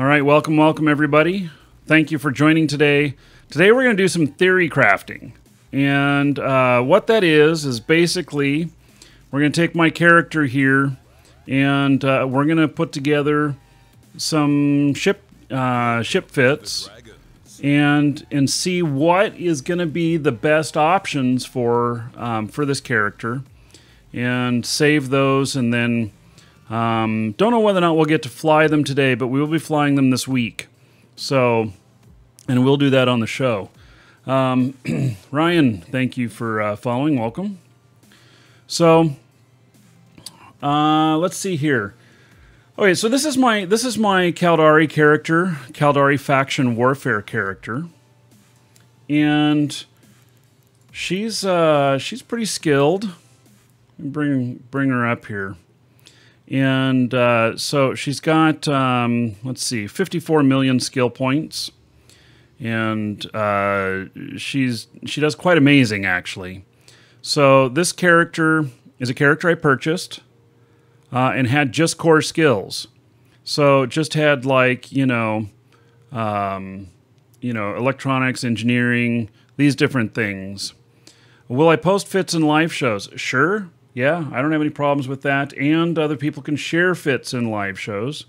All right, welcome, welcome, everybody. Thank you for joining today. Today we're going to do some theory crafting. And uh, what that is, is basically we're going to take my character here and uh, we're going to put together some ship uh, ship fits and and see what is going to be the best options for um, for this character and save those and then um, don't know whether or not we'll get to fly them today, but we will be flying them this week. So, and we'll do that on the show. Um, Ryan, thank you for uh, following. Welcome. So, uh, let's see here. Okay, so this is my this is my Caldari character, Caldari faction warfare character, and she's uh, she's pretty skilled. Bring bring her up here. And uh, so she's got, um, let's see, 54 million skill points. And uh, she's she does quite amazing, actually. So this character is a character I purchased uh, and had just core skills. So just had like, you know, um, you know, electronics, engineering, these different things. Will I post fits and live shows? Sure. Yeah, I don't have any problems with that. And other people can share fits in live shows,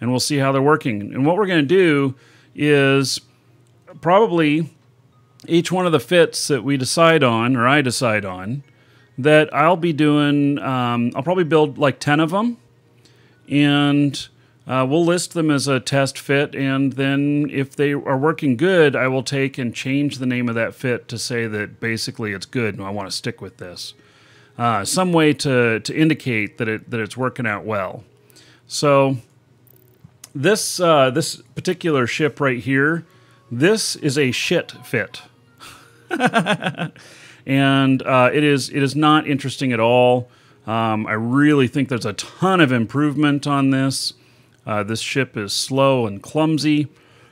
and we'll see how they're working. And what we're going to do is probably each one of the fits that we decide on, or I decide on, that I'll be doing, um, I'll probably build like 10 of them, and uh, we'll list them as a test fit. And then if they are working good, I will take and change the name of that fit to say that basically it's good and I want to stick with this uh, some way to, to indicate that it that it's working out well. So this uh, this particular ship right here, this is a shit fit, and uh, it is it is not interesting at all. Um, I really think there's a ton of improvement on this. Uh, this ship is slow and clumsy,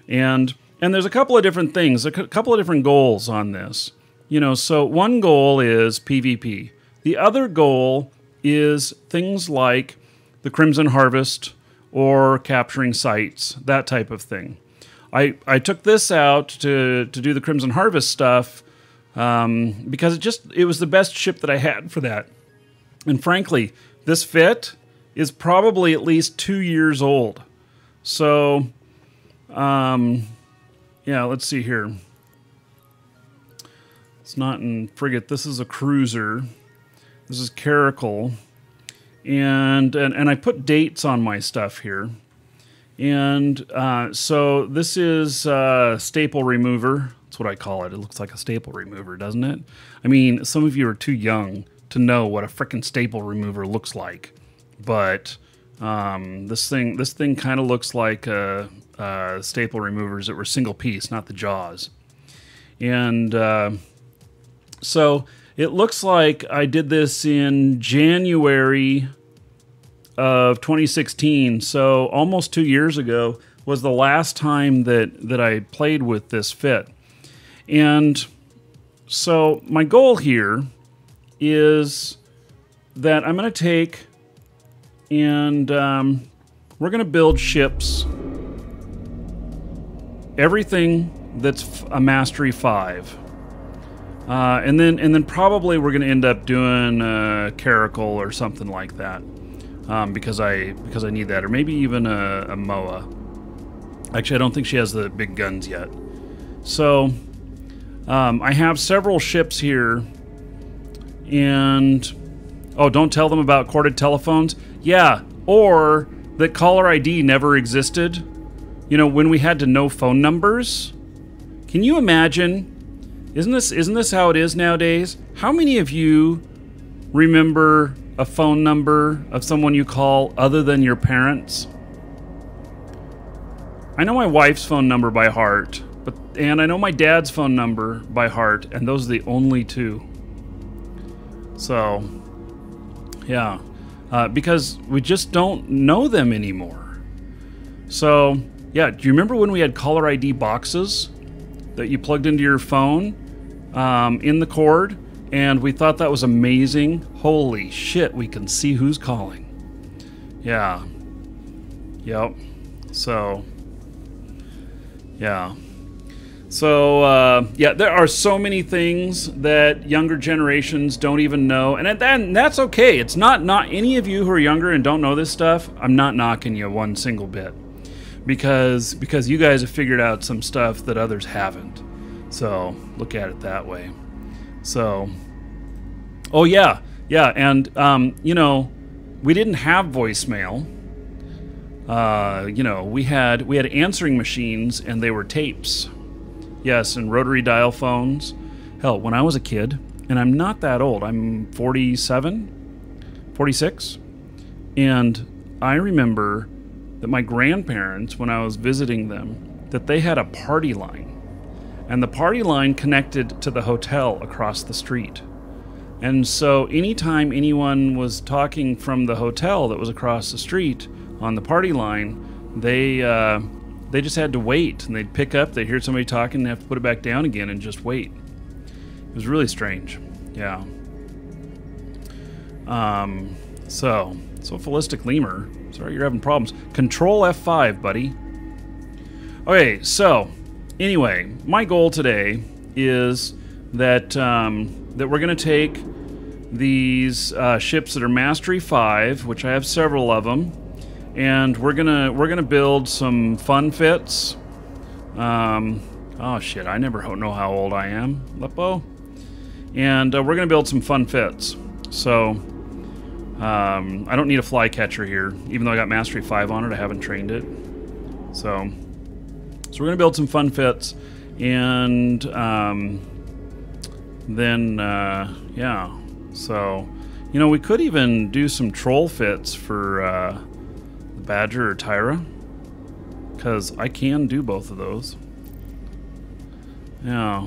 and and there's a couple of different things, a couple of different goals on this. You know, so one goal is PvP. The other goal is things like the Crimson Harvest or capturing sites, that type of thing. I, I took this out to, to do the Crimson Harvest stuff um, because it just it was the best ship that I had for that. And frankly, this fit is probably at least two years old. So, um, yeah, let's see here. It's not in frigate. This is a cruiser. This is Caracal. And, and, and I put dates on my stuff here. And uh, so this is uh, staple remover. That's what I call it. It looks like a staple remover, doesn't it? I mean, some of you are too young to know what a freaking staple remover looks like. But um, this thing, this thing kind of looks like uh, uh, staple removers that were single piece, not the jaws. And uh, so it looks like I did this in January of 2016, so almost two years ago was the last time that, that I played with this fit. And so my goal here is that I'm going to take and um, we're going to build ships. Everything that's a Mastery 5. Uh, and then and then probably we're going to end up doing a Caracal or something like that um, because I because I need that or maybe even a, a, Moa. Actually, I don't think she has the big guns yet. So um, I have several ships here, and oh, don't tell them about corded telephones. Yeah, or that caller ID never existed. You know, when we had to know phone numbers. Can you imagine isn't this isn't this how it is nowadays? How many of you remember a phone number of someone you call other than your parents? I know my wife's phone number by heart, but and I know my dad's phone number by heart, and those are the only two. So, yeah, uh, because we just don't know them anymore. So, yeah, do you remember when we had caller ID boxes that you plugged into your phone um, in the cord, and we thought that was amazing. Holy shit, we can see who's calling. Yeah. Yep. So, Yeah. So uh, yeah, there are so many things that younger generations don't even know, and then that's okay. It's not not any of you who are younger and don't know this stuff. I'm not knocking you one single bit, because because you guys have figured out some stuff that others haven't. So look at it that way. So, oh yeah, yeah, and um, you know, we didn't have voicemail. Uh, you know, we had we had answering machines, and they were tapes. Yes, and rotary dial phones. Hell, when I was a kid, and I'm not that old, I'm 47, 46, and I remember that my grandparents, when I was visiting them, that they had a party line. And the party line connected to the hotel across the street. And so anytime anyone was talking from the hotel that was across the street on the party line, they uh, they just had to wait and they'd pick up, they'd hear somebody talking, and have to put it back down again and just wait. It was really strange. Yeah. Um, so, so Phallistic Lemur. Sorry you're having problems. Control F5, buddy. Okay, so anyway, my goal today is that um, that we're going to take these uh, ships that are Mastery 5, which I have several of them, and we're gonna we're gonna build some fun fits. Um, oh shit! I never know how old I am, Lepo. And uh, we're gonna build some fun fits. So um, I don't need a flycatcher here, even though I got Mastery Five on it. I haven't trained it. So so we're gonna build some fun fits, and um, then uh, yeah. So you know we could even do some troll fits for. Uh, Badger or Tayra. Because I can do both of those. Yeah.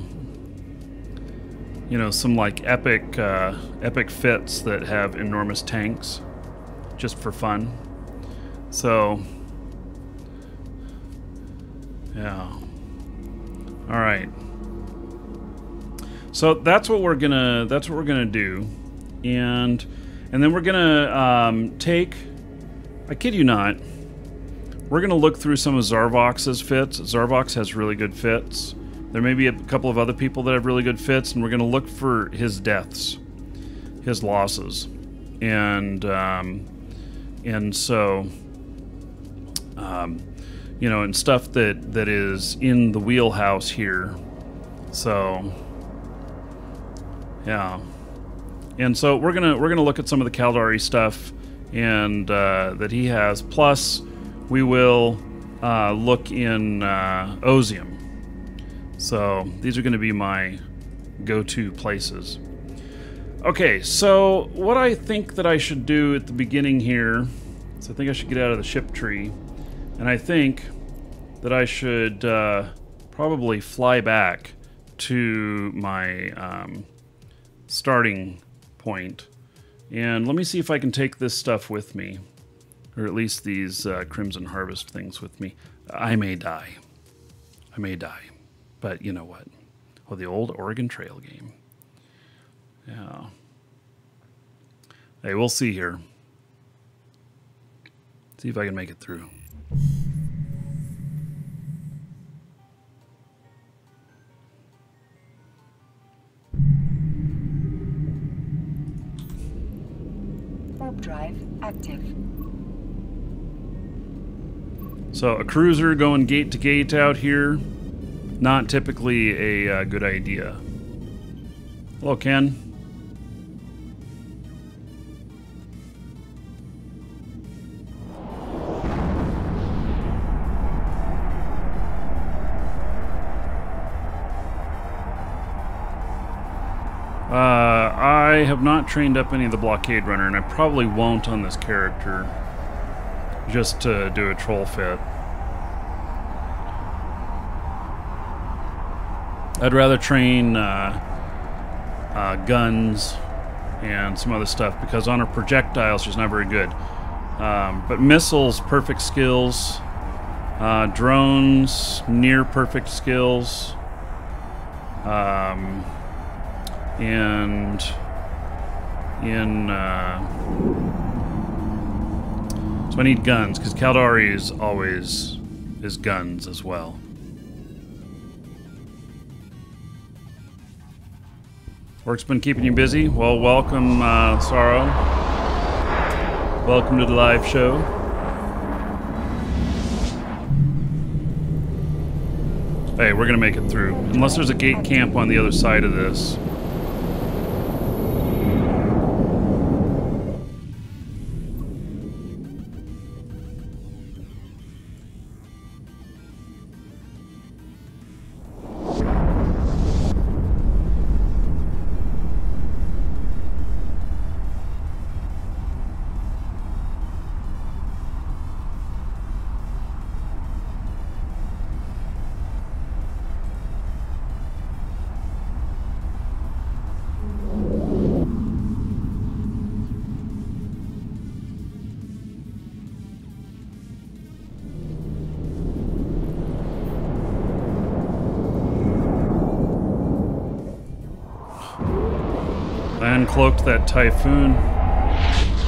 You know, some like epic, uh, epic fits that have enormous tanks. Just for fun. So. Yeah. Alright. So that's what we're gonna that's what we're gonna do. And and then we're gonna um, take I kid you not. We're to look through some of Zarvox's fits. Zarvox has really good fits. There may be a couple of other people that have really good fits, and we're to look for his deaths, his losses, and um, and so, um, you know, and stuff that that is in the wheelhouse here. So, yeah, and so we're gonna we're gonna look at some of the Caldari stuff and uh, that he has. Plus, we will uh, look in uh, Osmium. So these are going to be my go-to places. Okay, so what I think that I should do at the beginning here is I think I should get out of the ship tree, and I think that I should uh, probably fly back to my um, starting point and let me see if I can take this stuff with me. Or at least these uh, Crimson Harvest things with me. I may die. I may die. But you know what? Oh, the old Oregon Trail game. Yeah. Hey, we'll see here. See if I can make it through. Drive active. So a cruiser going gate to gate out here, not typically a uh, good idea. Hello, Ken. I have not trained up any of the blockade runner, and I probably won't on this character, just to do a troll fit. I'd rather train uh, uh, guns and some other stuff because on her projectiles she's not very good. Um, but missiles, perfect skills. Uh, drones, near perfect skills. Um, and in uh, so I need guns because Caldari is always is guns as well. Work's been keeping you busy. Well, welcome, uh, Sorrow. Welcome to the live show. Hey, we're gonna make it through. Unless there's a gate camp on the other side of this. Uncloaked that typhoon.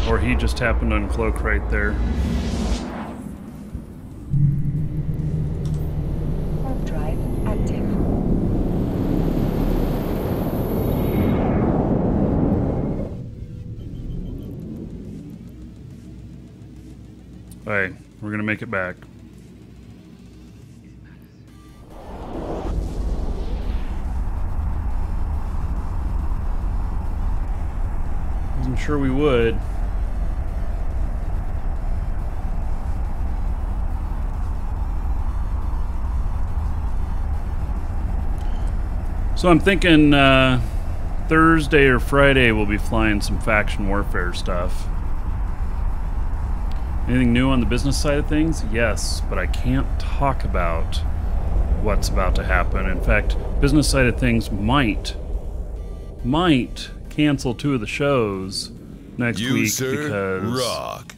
Or he just happened to uncloak right there. Active. Hey, we're gonna make it back. Sure we would. So I'm thinking uh, Thursday or Friday we'll be flying some faction warfare stuff. Anything new on the business side of things? Yes, but I can't talk about what's about to happen. In fact, business side of things might might cancel two of the shows next You, week sir, because rock.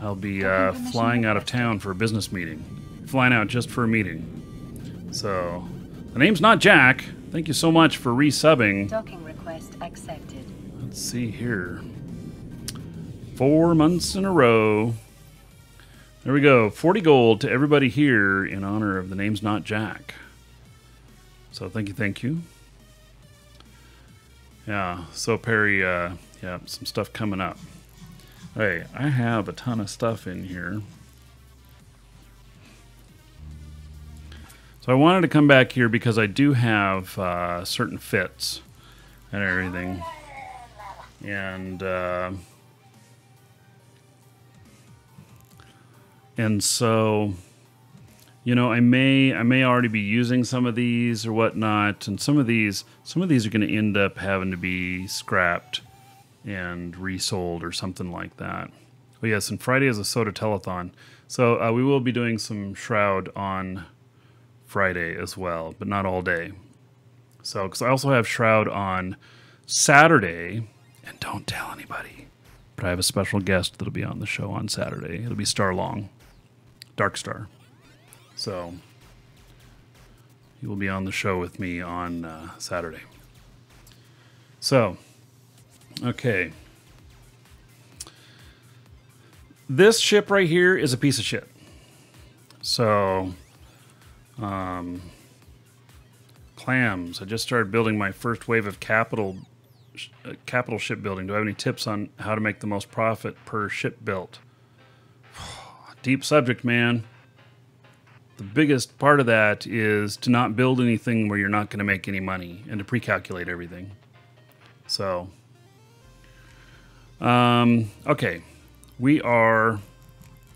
I'll be uh, flying out of town for a business meeting. Flying out just for a meeting. So, the name's not Jack. Thank you so much for resubbing. Docking request accepted. Let's see here. Four months in a row. There we go. 40 gold to everybody here in honor of the name's not Jack. So thank you, thank you. Yeah, so Perry, uh, yeah, some stuff coming up. Hey, I have a ton of stuff in here. So I wanted to come back here because I do have uh, certain fits and everything. And uh, and so you know I may I may already be using some of these or whatnot, and some of these some of these are going to end up having to be scrapped and resold or something like that. Oh yes, and Friday is a soda telethon, so uh, we will be doing some shroud on Friday as well, but not all day. So, because I also have Shroud on Saturday, and don't tell anybody, but I have a special guest that'll be on the show on Saturday. It'll be Star Long, Dark Star. So, he will be on the show with me on uh, Saturday. So, okay. This ship right here is a piece of shit. So, um, clams. I just started building my first wave of capital uh, capital shipbuilding. Do I have any tips on how to make the most profit per ship built? Deep subject, man. The biggest part of that is to not build anything where you're not going to make any money and to pre-calculate everything. So, um, okay, we are.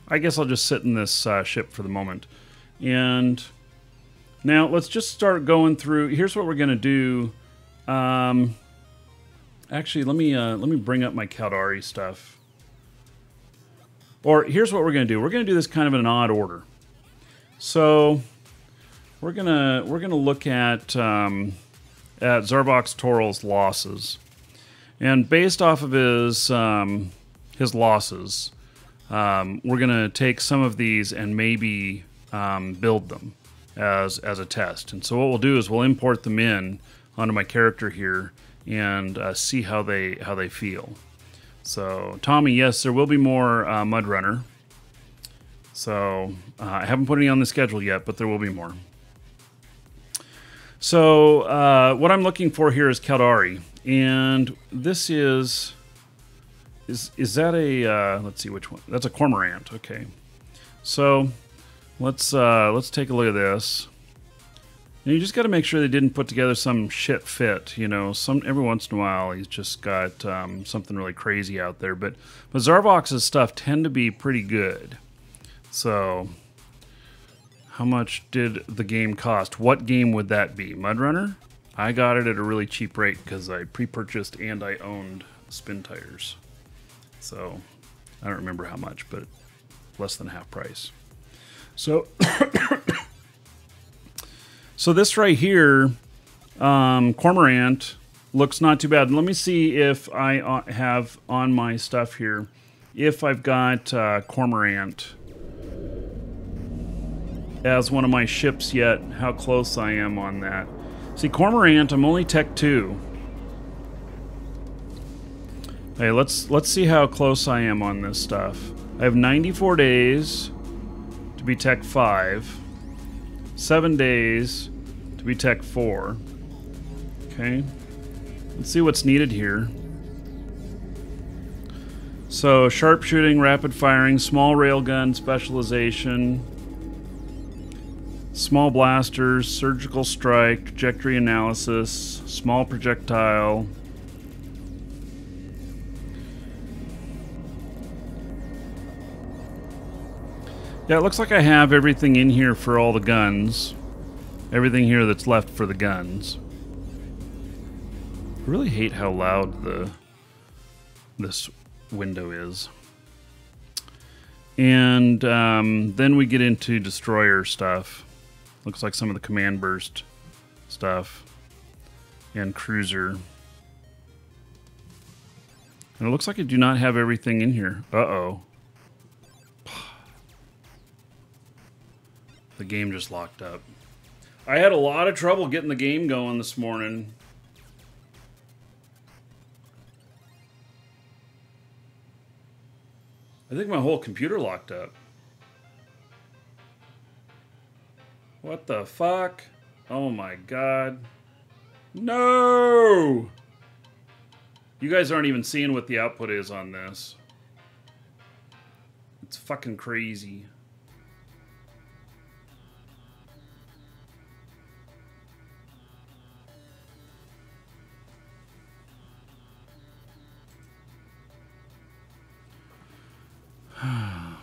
I guess I'll just sit in this uh, ship for the moment, and now let's just start going through. Here's what we're gonna do. Um, actually, let me uh, let me bring up my Caldari stuff. Or here's what we're gonna do. We're gonna do this kind of in an odd order. So we're gonna we're gonna look at um, at Zarvox Toral's losses, and based off of his um, his losses, um, we're gonna take some of these and maybe um, build them as as a test. And so what we'll do is we'll import them in onto my character here and uh, see how they how they feel. So Tommy, yes, there will be more uh, MudRunner. So uh, I haven't put any on the schedule yet, but there will be more. So uh, what I'm looking for here is Caldari, And this is is is that a uh, let's see which one? That's a cormorant. Okay. So let's uh, let's take a look at this. And you just got to make sure they didn't put together some shit fit. You know, some every once in a while he's just got um, something really crazy out there. But but Zarvox's stuff tend to be pretty good. So how much did the game cost? What game would that be? Mudrunner? I got it at a really cheap rate because I pre-purchased and I owned Spintires. So I don't remember how much, but less than half price. So So this right here, um, Cormorant, looks not too bad. Let me see if I uh, have on my stuff here, if I've got uh, Cormorant as one of my ships yet, how close I am on that. See, Cormorant, I'm only Tech 2. Hey, let's let's see how close I am on this stuff. I have 94 days to be Tech 5 seven days to be Tech 4. Okay. Let's see what's needed here. So, sharpshooting, rapid firing, small railgun specialization, small blasters, surgical strike, trajectory analysis, small projectile. Yeah, it looks like I have everything in here for all the guns. Everything here that's left for the guns. I really hate how loud the this window is. And um, then we get into destroyer stuff. Looks like some of the command burst stuff. And cruiser. And it looks like I do not have everything in here. Uh-oh. The game just locked up. I had a lot of trouble getting the game going this morning. I think my whole computer locked up. What the fuck? Oh my god. No! You guys aren't even seeing what the output is on this. It's fucking crazy.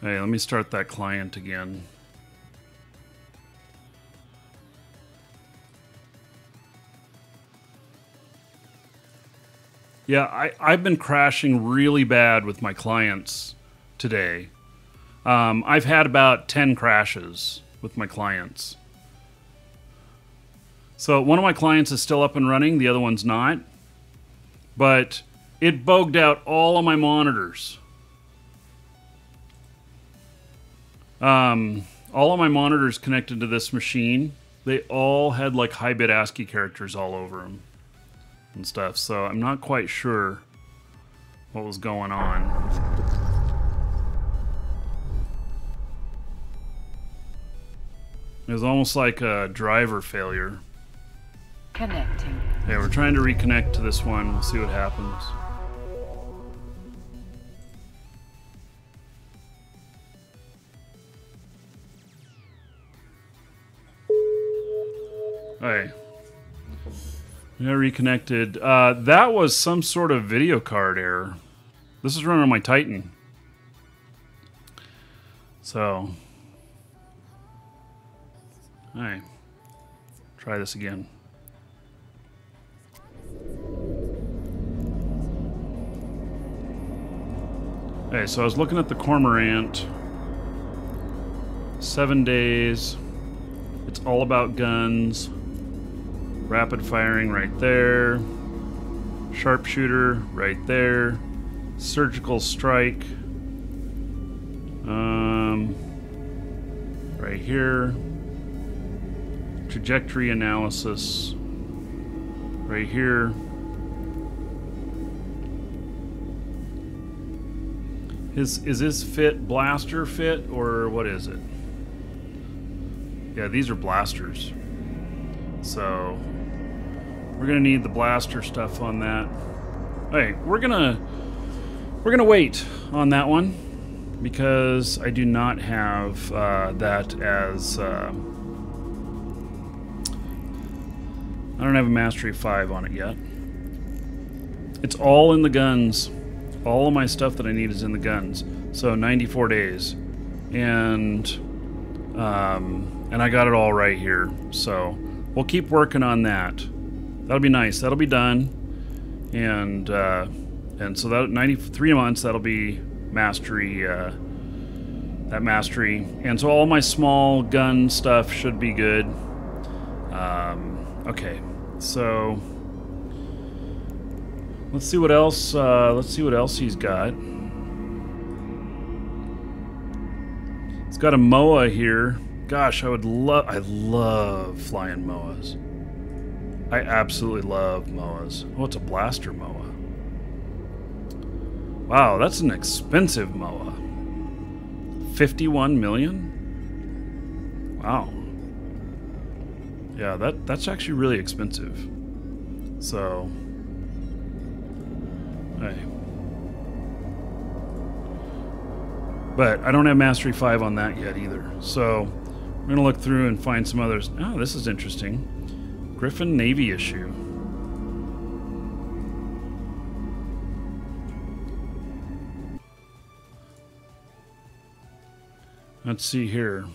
Hey, let me start that client again. Yeah, I, I've been crashing really bad with my clients today. Um, I've had about 10 crashes with my clients. So one of my clients is still up and running, the other one's not. But it bogged out all of my monitors. Um, all of my monitors connected to this machine, they all had like high bit ASCII characters all over them and stuff. So I'm not quite sure what was going on. It was almost like a driver failure. Connecting. Yeah, we're trying to reconnect to this one. We'll see what happens. Hey. Yeah, reconnected. Uh, that was some sort of video card error. This is running on my Titan. So, Alright. Try this again. Okay, so I was looking at the cormorant. Seven days. It's all about guns. Rapid firing right there. Sharpshooter right there. Surgical strike. Um, right here trajectory analysis right here. His is his fit blaster fit or what is it? Yeah, these are blasters. So we're gonna need the blaster stuff on that. Hey, we're gonna we're gonna wait on that one because I do not have uh, that as uh, I don't have a mastery five on it yet. It's all in the guns. All of my stuff that I need is in the guns. So 94 days, and um, and I got it all right here. So we'll keep working on that. That'll be nice. That'll be done, and uh, and so that 93 months that'll be mastery. Uh, that mastery, and so all my small gun stuff should be good. Um, okay, so let's see what else. Uh, let's see what else he's got. He's got a MOA here. Gosh, I would love. I love flying MOAs. I absolutely love MOAs. Oh, it's a blaster MOA. Wow, that's an expensive MOA. 51 million? Wow. Yeah, that that's actually really expensive. So, hey. But I don't have Mastery 5 on that yet either. So, I'm going to look through and find some others. Oh, this is interesting. Griffin Navy issue. Let's see here.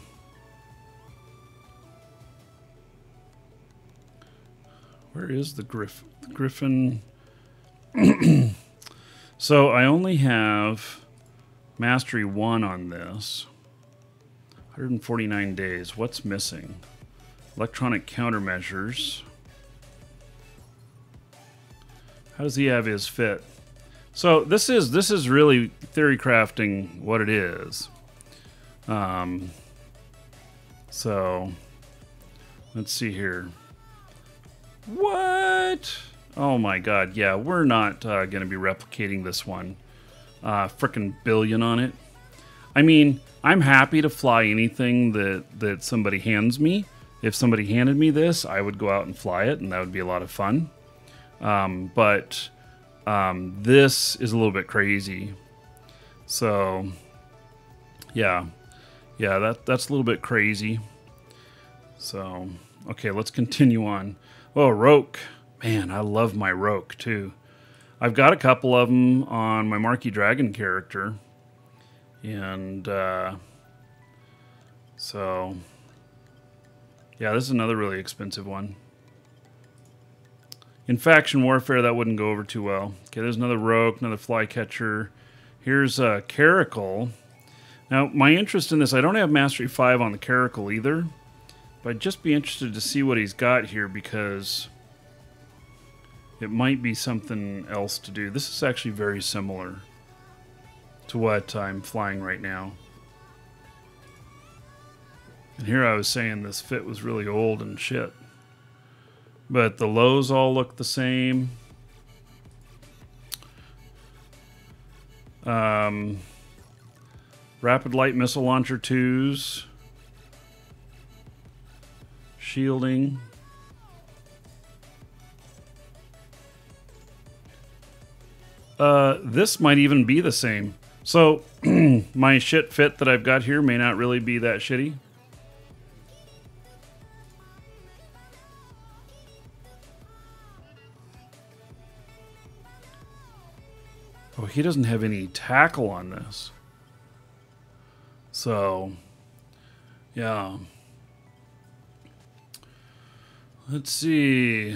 Where is the Griff the Griffin? so I only have Mastery 1 on this. 149 days. What's missing? Electronic countermeasures. How does he have his fit? So this is this is really theory crafting what it is. Um, so let's see here. What? Oh my god, yeah, we're not uh, going to be replicating this one. Uh, Frickin' billion on it. I mean, I'm happy to fly anything that, that somebody hands me. If somebody handed me this, I would go out and fly it, and that would be a lot of fun. Um, but um, this is a little bit crazy. So, yeah. Yeah, that, that's a little bit crazy. So, okay, let's continue on. Oh, Rook. Man, I love my Rook, too. I've got a couple of them on my Markee Dragon character. And, uh, so, yeah, this is another really expensive one. In faction warfare, that wouldn't go over too well. Okay, there's another Rook, another Flycatcher. Here's uh, Caracal. Now, my interest in this, I don't have Mastery 5 on the Caracal either. But I'd just be interested to see what he's got here because it might be something else to do. This is actually very similar to what I'm flying right now. And here I was saying this fit was really old and shit. But the lows all look the same. Um, Rapid Light Missile Launcher 2s. Shielding. Uh, this might even be the same. So, my shit fit that I've got here may not really be that shitty. Oh, he doesn't have any tackle on this. So, yeah. Let's see.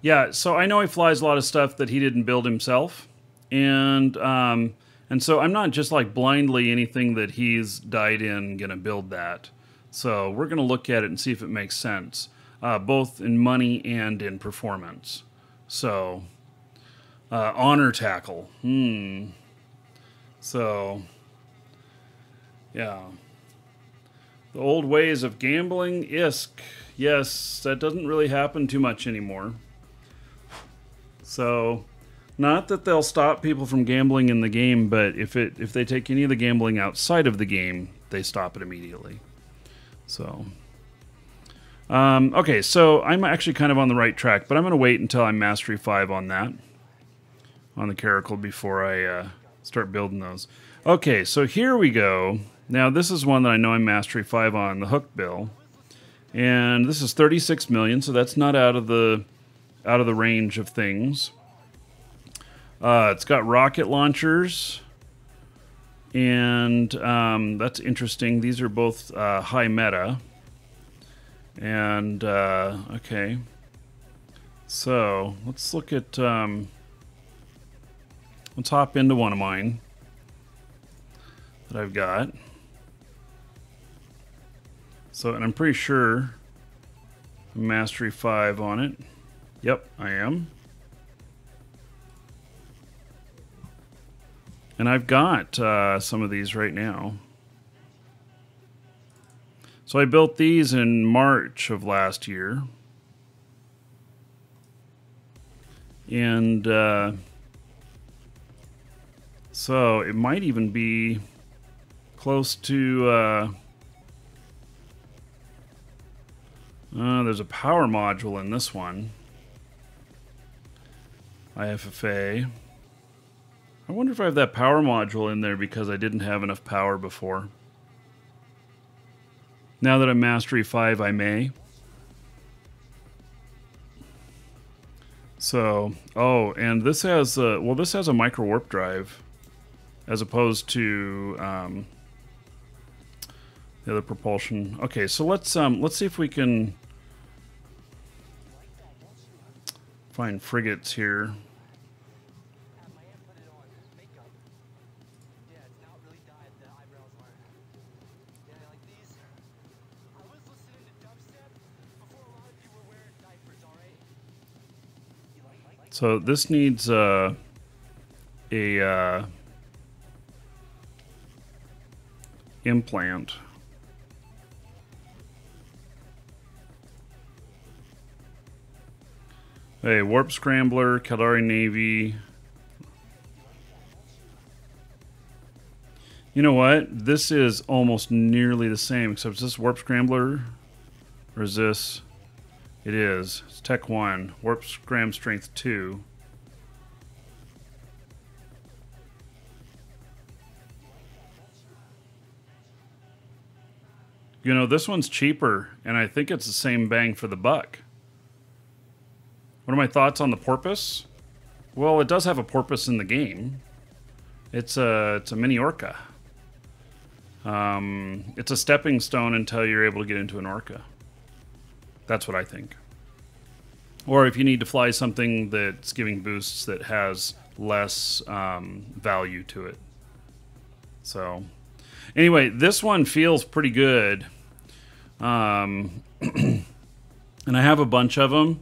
Yeah, so I know he flies a lot of stuff that he didn't build himself, and um, and so I'm not just like blindly anything that he's died in gonna build that. So we're gonna look at it and see if it makes sense, uh, both in money and in performance. So uh, honor tackle. Hmm. So yeah. The old ways of gambling, ISK. Yes, that doesn't really happen too much anymore. So Not that they'll stop people from gambling in the game, but if it if they take any of the gambling outside of the game, they stop it immediately. So, um, okay, so I'm actually kind of on the right track, but I'm going to wait until I'm mastery five on that, on the Caracal before I uh, start building those. Okay, so here we go. Now this is one that I know I'm mastery five on the Hookbill, and this is 36 million, so that's not out of the out of the range of things. Uh, it's got rocket launchers, and um, that's interesting. These are both uh, high meta. And, uh, okay. So, let's look at, um, let's hop into one of mine that I've got. So, and I'm pretty sure Mastery 5 on it. Yep, I am. And I've got uh, some of these right now. So I built these in March of last year. And uh, so it might even be close to. Uh, uh, there's a power module in this one. IFFA. I wonder if I have that power module in there because I didn't have enough power before. Now that I'm Mastery 5, I may. So, oh, and this has a, well, this has a micro warp drive as opposed to um, the other propulsion. Okay, so let's um, let's see if we can find frigates here. So this needs uh, a uh, implant. Hey, Warp Scrambler, Caldari Navy. You know what? This is almost nearly the same, except is this Warp Scrambler? Or is this... It is. It's Tech 1. Warp Scram Strength 2. You know, this one's cheaper, and I think it's the same bang for the buck. What are my thoughts on the porpoise? Well, it does have a porpoise in the game. It's a, it's a mini orca. Um, it's a stepping stone until you're able to get into an orca. That's what I think. Or if you need to fly something that's giving boosts that has less um, value to it. So, anyway, this one feels pretty good. Um, and I have a bunch of them.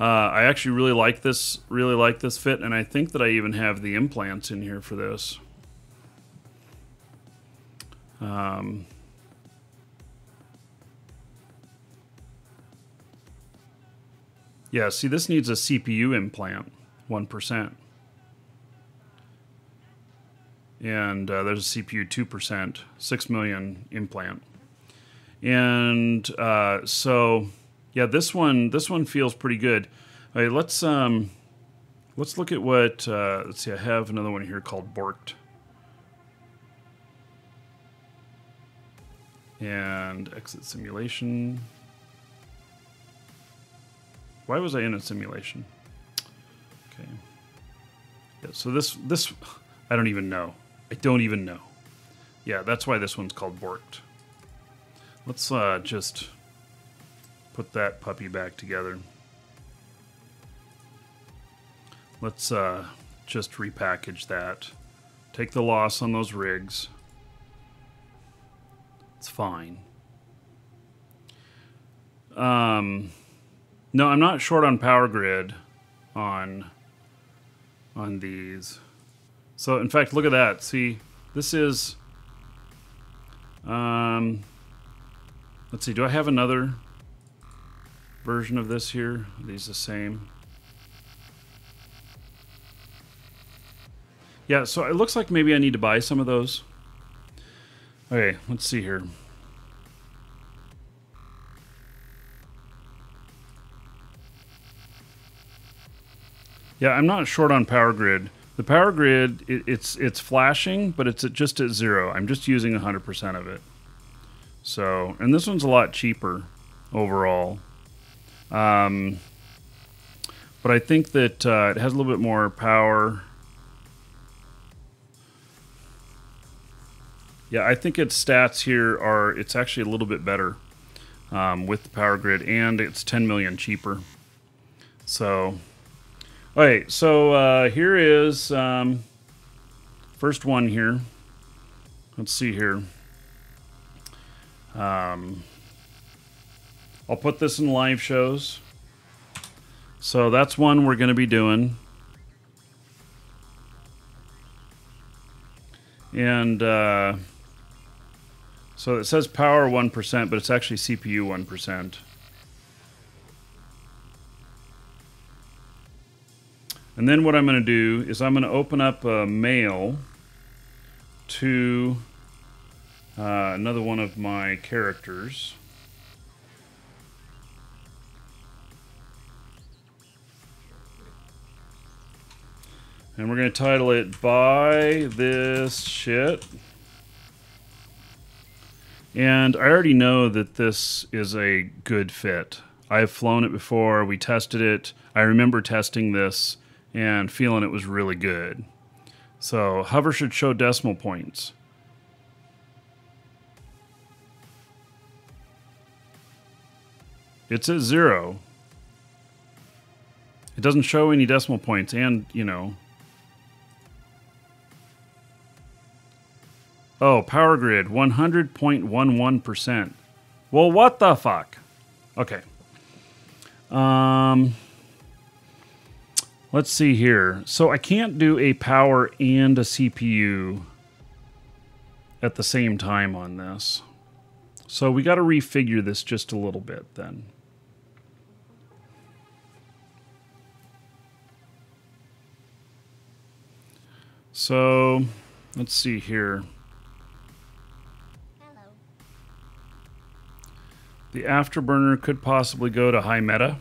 Uh, I actually really like this, really like this fit, and I think that I even have the implants in here for this. Um, Yeah, see, this needs a CPU implant, 1%. And uh, there's a CPU 2%, 6 million implant. And uh, so, yeah, this one this one feels pretty good. All right, let's um, let's look at what. Uh, let's see, I have another one here called Borked. And exit simulation. Why was I in a simulation? Okay. Yeah, so this this I don't even know. I don't even know. Yeah, that's why this one's called Borked. Let's uh, just put that puppy back together. Let's uh, just repackage that. Take the loss on those rigs. It's fine. Um, no, I'm not short on power grid on on these. So in fact, look at that. See, this is um let's see, do I have another version of this here? Are these the same? Yeah, so it looks like maybe I need to buy some of those. Okay, let's see here. Yeah, I'm not short on power grid. The power grid, it, it's it's flashing, but it's at just at zero. I'm just using 100% of it. So, and this one's a lot cheaper overall. Um, but I think that uh, it has a little bit more power. Yeah, I think its stats here are, it's actually a little bit better um, with the power grid, and it's 10 million cheaper. So, okay, so uh, here is um, first one here. Let's see here. Um, I'll put this in live shows. So that's one we're going to be doing. And uh, so it says power 1%, but it's actually CPU 1%. And then what I'm going to do is I'm going to open up a mail to uh, another one of my characters. And we're going to title it Buy This Shit. And I already know that this is a good fit. I've flown it before, we tested it. I remember testing this and feeling it was really good. So, hover should show decimal points. It's at zero. It doesn't show any decimal points, and, you know, Oh, power grid, 100.11%. Well, what the fuck? Okay. Um, let's see here. So I can't do a power and a CPU at the same time on this. So we got to refigure this just a little bit then. So let's see here. The afterburner could possibly go to high meta.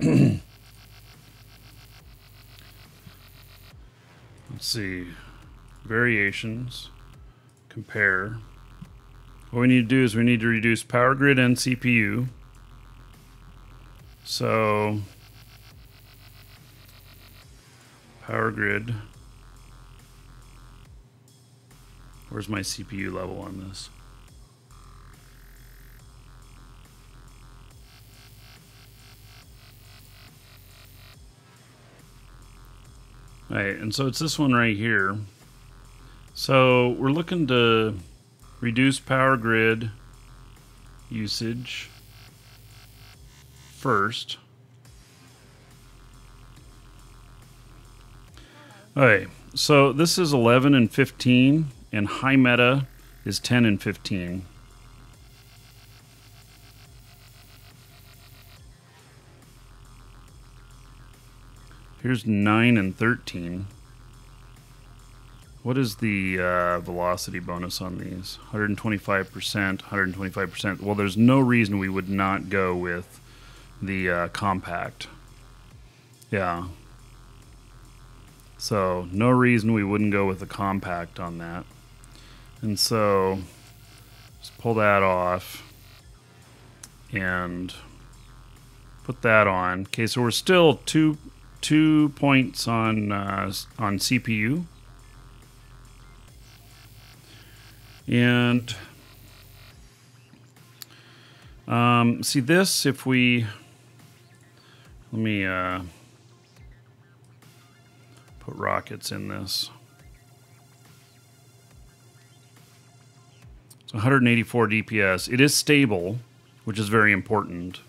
Let's see. Variations. Compare. What we need to do is we need to reduce power grid and CPU. So, power grid. Where's my CPU level on this? Right, and so it's this one right here. So we're looking to reduce power grid usage first. Okay, so this is 11 and 15, and high meta is 10 and 15. Here's 9 and 13. What is the uh, velocity bonus on these? 125%, 125%. Well, there's no reason we would not go with the uh, compact. Yeah. So, no reason we wouldn't go with the compact on that. And so, just pull that off and put that on. Okay, so we're still two two points on uh, on CPU. And um, see this, if we, let me uh, put rockets in this. It's 184 DPS. It is stable, which is very important.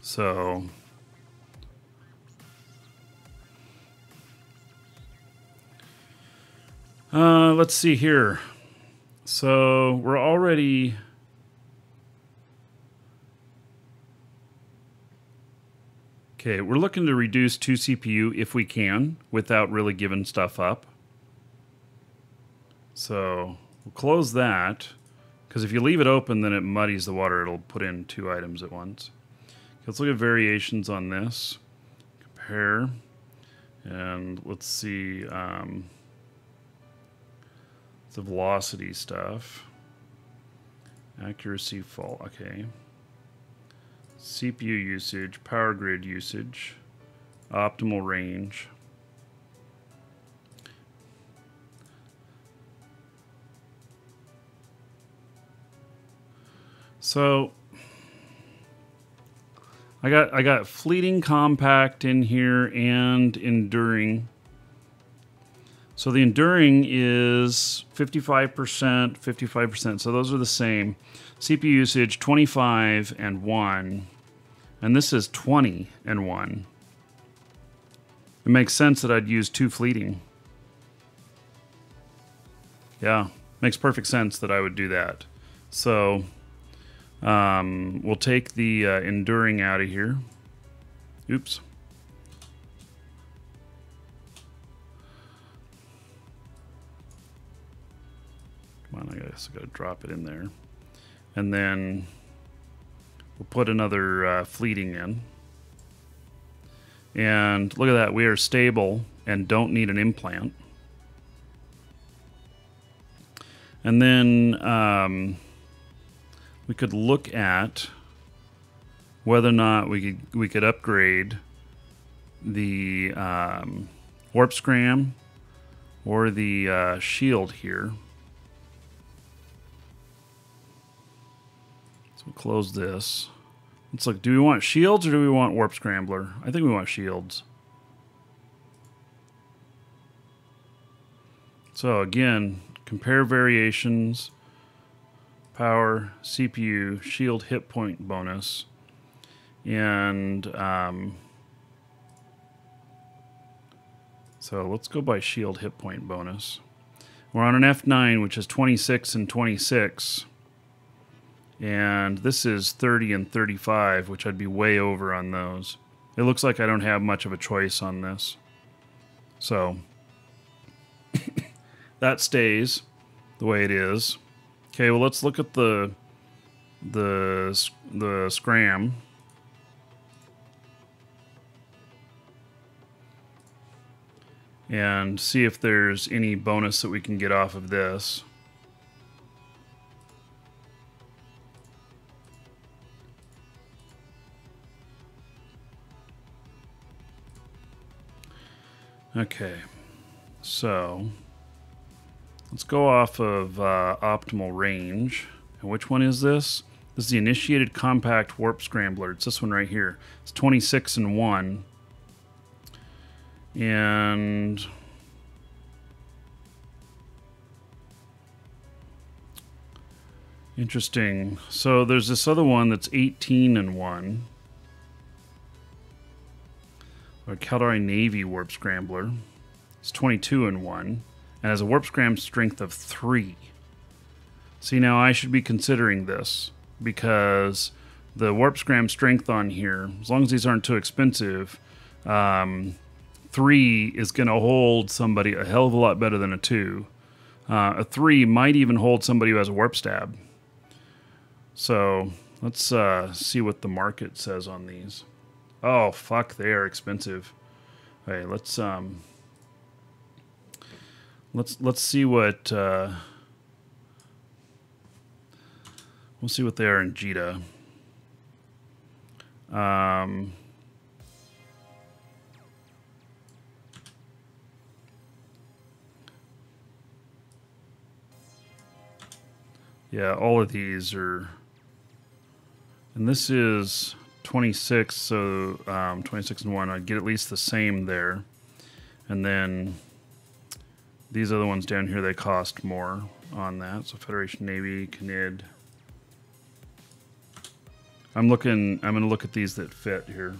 So Uh, let's see here. So we're already. Okay, we're looking to reduce 2 CPU if we can without really giving stuff up. So we'll close that because if you leave it open, then it muddies the water. It'll put in two items at once. Let's look at variations on this. Compare. And let's see um, the velocity stuff. Accuracy fall. Okay. CPU usage, power grid usage, optimal range. So I got I got fleeting compact in here and enduring. So the enduring is 55%, 55%. So those are the same. CPU usage 25 and 1. And this is 20 and 1. It makes sense that I'd use two fleeting. Yeah, makes perfect sense that I would do that. So um, we'll take the uh, enduring out of here. Oops. Come on, I guess I gotta drop it in there. And then we'll put another uh, fleeting in. And look at that, we are stable and don't need an implant. And then um, we could look at whether or not we could we could upgrade the um, warp scram or the uh, shield here. So close this. Let's look. Do we want shields or do we want warp scrambler? I think we want shields. So again, compare variations power, CPU, shield hit point bonus, and um, so let's go by shield hit point bonus. We're on an F9, which is 26 and 26, and this is 30 and 35, which I'd be way over on those. It looks like I don't have much of a choice on this. So that stays the way it is. Okay, well let's look at the the the scram. And see if there's any bonus that we can get off of this. Okay, so Let's go off of uh, optimal range. And which one is this? This is the initiated compact warp scrambler. It's this one right here. It's 26 and 1. And interesting. So there's this other one that's 18 and 1. A Caldari Navy warp scrambler. It's 22 and 1 and has a warp scram strength of 3. See, now I should be considering this because the warp scram strength on here, as long as these aren't too expensive, um, 3 is going to hold somebody a hell of a lot better than a 2. Uh, a 3 might even hold somebody who has a warp stab. So let's uh, see what the market says on these. Oh, fuck, they are expensive. Okay, let's um, Let's let's see what uh, we'll see what they are in Jita. Um, yeah, all of these are, and this is 26, so um, 26 and 1. I'd get at least the same there. And then these other ones down here, they cost more on that. So Federation Navy, Canid. I'm looking, I'm going to look at these that fit here.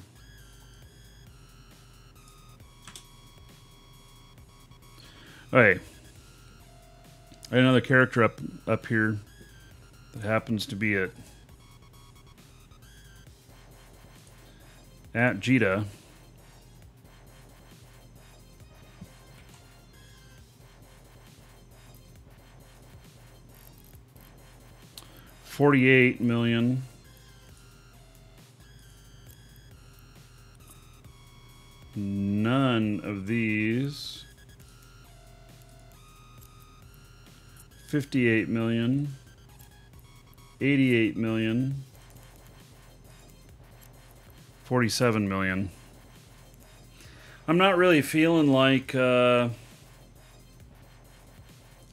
Okay. Another character up up here that happens to be at at Jita. Forty-eight million. None of these. Fifty-eight million. Eighty-eight million. 47 million. I'm not really feeling like uh,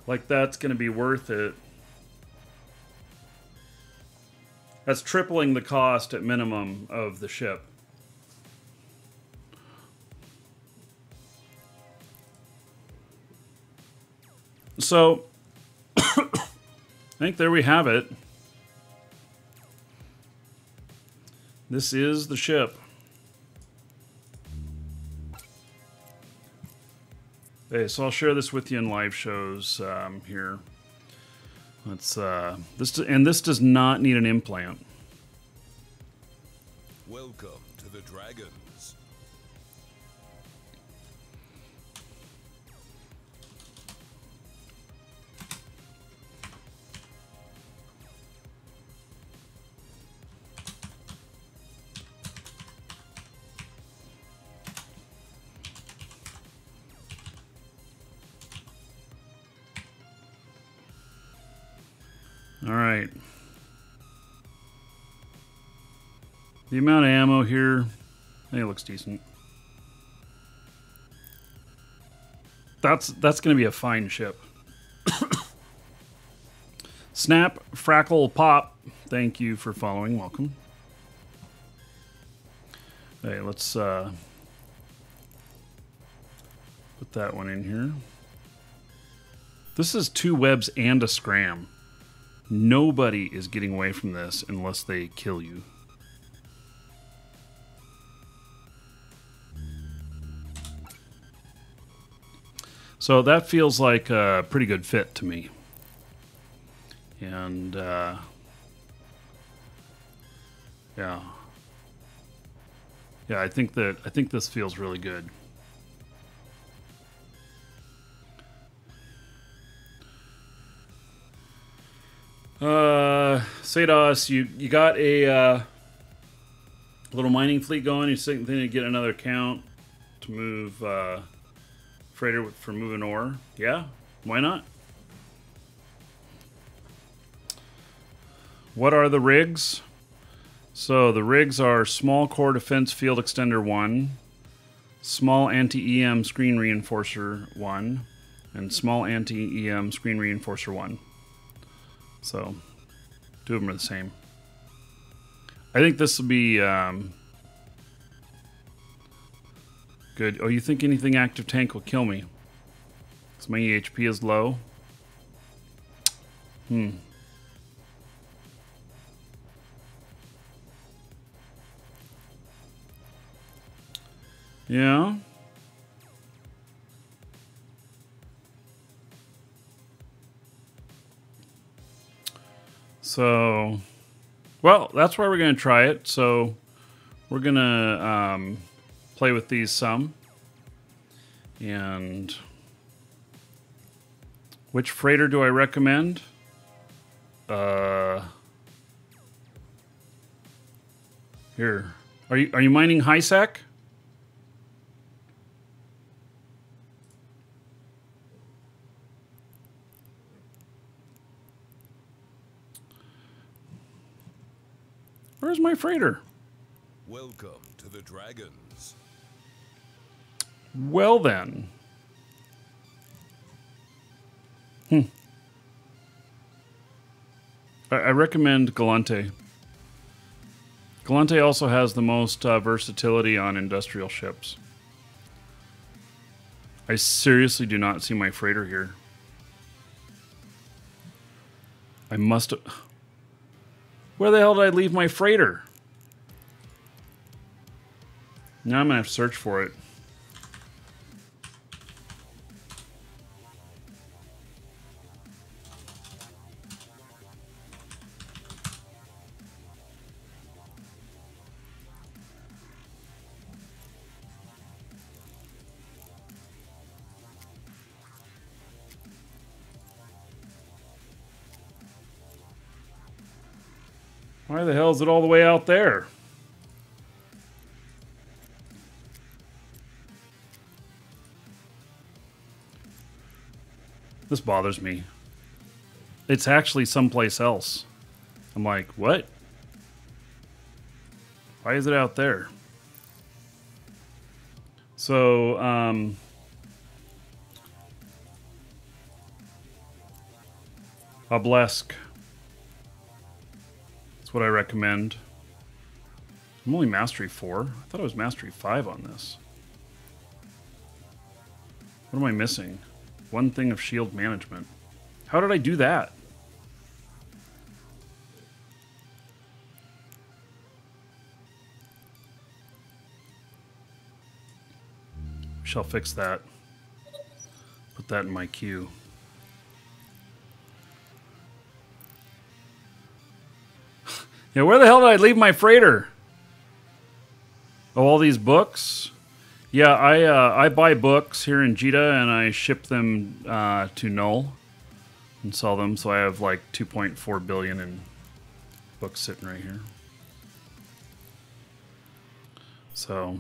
like that's going to be worth it. That's tripling the cost at minimum of the ship. So, I think there we have it. This is the ship. Okay, so I'll share this with you in live shows um, here. Let's uh, this and this does not need an implant. Welcome to the Dragons. All right. The amount of ammo here, it looks decent. That's that's going to be a fine ship. Snap, Frackle, Pop. Thank you for following. Welcome. Hey, let's uh, put that one in here. This is two webs and a scram. Nobody is getting away from this unless they kill you. So that feels like a pretty good fit to me. And, uh, yeah. Yeah, I think that, I think this feels really good. Uh, Sados, you you got a uh, little mining fleet going. You're thinking to get another account to move uh, freighter for moving ore. Yeah, why not? What are the rigs? So the rigs are small core defense field extender one, small anti EM screen reinforcer one, and small anti EM screen reinforcer one. So, two of them are the same. I think this will be um, good. Oh, you think anything active tank will kill me? Because my EHP is low. Hmm. Yeah. So, well, that's why we're going to try it. So, we're going to um, play with these some. And which freighter do I recommend? Uh, here. Are you are you mining HiSec? Where's my freighter? Welcome to the Dragons. Well then. Hmm. I, I recommend Gallente. Gallente also has the most uh, versatility on industrial ships. I seriously do not see my freighter here. I must have. Where the hell did I leave my freighter? Now I'm gonna have to search for it. Why the hell is it all the way out there? This bothers me. It's actually someplace else. I'm like, what? Why is it out there? So, um, Obelisk. That's what I recommend. I'm only Mastery 4. I thought I was Mastery 5 on this. What am I missing? One thing of shield management. How did I do that? Shall fix that. Put that in my queue. Yeah, where the hell did I leave my freighter? Oh, all these books? Yeah, I uh, I buy books here in Jita and I ship them uh, to Null and sell them. So I have like 2.4 billion in books sitting right here. So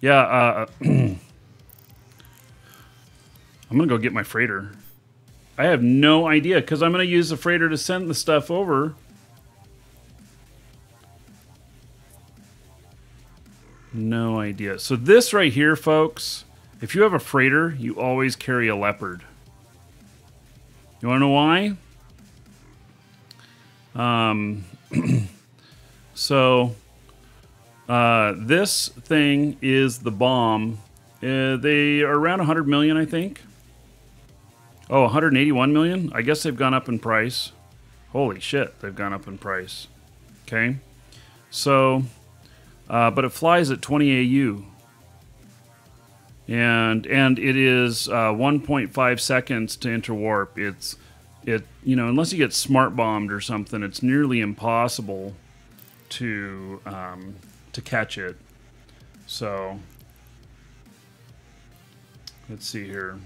yeah, uh, I'm gonna go get my freighter. I have no idea because I'm gonna use the freighter to send the stuff over. No idea. So this right here, folks, if you have a freighter, you always carry a leopard. You want to know why? Um, so uh, this thing is the bomb. Uh, they are around 100 million, I think. Oh, 181 million? I guess they've gone up in price. Holy shit, they've gone up in price. Okay. So uh, but it flies at 20 AU. And and it is uh, 1.5 seconds to interwarp. It's it you know unless you get smart bombed or something, it's nearly impossible to um, to catch it. So let's see here.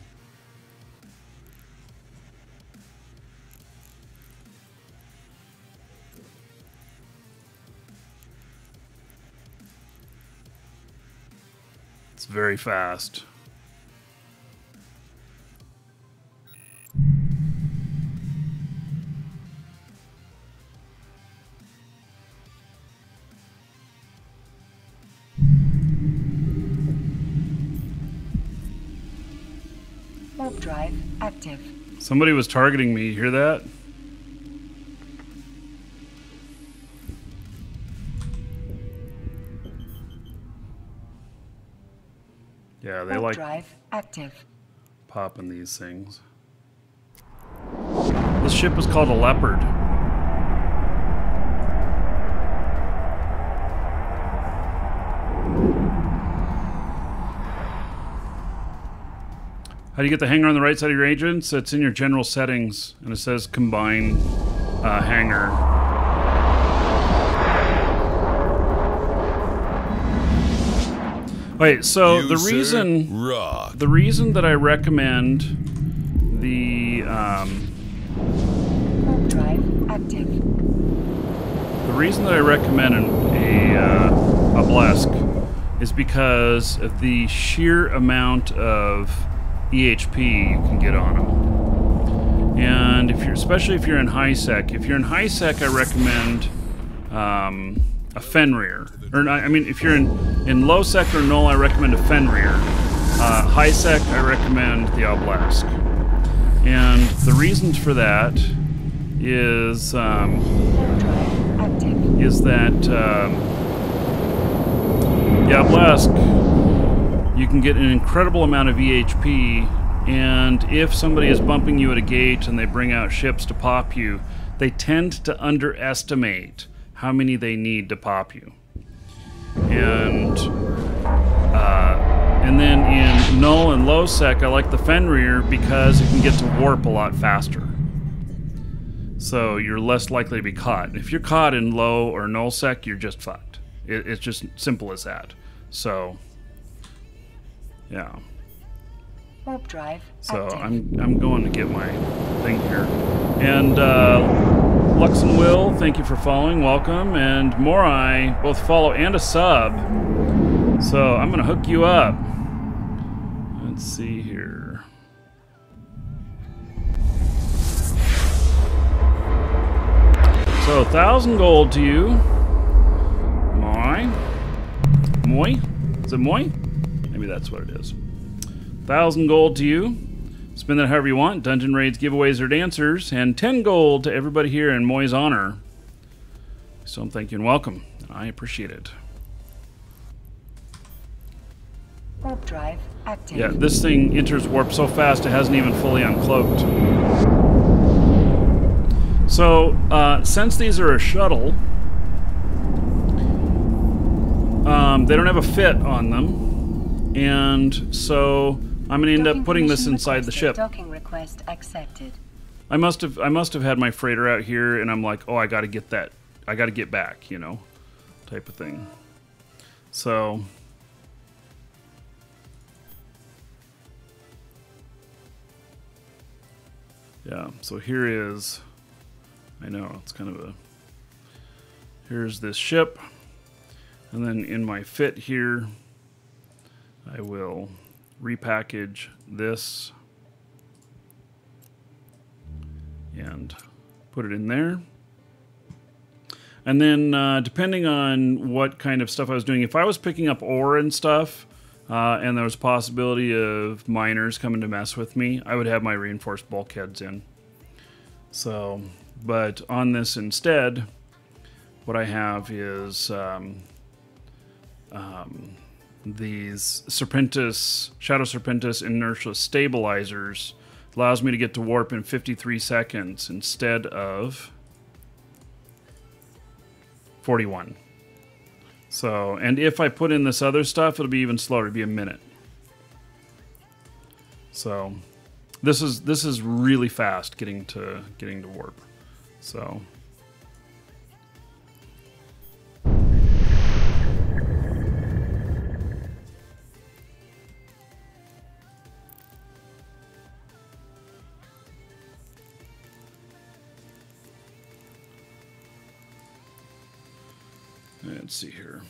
Very fast. Warp drive active. Somebody was targeting me. You hear that? Yeah, they like drive active. popping these things. This ship is called a Leopard. How do you get the hangar on the right side of your agents? It's in your general settings, and it says combine uh, hangar. Wait, so you, the reason rock. the reason that I recommend the um, drive active. The reason that I recommend a uh, obelisk is because of the sheer amount of EHP you can get on them. And if you're, especially if you're in high sec, if you're in high sec, I recommend um, a Fenrir or I mean, if you're in, in low sec or null, I recommend a Fenrir. Uh, high sec, I recommend the Obelisk. And the reasons for that is um, is that um, the Obelisk, you can get an incredible amount of EHP, and if somebody is bumping you at a gate and they bring out ships to pop you, they tend to underestimate how many they need to pop you and uh, and then in null and low sec, I like the Fenrir because it can get to warp a lot faster. So you're less likely to be caught. If you're caught in low or null sec, you're just fucked. It, it's just simple as that. So, yeah. Warp drive. So active. I'm I'm going to get my thing here, and uh, Lux and Will, thank you for following. Welcome. And Morai, both follow and a sub. So I'm going to hook you up. Let's see here. So, thousand gold to you. Moy. Moy? Is it Moy? Maybe that's what it is. Thousand gold to you. Spend that however you want. Dungeon raids, giveaways, or dancers. And 10 gold to everybody here in Moy's honor. So I'm thank you and welcome. I appreciate it. Warp drive active. Yeah, this thing enters warp so fast it hasn't even fully uncloaked. So, uh, since these are a shuttle, um, they don't have a fit on them, and so I'm going to end up putting this inside the ship. Docking request accepted. I must have I must have had my freighter out here, and I'm like, oh, I got to get that, I got to get back, you know, type of thing. So. Yeah, so here is, I know, it's kind of a, here's this ship, and then in my fit here, I will repackage this and put it in there. And then, uh, depending on what kind of stuff I was doing, if I was picking up ore and stuff, uh, and there was a possibility of miners coming to mess with me, I would have my reinforced bulkheads in. So, but on this instead, what I have is um, um, these Serpentis, Shadow Serpentis inertia stabilizers. Allows me to get to warp in 53 seconds instead of 41. So, and if I put in this other stuff, it'll be even slower. It'll be a minute. So, this is this is really fast getting to getting to warp. So, let's see here.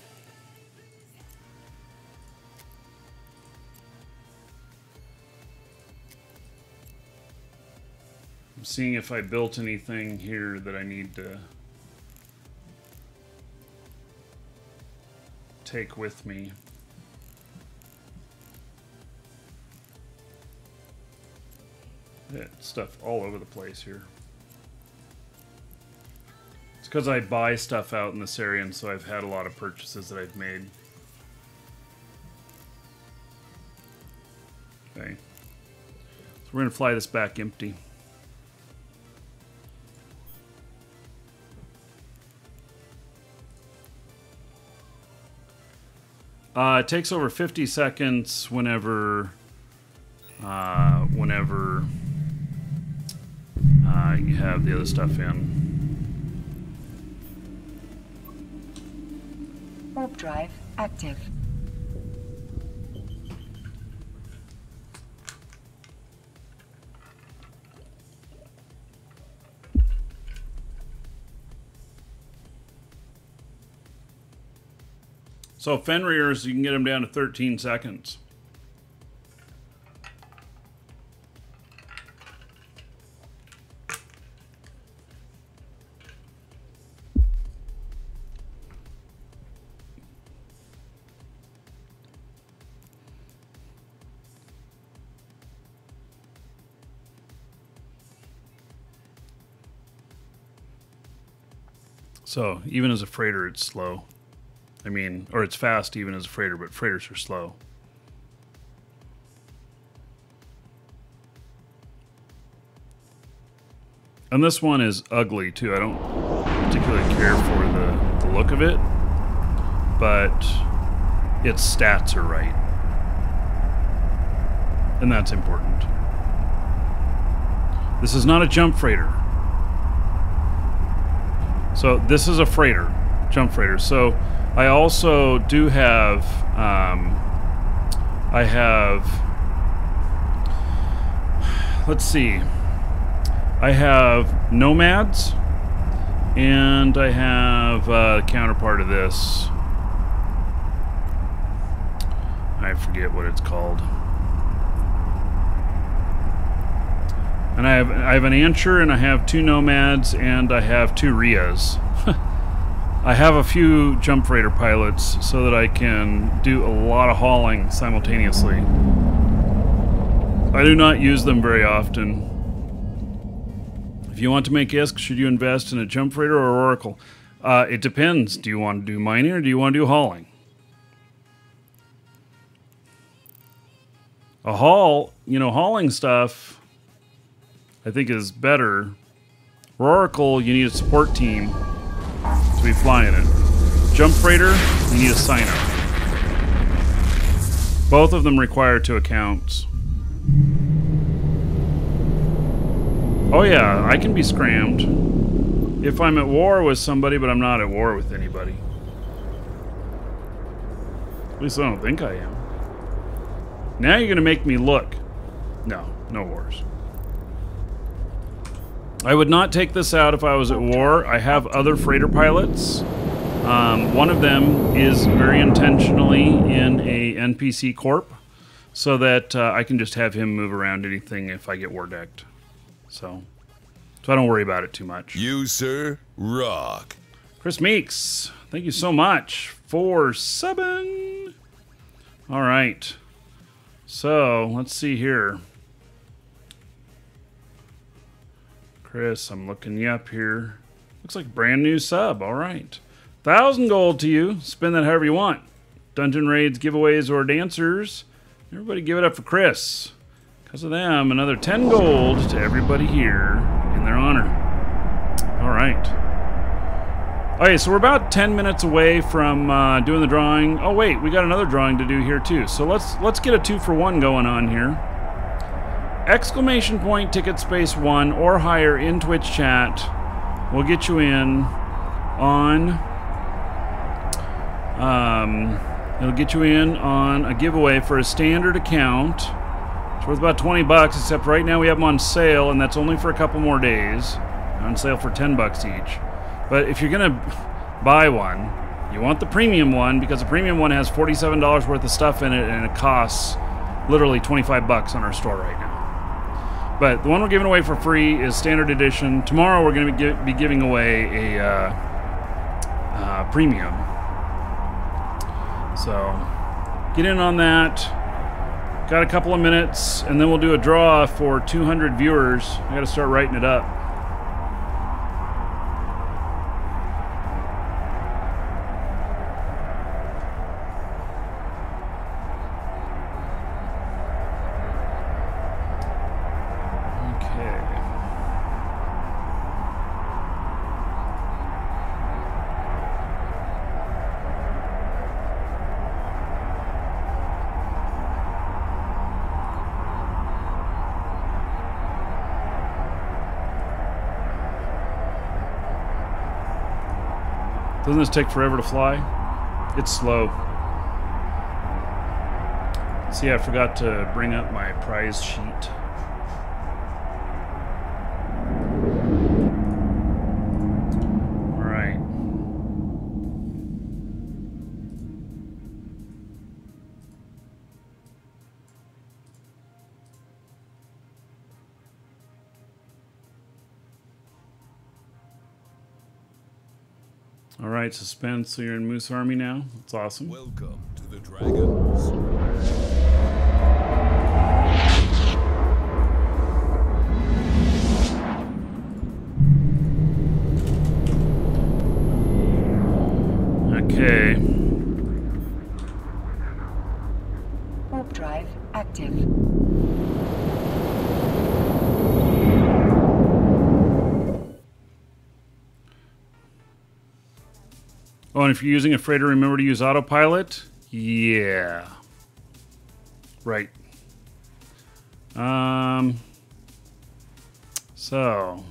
I'm seeing if I built anything here that I need to take with me. Yeah, stuff all over the place here. Because I buy stuff out in this area, and so I've had a lot of purchases that I've made. Okay. So we're going to fly this back empty. Uh, it takes over 50 seconds whenever, uh, whenever uh, you have the other stuff in. Warp drive active. So Fenrir's, you can get him down to 13 seconds. So even as a freighter, it's slow. I mean, or it's fast even as a freighter, but freighters are slow. And this one is ugly too. I don't particularly care for the, the look of it, but its stats are right. And that's important. This is not a jump freighter. So this is a freighter, jump freighter. So I also do have, um, I have, let's see, I have nomads, And I have uh, counterpart of this. I forget what it's called. And I have I have an Anshar and I have two Nomads and I have two Rheas. I have a few jump freighter pilots so that I can do a lot of hauling simultaneously. I do not use them very often. If you want to make ISK, should you invest in a jump freighter or Oracle? Uh, it depends. Do you want to do mining or do you want to do hauling? A haul, you know, hauling stuff, I think is better. For Oracle, you need a support team to be flying it. Jump freighter, you need a sign up. Both of them require two accounts. Oh yeah, I can be scrammed. If I'm at war with somebody, but I'm not at war with anybody. At least I don't think I am. Now you're gonna make me look. No, no wars. I would not take this out if I was at war. I have other freighter pilots. Um, one of them is very intentionally in a NPC corp, so that uh, I can just have him move around anything if I get war decked. So, so I don't worry about it too much. You, sir, rock. Chris Meeks, thank you so much for seven. All right. So let's see here. Chris, I'm looking you up here. Looks like brand new sub. All right. Thousand gold to you. Spend that however you want. Dungeon raids, giveaways, or dancers. Everybody give it up for Chris. Because of them, another 10 gold to everybody here in their honor. All right. Okay, so we're about 10 minutes away from uh, doing the drawing. Oh wait, we got another drawing to do here too. So let's let's get a two for one going on here. Exclamation point ticket space one or higher in Twitch chat will get you in on. Um, it'll get you in on a giveaway for a standard account. It's worth about 20 bucks, except right now we have them on sale, and that's only for a couple more days. On sale for 10 bucks each. But if you're gonna buy one, you want the premium one because the premium one has $47 worth of stuff in it, and it costs literally 25 bucks on our store right now. But the one we're giving away for free is standard edition. Tomorrow we're going to be, giving away a uh, uh, premium. So get in on that. Got a couple of minutes, and then we'll do a draw for 200 viewers. I got to start writing it up. Doesn't this take forever to fly? It's slow. See, I forgot to bring up my prize sheet. Suspense. So you're in Moose Army now. That's awesome. Welcome to the Dragons. If you're using a freighter, remember to use autopilot. Yeah. Right. Um. So.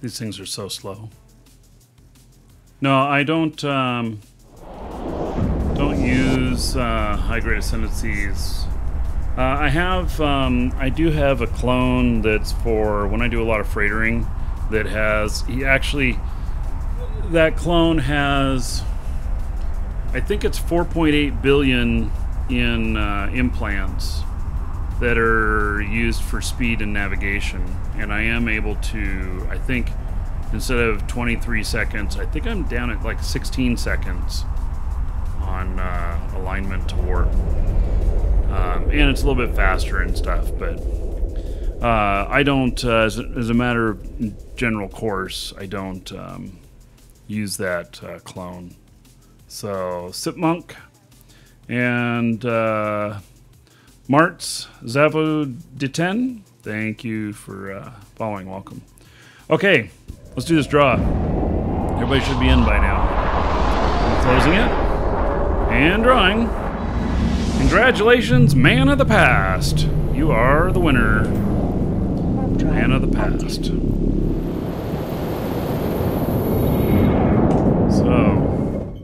These things are so slow. No, I don't. Um, use uh, high grade ascendancies. Uh, I have. Um, I do have a clone that's for when I do a lot of freightering. That has. He actually. That clone has. I think it's 4.8 billion in uh, implants that are used for speed and navigation, and I am able to. I think instead of 23 seconds, I think I'm down at like 16 seconds on uh, alignment to warp. Um, and it's a little bit faster and stuff, but uh, I don't, uh, as, a, as, a, matter of general course, I don't um, use that uh, clone. So, Sipmonk and uh, Martz Zavoditen, thank you for following. Welcome. Okay, let's do this draw. Everybody should be in by now. I'm closing it and drawing. Congratulations, man of the past. You are the winner. Man of the past. So,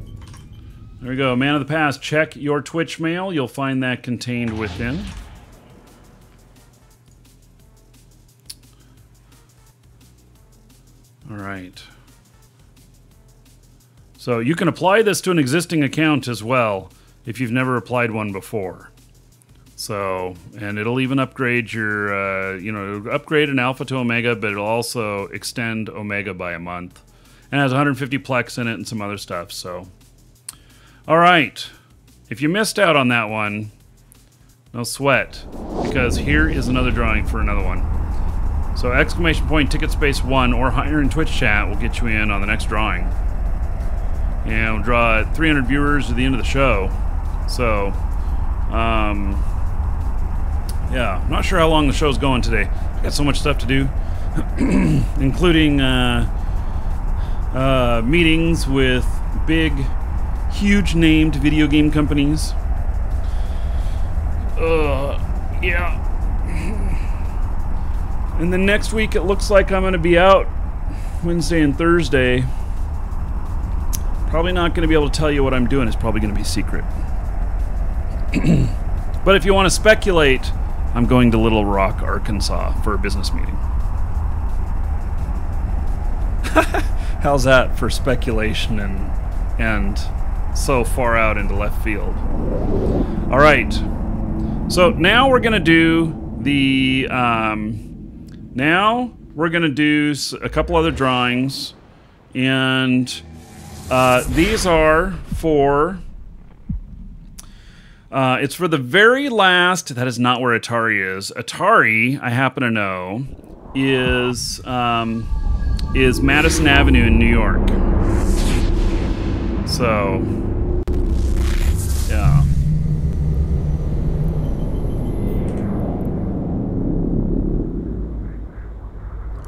there we go. Man of the past. Check your Twitch mail. You'll find that contained within. All right. So you can apply this to an existing account as well if you've never applied one before. So, and it'll even upgrade your, uh, you know, upgrade an alpha to omega, but it'll also extend omega by a month. And has 150 plex in it and some other stuff. So, all right. If you missed out on that one, no sweat, because here is another drawing for another one. So, exclamation point ticket space one or higher in Twitch chat will get you in on the next drawing and we'll draw 300 viewers at the end of the show. So, um, yeah, I'm not sure how long the show's going today. I got so much stuff to do, including uh, uh, meetings with big, huge named video game companies. Uh, yeah. And then next week, it looks like I'm going to be out Wednesday and Thursday. Probably not going to be able to tell you what I'm doing. It's probably going to be secret. but if you want to speculate, I'm going to Little Rock, Arkansas for a business meeting. How's that for speculation and and so far out into left field? All right. So now we're going to do the um, now we're going to do a couple other drawings and uh, these are for. Uh, it's for the very last. That is not where Atari is. Atari, I happen to know, is um, is Madison Avenue in New York. So, yeah.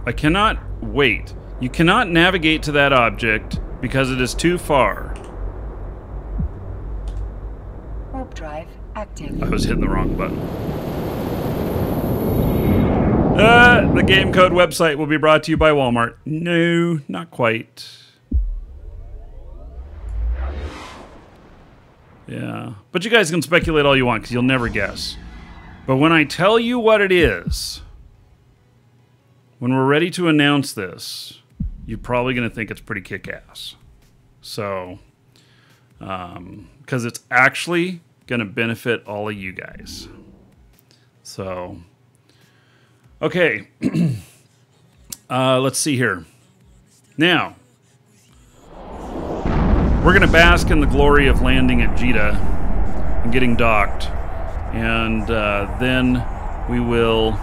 I cannot wait. You cannot navigate to that object because it is too far. Warp drive active. I was hitting the wrong button. Uh, the game code website will be brought to you by Walmart. No, not quite. Yeah. But you guys can speculate all you want because you'll never guess. But when I tell you what it is, when we're ready to announce this, you're probably going to think it's pretty kick ass. So, because um, it's actually going to benefit all of you guys. So, okay. uh, let's see here. Now, we're going to bask in the glory of landing at Jita and getting docked. And uh, then we will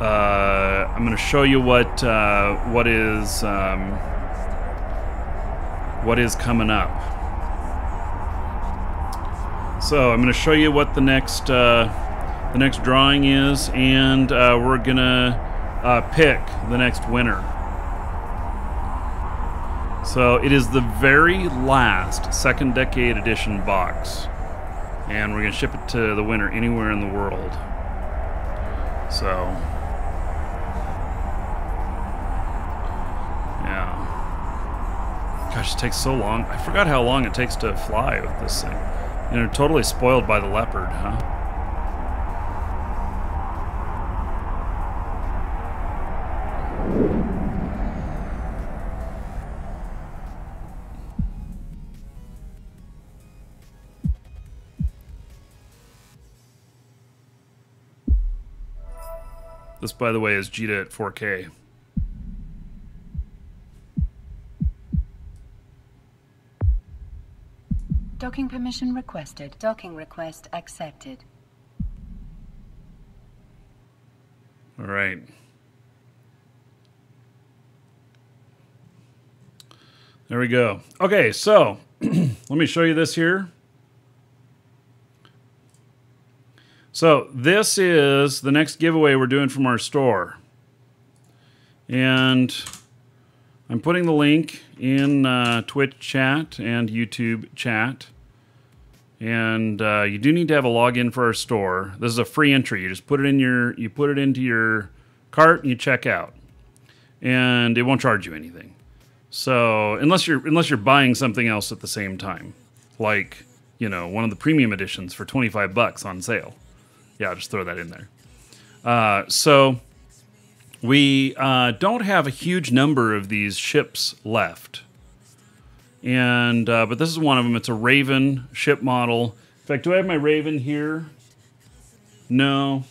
uh, I'm going to show you what uh, what is um, what is coming up. So I'm going to show you what the next uh, the next drawing is, and uh, we're going to uh, pick the next winner. So it is the very last second decade edition box, and we're going to ship it to the winner anywhere in the world. So. Gosh, it takes so long. I forgot how long it takes to fly with this thing. You know, totally spoiled by the leopard, huh? This, by the way, is Jita at 4K. Docking permission requested. Docking request accepted. All right. There we go. Okay, so let me show you this here. So this is the next giveaway we're doing from our store. And I'm putting the link in uh, Twitch chat and YouTube chat. And uh, you do need to have a login for our store. This is a free entry. You just put it in your you put it into your cart and you check out. And it won't charge you anything. So unless you're unless you're buying something else at the same time, like you know one of the premium editions for 25 bucks on sale. Yeah, I'll just throw that in there. Uh, so we uh, don't have a huge number of these ships left, and uh, but this is one of them. It's a Raven ship model. In fact, do I have my Raven here? No.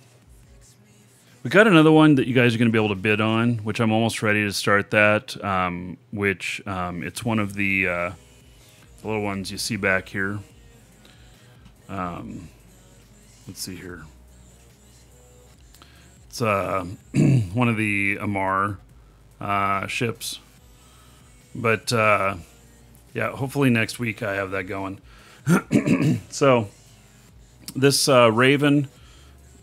We got another one that you guys are going to be able to bid on, which I'm almost ready to start that. Um, which um, it's one of the, uh, the little ones you see back here. Um, let's see here. It's uh, one of the Amarr uh, ships, but uh, yeah, hopefully next week I have that going. so this uh, Raven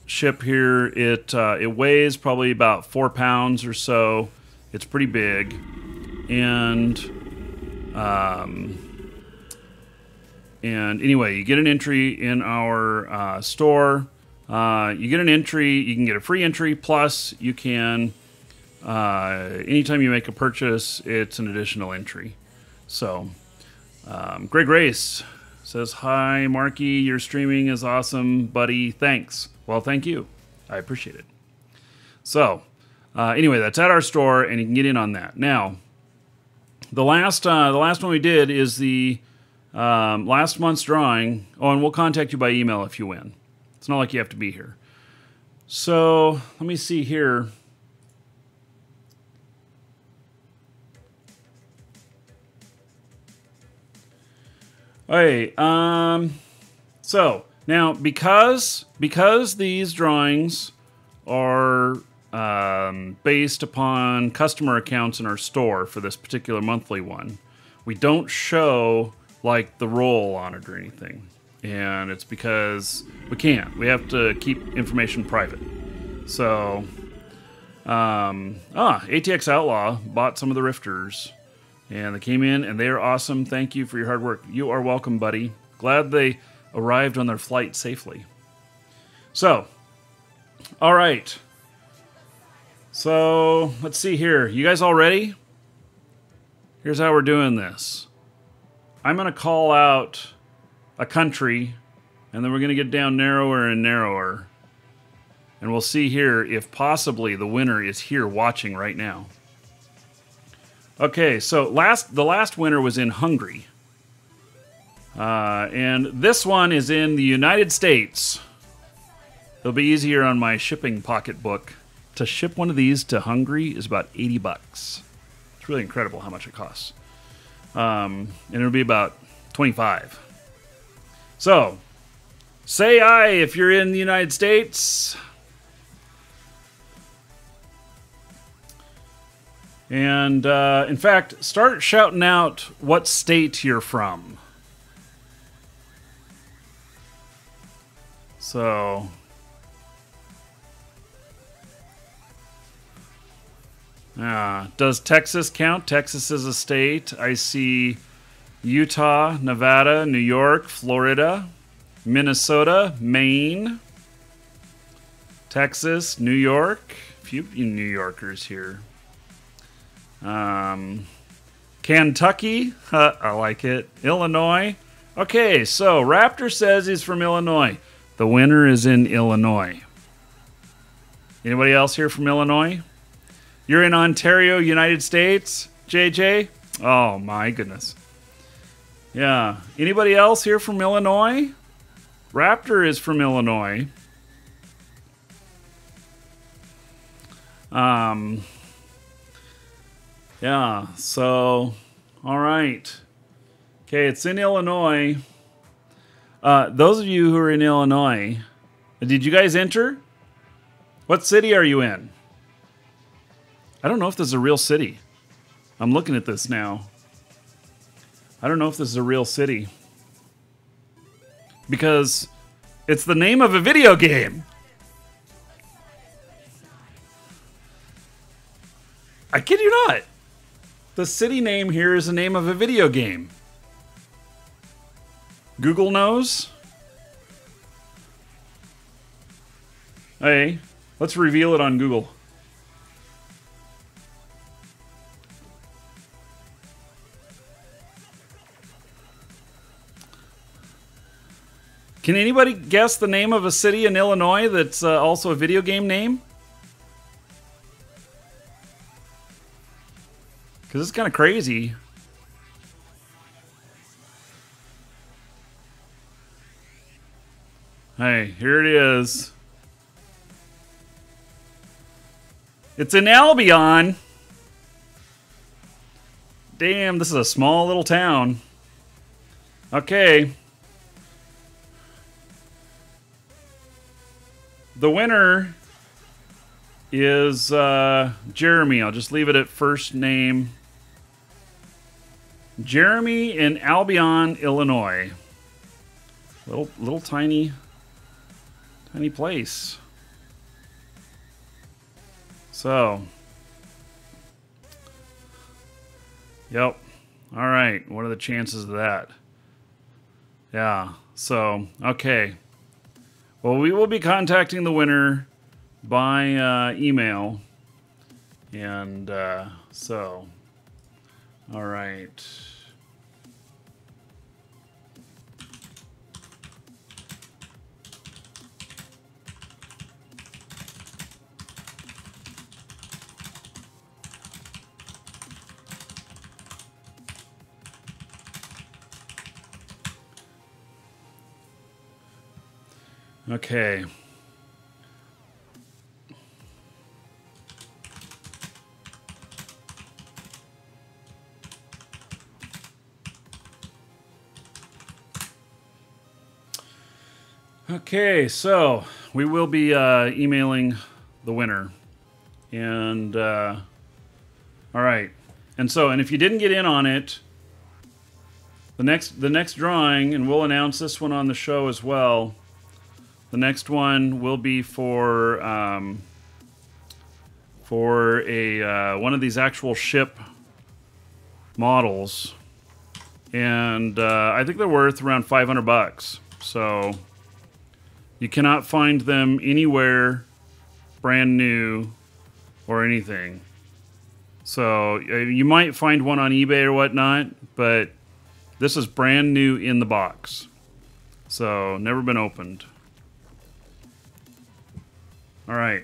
ship here, it uh, it weighs probably about four pounds or so. It's pretty big, and um, and anyway, you get an entry in our uh, store. Uh, you get an entry. You can get a free entry. Plus, you can uh, anytime you make a purchase, it's an additional entry. So, um, Greg Race says, "Hi, Markee. Your streaming is awesome, buddy. Thanks." Well, thank you. I appreciate it. So, uh, anyway, that's at our store, and you can get in on that. Now, the last uh, the last one we did is the um, last month's drawing. Oh, and we'll contact you by email if you win. It's not like you have to be here. So let me see here. Hey, um, so now because because these drawings are um, based upon customer accounts in our store for this particular monthly one, we don't show like the roll on it or anything, and it's because we can't. We have to keep information private. So, um, ah, ATX Outlaw bought some of the Rifters, and they came in and they are awesome. Thank you for your hard work. You are welcome, buddy. Glad they arrived on their flight safely. So, all right. So let's see here. You guys all ready? Here's how we're doing this. I'm going to call out a country, and then we're going to get down narrower and narrower. And we'll see here if possibly the winner is here watching right now. Okay, so last the last winner was in Hungary. Uh, and this one is in the United States. It'll be easier on my shipping pocketbook. To ship one of these to Hungary is about 80 bucks. It's really incredible how much it costs. Um, and it'll be about 25. So, say I if you're in the United States. And uh, in fact, start shouting out what state you're from. So, Ah, does Texas count? Texas is a state. I see Utah, Nevada, New York, Florida, Minnesota, Maine, Texas, New York. A few New Yorkers here. Um, Kentucky. Huh, I like it. Illinois. Okay, so Raptor says he's from Illinois. The winner is in Illinois. Anybody else here from Illinois? You're in Ontario, United States, JJ? Oh my goodness. Yeah. Anybody else here from Illinois? Raptor is from Illinois. Um Yeah, so all right. Okay, it's in Illinois. Uh, those of you who are in Illinois, did you guys enter? What city are you in? I don't know if this is a real city. I'm looking at this now. I don't know if this is a real city. Because it's the name of a video game. I kid you not. The city name here is the name of a video game. Google knows. Hey, let's reveal it on Google. Can anybody guess the name of a city in Illinois that's uh, also a video game name? Because it's kind of crazy. Hey, here it is. It's in Albion. Damn, this is a small little town. Okay. The winner is uh, Jeremy. I'll just leave it at first name. Jeremy in Albion, Illinois. Little little tiny tiny place. So, yep. All right. What are the chances of that? Yeah. So, okay. Well, we will be contacting the winner by uh, email. And uh, so, all right. Okay. Okay, so we will be uh, emailing the winner. And, uh, all right. And so, and if you didn't get in on it, the next, the next drawing, and we'll announce this one on the show as well. The next one will be for um, for a uh, one of these actual ship models, and uh, I think they're worth around 500 bucks. So you cannot find them anywhere brand new or anything. So uh, you might find one on eBay or whatnot, but this is brand new in the box. So never been opened. All right.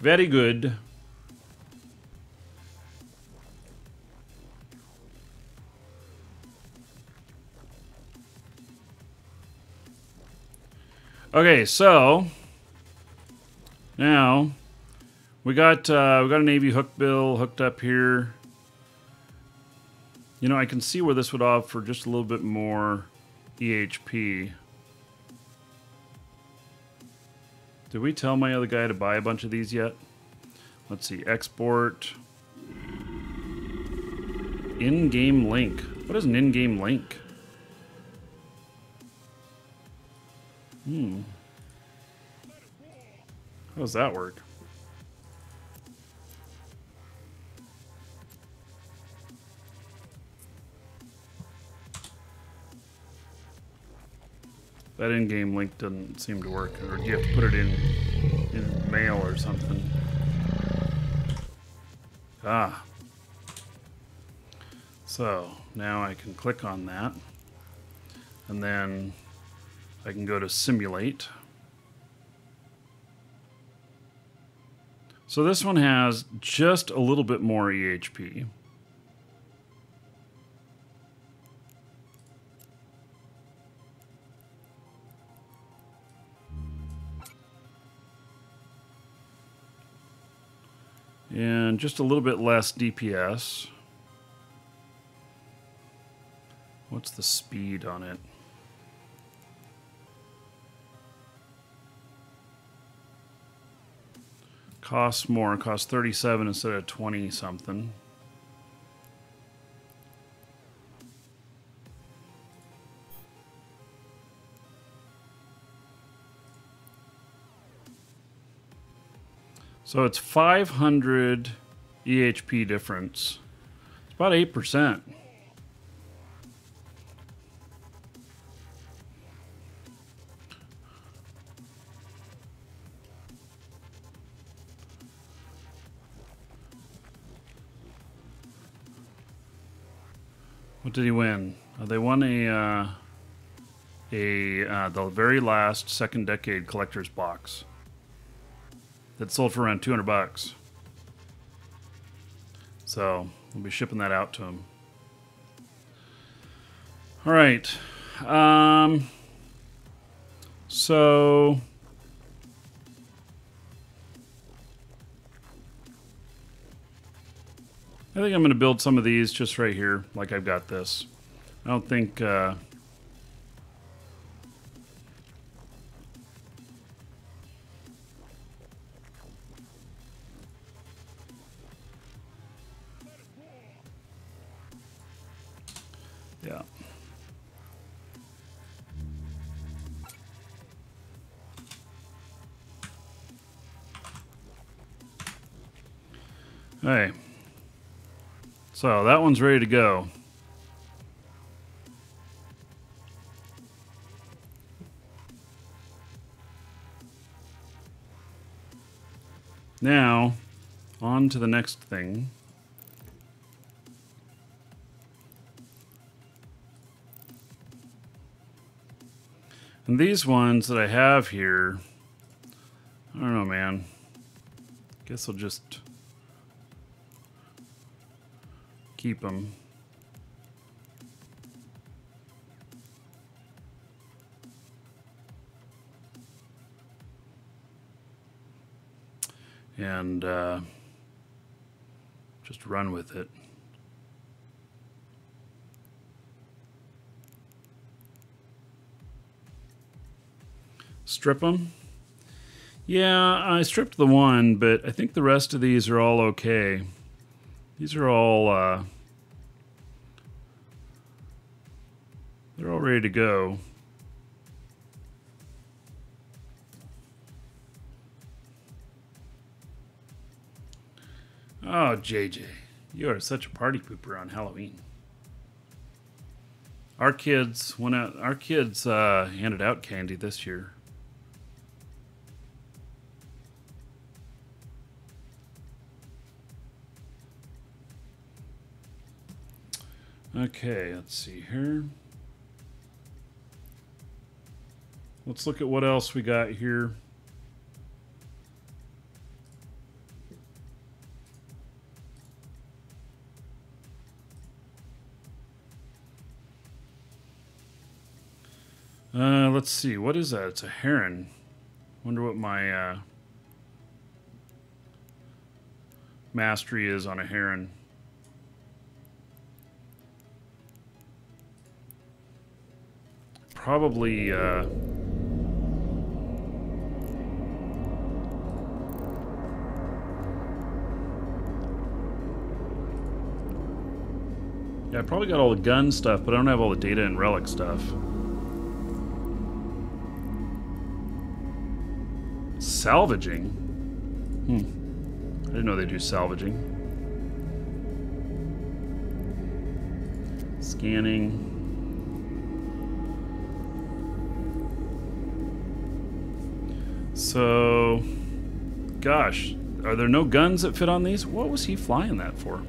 Very good. Okay, so now we got uh, we got a Navy Hookbill hooked up here. You know, I can see where this would offer just a little bit more EHP. Did we tell my other guy to buy a bunch of these yet? Let's see. Export. In-game link. What is an in-game link? Hmm. How does that work? That in-game link doesn't seem to work, or you have to put it in in mail or something? Ah. So now I can click on that. And then I can go to simulate. So this one has just a little bit more EHP. And just a little bit less DPS. What's the speed on it? Costs more. Costs 37 instead of 20 something. So it's 500 EHP difference. It's about 8%. What did he win? Uh, they won a uh, a uh, the very last second decade collector's box that sold for around 200 bucks. So we'll be shipping that out to him. All right. Um, so I think I'm going to build some of these just right here, like I've got this. I don't think... Uh, Hey. So that one's ready to go. Now, on to the next thing. And these ones that I have here, I don't know, man. Guess I'll just keep them. And uh, just run with it. Strip them. Yeah, I stripped the one, but I think the rest of these are all okay. These are all, uh, they're all ready to go. Oh, JJ, you are such a party pooper on Halloween. Our kids went out. Our kids uh, handed out candy this year. Okay, let's see here. Let's look at what else we got here. Uh, let's see. What is that? It's a heron. Wonder what my uh, mastery is on a heron. Probably. Uh, yeah, I probably got all the gun stuff, but I don't have all the data and relic stuff. Salvaging? Hmm. I didn't know they do salvaging. Scanning. So, gosh, are there no guns that fit on these? What was he flying that for?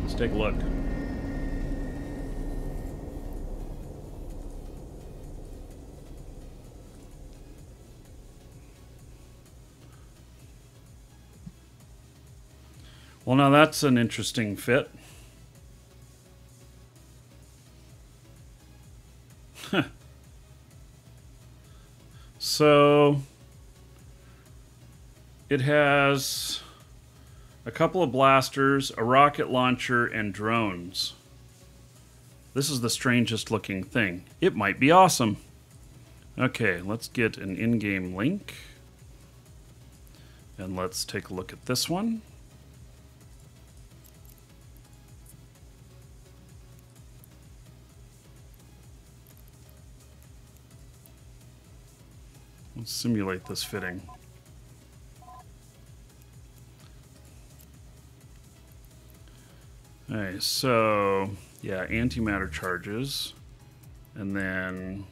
Let's take a look. Well, now that's an interesting fit. So it has a couple of blasters, a rocket launcher, and drones. This is the strangest looking thing. It might be awesome. Okay, let's get an in-game link. And let's take a look at this one. Let's simulate this fitting. Alright, so yeah, antimatter charges. And then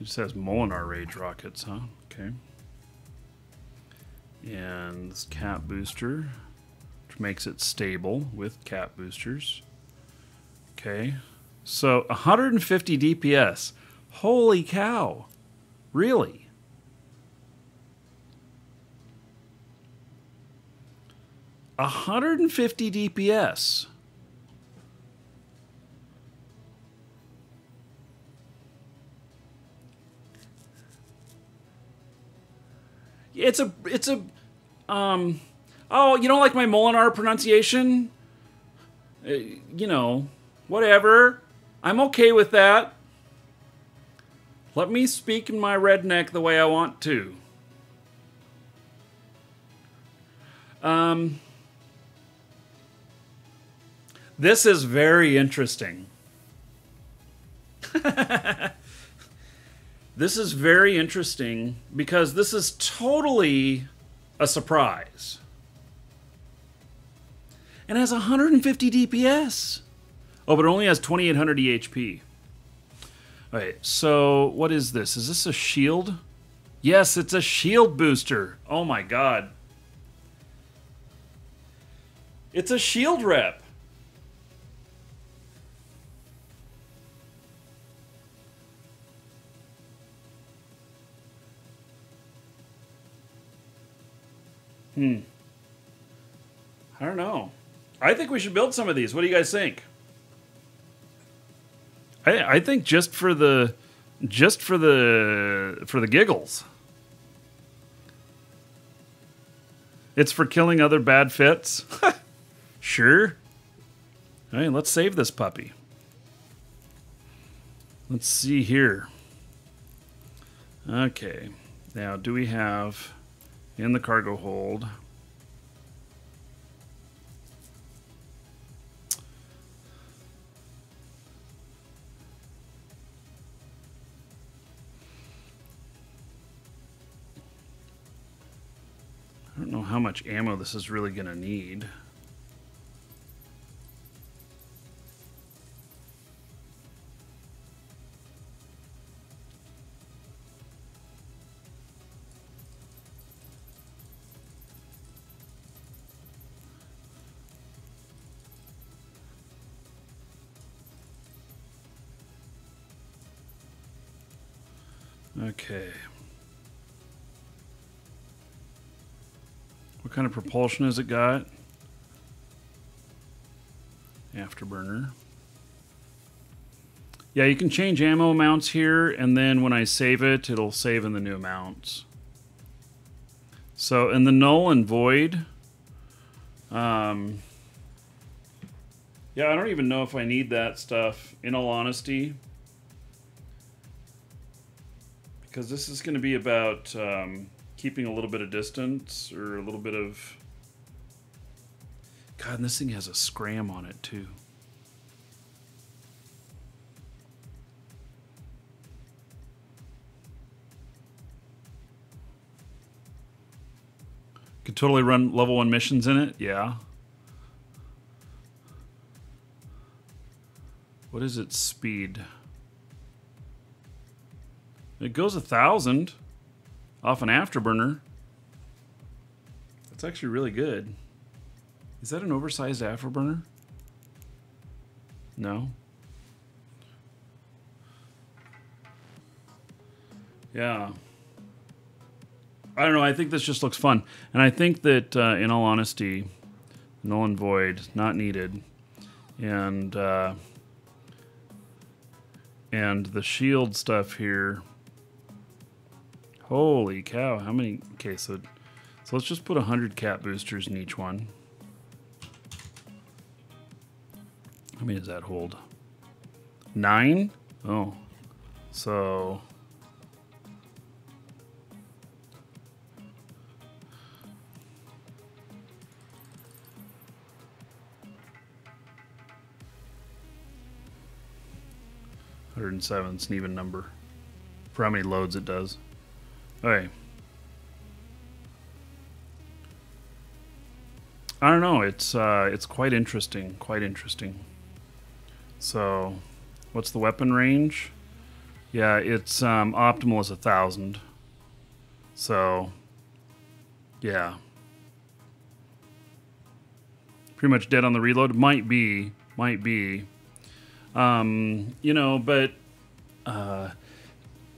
it says Molinar Rage rockets, huh? Okay. And this cap booster, which makes it stable with cap boosters. Okay. So 150 DPS. Holy cow. Really? A hundred and fifty DPS. It's a it's a um oh you don't like my Molinar pronunciation? Uh, you know, whatever. I'm okay with that. Let me speak in my redneck the way I want to. Um, this is very interesting. this is very interesting because this is totally a surprise. And has 150 DPS. Oh, but it only has 2800 EHP. All right, so what is this? Is this a shield? Yes, it's a shield booster. Oh my god. It's a shield rep. Hmm. I don't know. I think we should build some of these. What do you guys think? I, I think just for the just for the for the giggles. It's for killing other bad fits. sure. All right, let's save this puppy. Let's see here. Okay. Now, do we have in the cargo hold? I don't know how much ammo this is really going to need. Okay. Kind of propulsion has it got? Afterburner. Yeah, you can change ammo amounts here, and then when I save it, it'll save in the new amounts. So in the null and void, um, yeah, I don't even know if I need that stuff, in all honesty. Because this is going to be about um, keeping a little bit of distance or a little bit of. God, and this thing has a scram on it too. Could totally run level one missions in it. Yeah. What is its speed? It goes a thousand. Off an afterburner. That's actually really good. Is that an oversized afterburner? No. Yeah. I don't know. I think this just looks fun. And I think that, uh, in all honesty, null and void, not needed. And, uh, and the shield stuff here. Holy cow. How many? Okay, so, so let's just put 100 cap boosters in each one. How many does that hold? Nine? Oh. So. Hundred and seven. It's an even number for how many loads it does. Okay. I don't know. It's uh, it's quite interesting. Quite interesting. So, what's the weapon range? Yeah, it's um, optimal is a thousand. So, yeah. Pretty much dead on the reload. Might be, might be. Um, you know, but uh,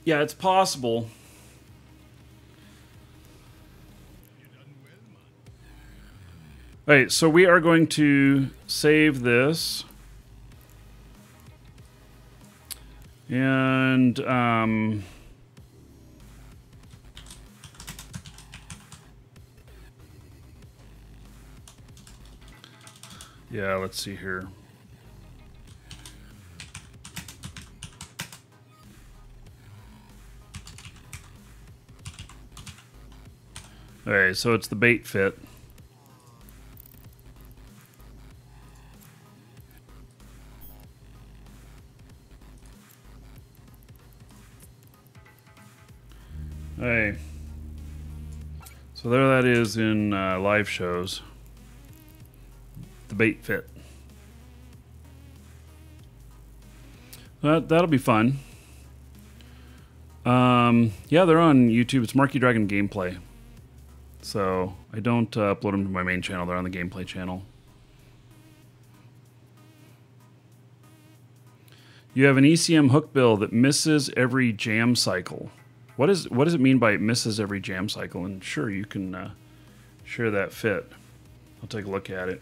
yeah, it's possible. All right, so we are going to save this. And um, yeah, let's see here. All right, so it's the bait fit. Hey. So there that is in uh, live shows. The bait fit. That that'll be fun. Um, yeah, they're on YouTube. It's Markee Dragon Gameplay. So I don't uh, upload them to my main channel. They're on the gameplay channel. You have an ECM Hookbill that misses every jam cycle. What is what does it mean by it misses every jam cycle? And sure, you can uh, share that fit. I'll take a look at it.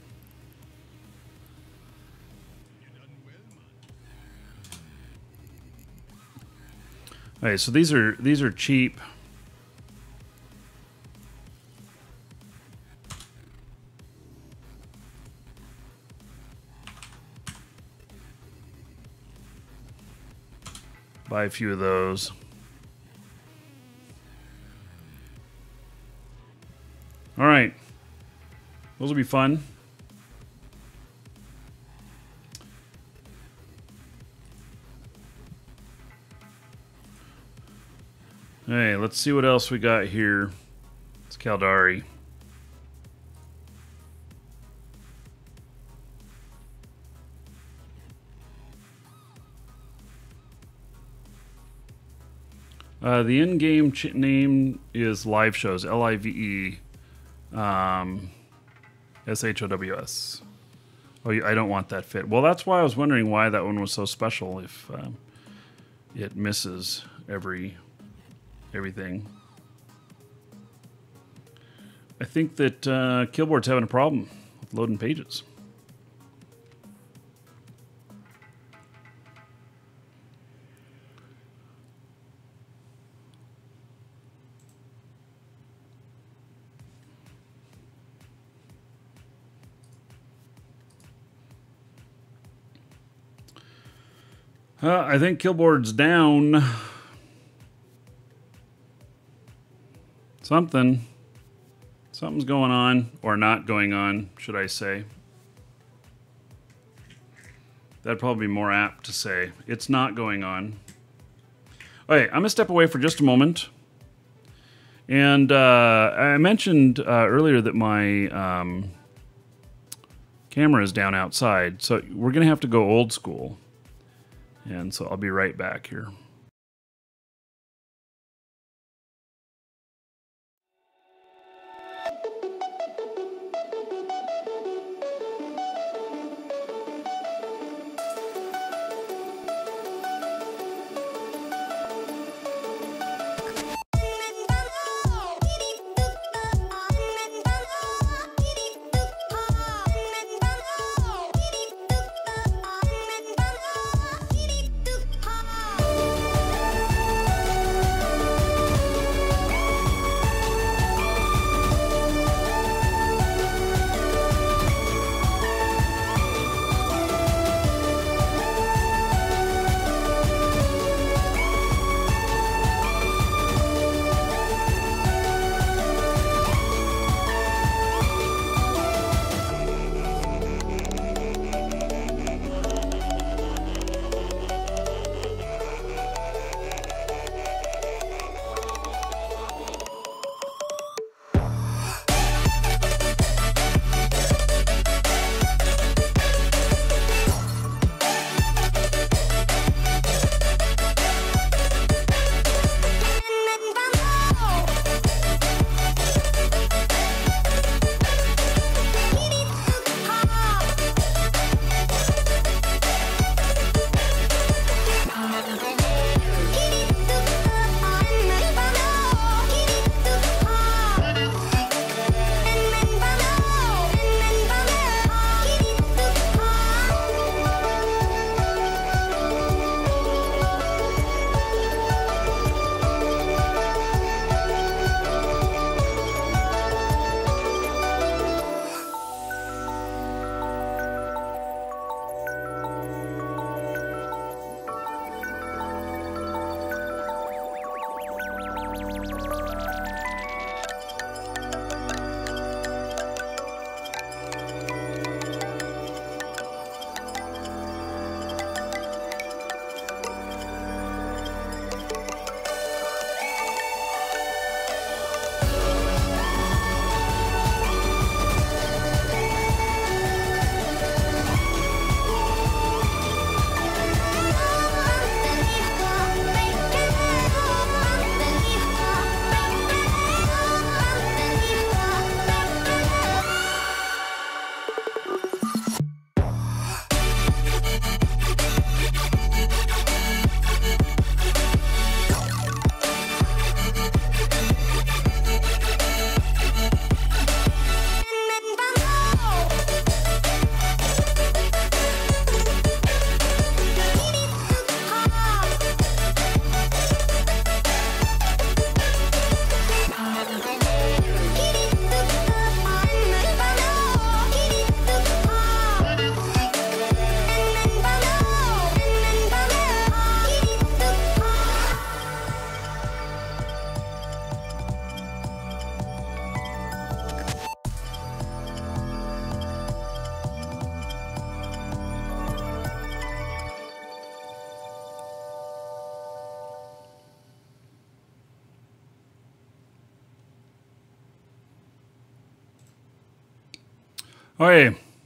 All right, so these are these are cheap. Buy a few of those. All right. Those will be fun. Hey, let's see what else we got here. It's Caldari. Uh, the in-game name is live shows. L I V E um, S H O W S. Oh, I don't want that fit. Well, that's why I was wondering why that one was so special. If um, it misses every everything. I think that uh, Killboard's having a problem with loading pages. Uh, I think Killboard's down. Something. Something's going on, or not going on, should I say. That'd probably be more apt to say. It's not going on. Okay, I'm going to step away for just a moment. And uh, I mentioned uh, earlier that my um, camera is down outside, so we're going to have to go old school. And so I'll be right back here.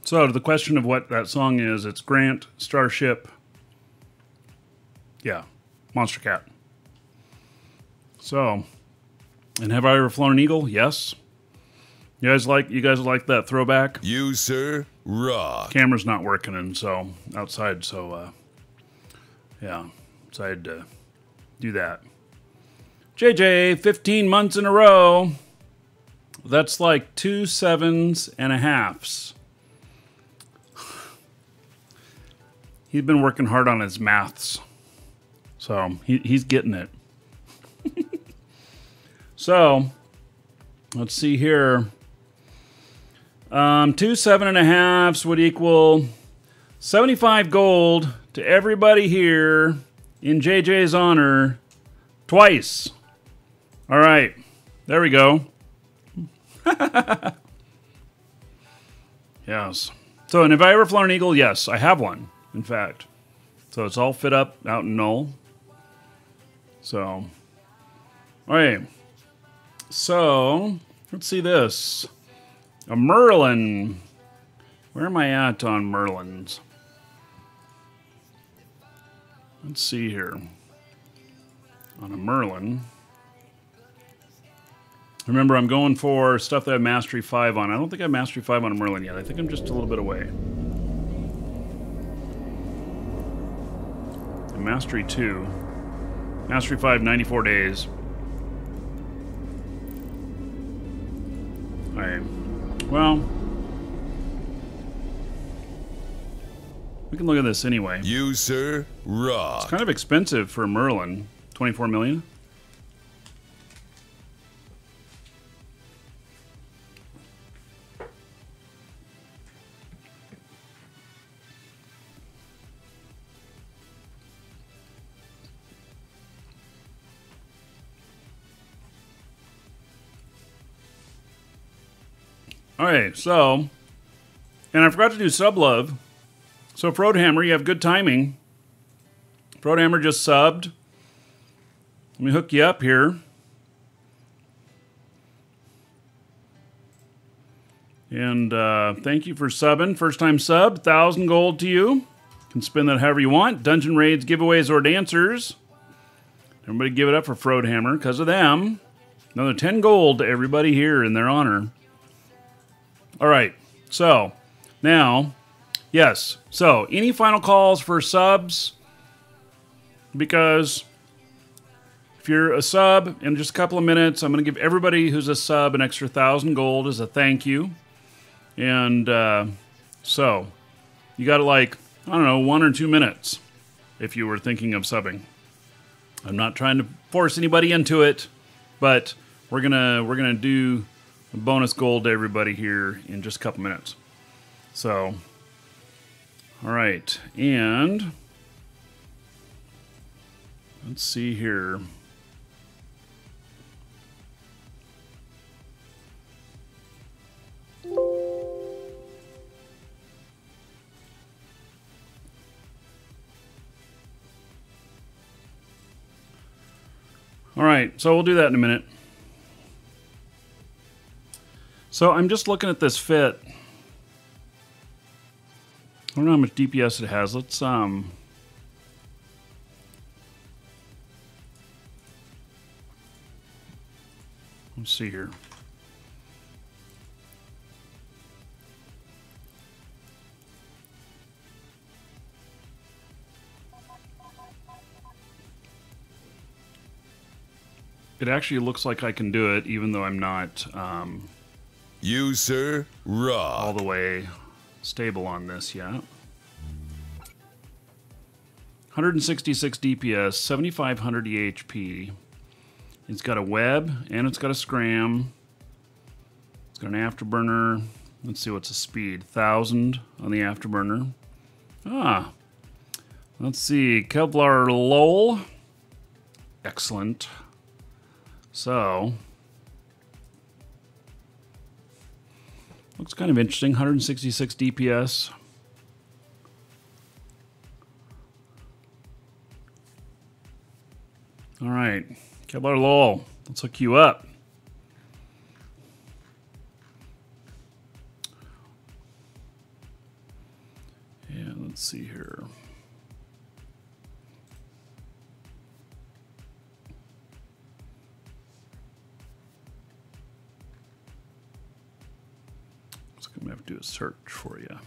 So to the question of what that song is, it's Grant, Starship. Yeah, Monstercat. So, and have I ever flown an eagle? Yes. You guys like you guys like that throwback? You, sir, rock. Camera's not working, and so outside, so uh, yeah, decided to do that. JJ, 15 months in a row. That's like two sevens and a halves. He's been working hard on his maths. So he, he's getting it. so let's see here. Um, two seven and a halves would equal 75 gold to everybody here in JJ's honor twice. All right. There we go. yes. So, and have I ever flown an eagle? Yes, I have one, in fact. So it's all fit up out in Null. So, all right. So, let's see this. A Merlin. Where am I at on Merlins? Let's see here. On a Merlin. Remember, I'm going for stuff that I have Mastery 5 on. I don't think I have Mastery 5 on a Merlin yet. I think I'm just a little bit away. Mastery 2. Mastery 5, 94 days. Alright. Well. We can look at this anyway. You, sir, It's Kind of expensive for Merlin. 24 million. All right, so, and I forgot to do sub love. So, Frodhammer, you have good timing. Frodhammer just subbed. Let me hook you up here. And uh, thank you for subbing. First time sub, 1,000 gold to you. Can spend that however you want. Dungeon raids, giveaways, or dancers. Everybody give it up for Frodhammer because of them. Another 10 gold to everybody here in their honor. All right. So now, yes. So any final calls for subs? Because if you're a sub in just a couple of minutes, I'm going to give everybody who's a sub an extra thousand gold as a thank you. And uh, so you got like, I don't know, one or two minutes if you were thinking of subbing. I'm not trying to force anybody into it, but we're gonna we're gonna do bonus gold to everybody here in just a couple minutes. So, all right, and let's see here. All right, so we'll do that in a minute. So I'm just looking at this fit. I don't know how much DPS it has. Let's um Let's see here. It actually looks like I can do it, even though I'm not um, You, sir, rock. all the way stable on this yet. 166 DPS, 7500 EHP. It's got a web and it's got a scram. It's got an afterburner. Let's see what's the speed. 1000 on the afterburner. Ah. Let's see. Kevlar Lowell. Excellent. So, Looks kind of interesting, 166 DPS. All right, Kevlar Lowell, let's hook you up. And let's see here. I'm gonna have to do a search for you.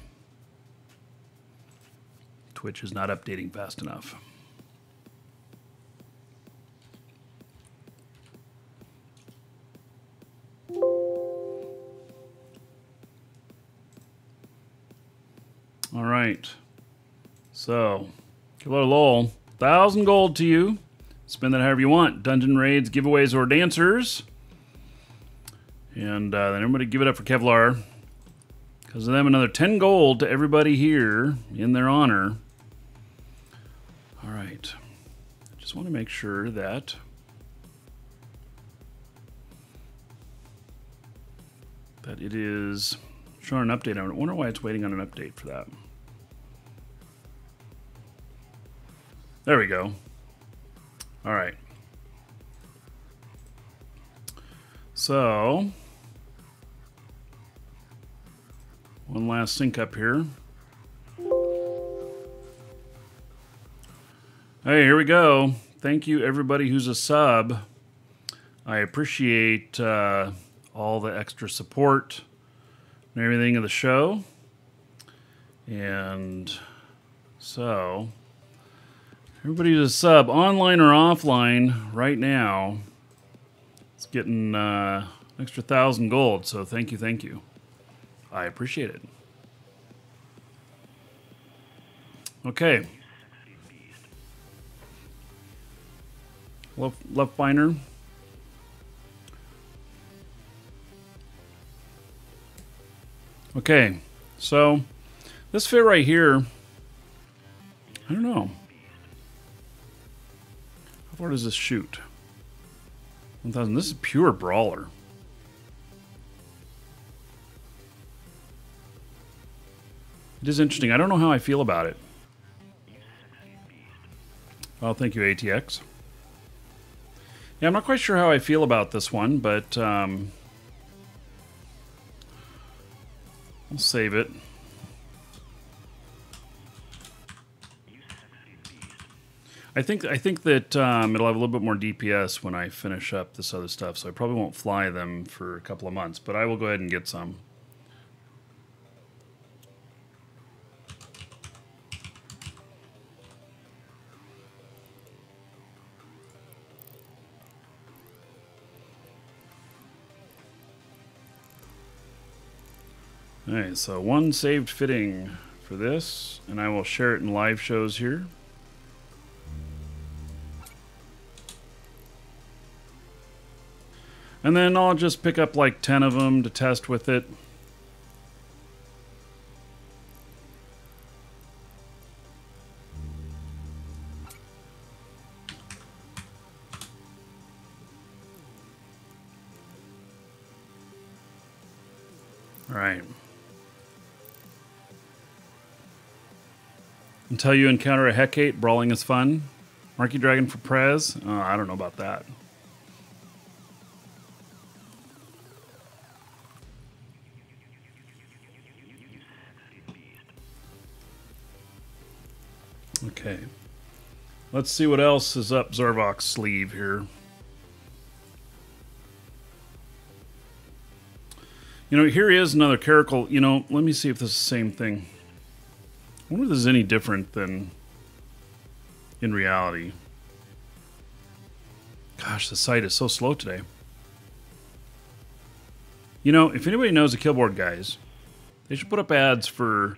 Twitch is not updating fast enough. All right. So, Killer Lowell, thousand gold to you. Spend that however you want. Dungeon raids, giveaways, or dancers. And uh, then everybody give it up for Kevlar. Because of them, another 10 gold to everybody here in their honor. All right. I just want to make sure that. That it is showing an update. I wonder why it's waiting on an update for that. There we go. All right. So, one last sync up here. Hey, here we go. Thank you, everybody who's a sub. I appreciate uh, all the extra support and everything of the show. And so, everybody who's a sub, online or offline, right now, it's getting uh, an extra thousand gold. So, thank you, thank you. I appreciate it. Okay. Left, left binder. Okay, so this fit right here, I don't know. How far does this shoot? 1000. This is pure brawler. It is interesting. I don't know how I feel about it. Well, thank you, ATX. Yeah, I'm not quite sure how I feel about this one, but um, we'll save it. I think I think that um, it'll have a little bit more DPS when I finish up this other stuff, so I probably won't fly them for a couple of months, but I will go ahead and get some. Alright, so one saved fitting for this, and I will share it in live shows here. And then I'll just pick up like 10 of them to test with it. Until you encounter a Hecate, brawling is fun. Markee Dragon for Prez? Oh, I don't know about that. Okay. Let's see what else is up Zarvox's sleeve here. You know, here is another Caracal. You know, let me see if this is the same thing. Wonder if this is any different than in reality. Gosh, the site is so slow today. You know, if anybody knows the Killboard guys, they should put up ads for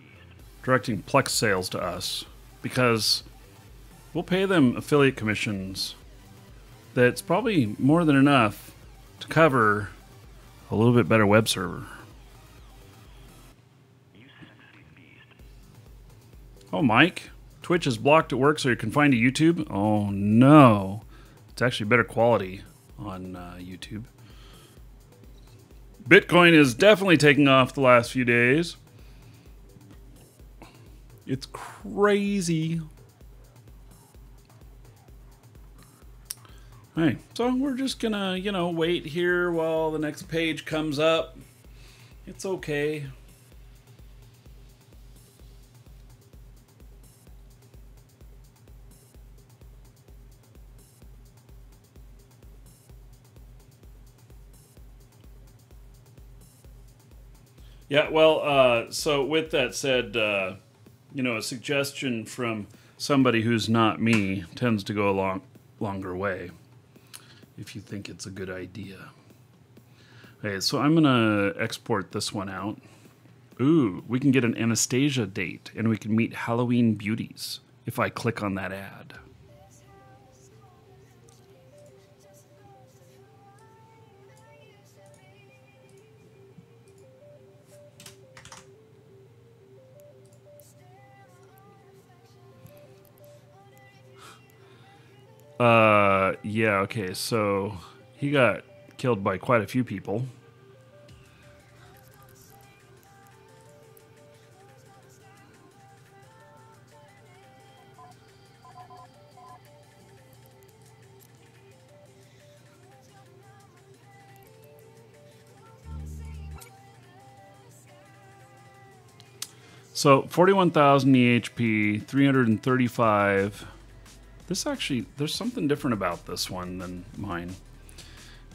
directing Plex sales to us because we'll pay them affiliate commissions that's probably more than enough to cover a little bit better web server. Oh, Mike, Twitch is blocked at work, so you're confined to YouTube. Oh no, it's actually better quality on uh, YouTube. Bitcoin is definitely taking off the last few days. It's crazy. Hey, so we're just gonna, you know, wait here while the next page comes up. It's okay. Yeah, well, uh, so with that said, uh, you know, a suggestion from somebody who's not me tends to go a long, longer way if you think it's a good idea. Okay, so I'm going to export this one out. Ooh, we can get an Anastasia date and we can meet Halloween beauties if I click on that ad. Uh, yeah, okay, so he got killed by quite a few people. So 41,000 EHP, 335. This actually, there's something different about this one than mine.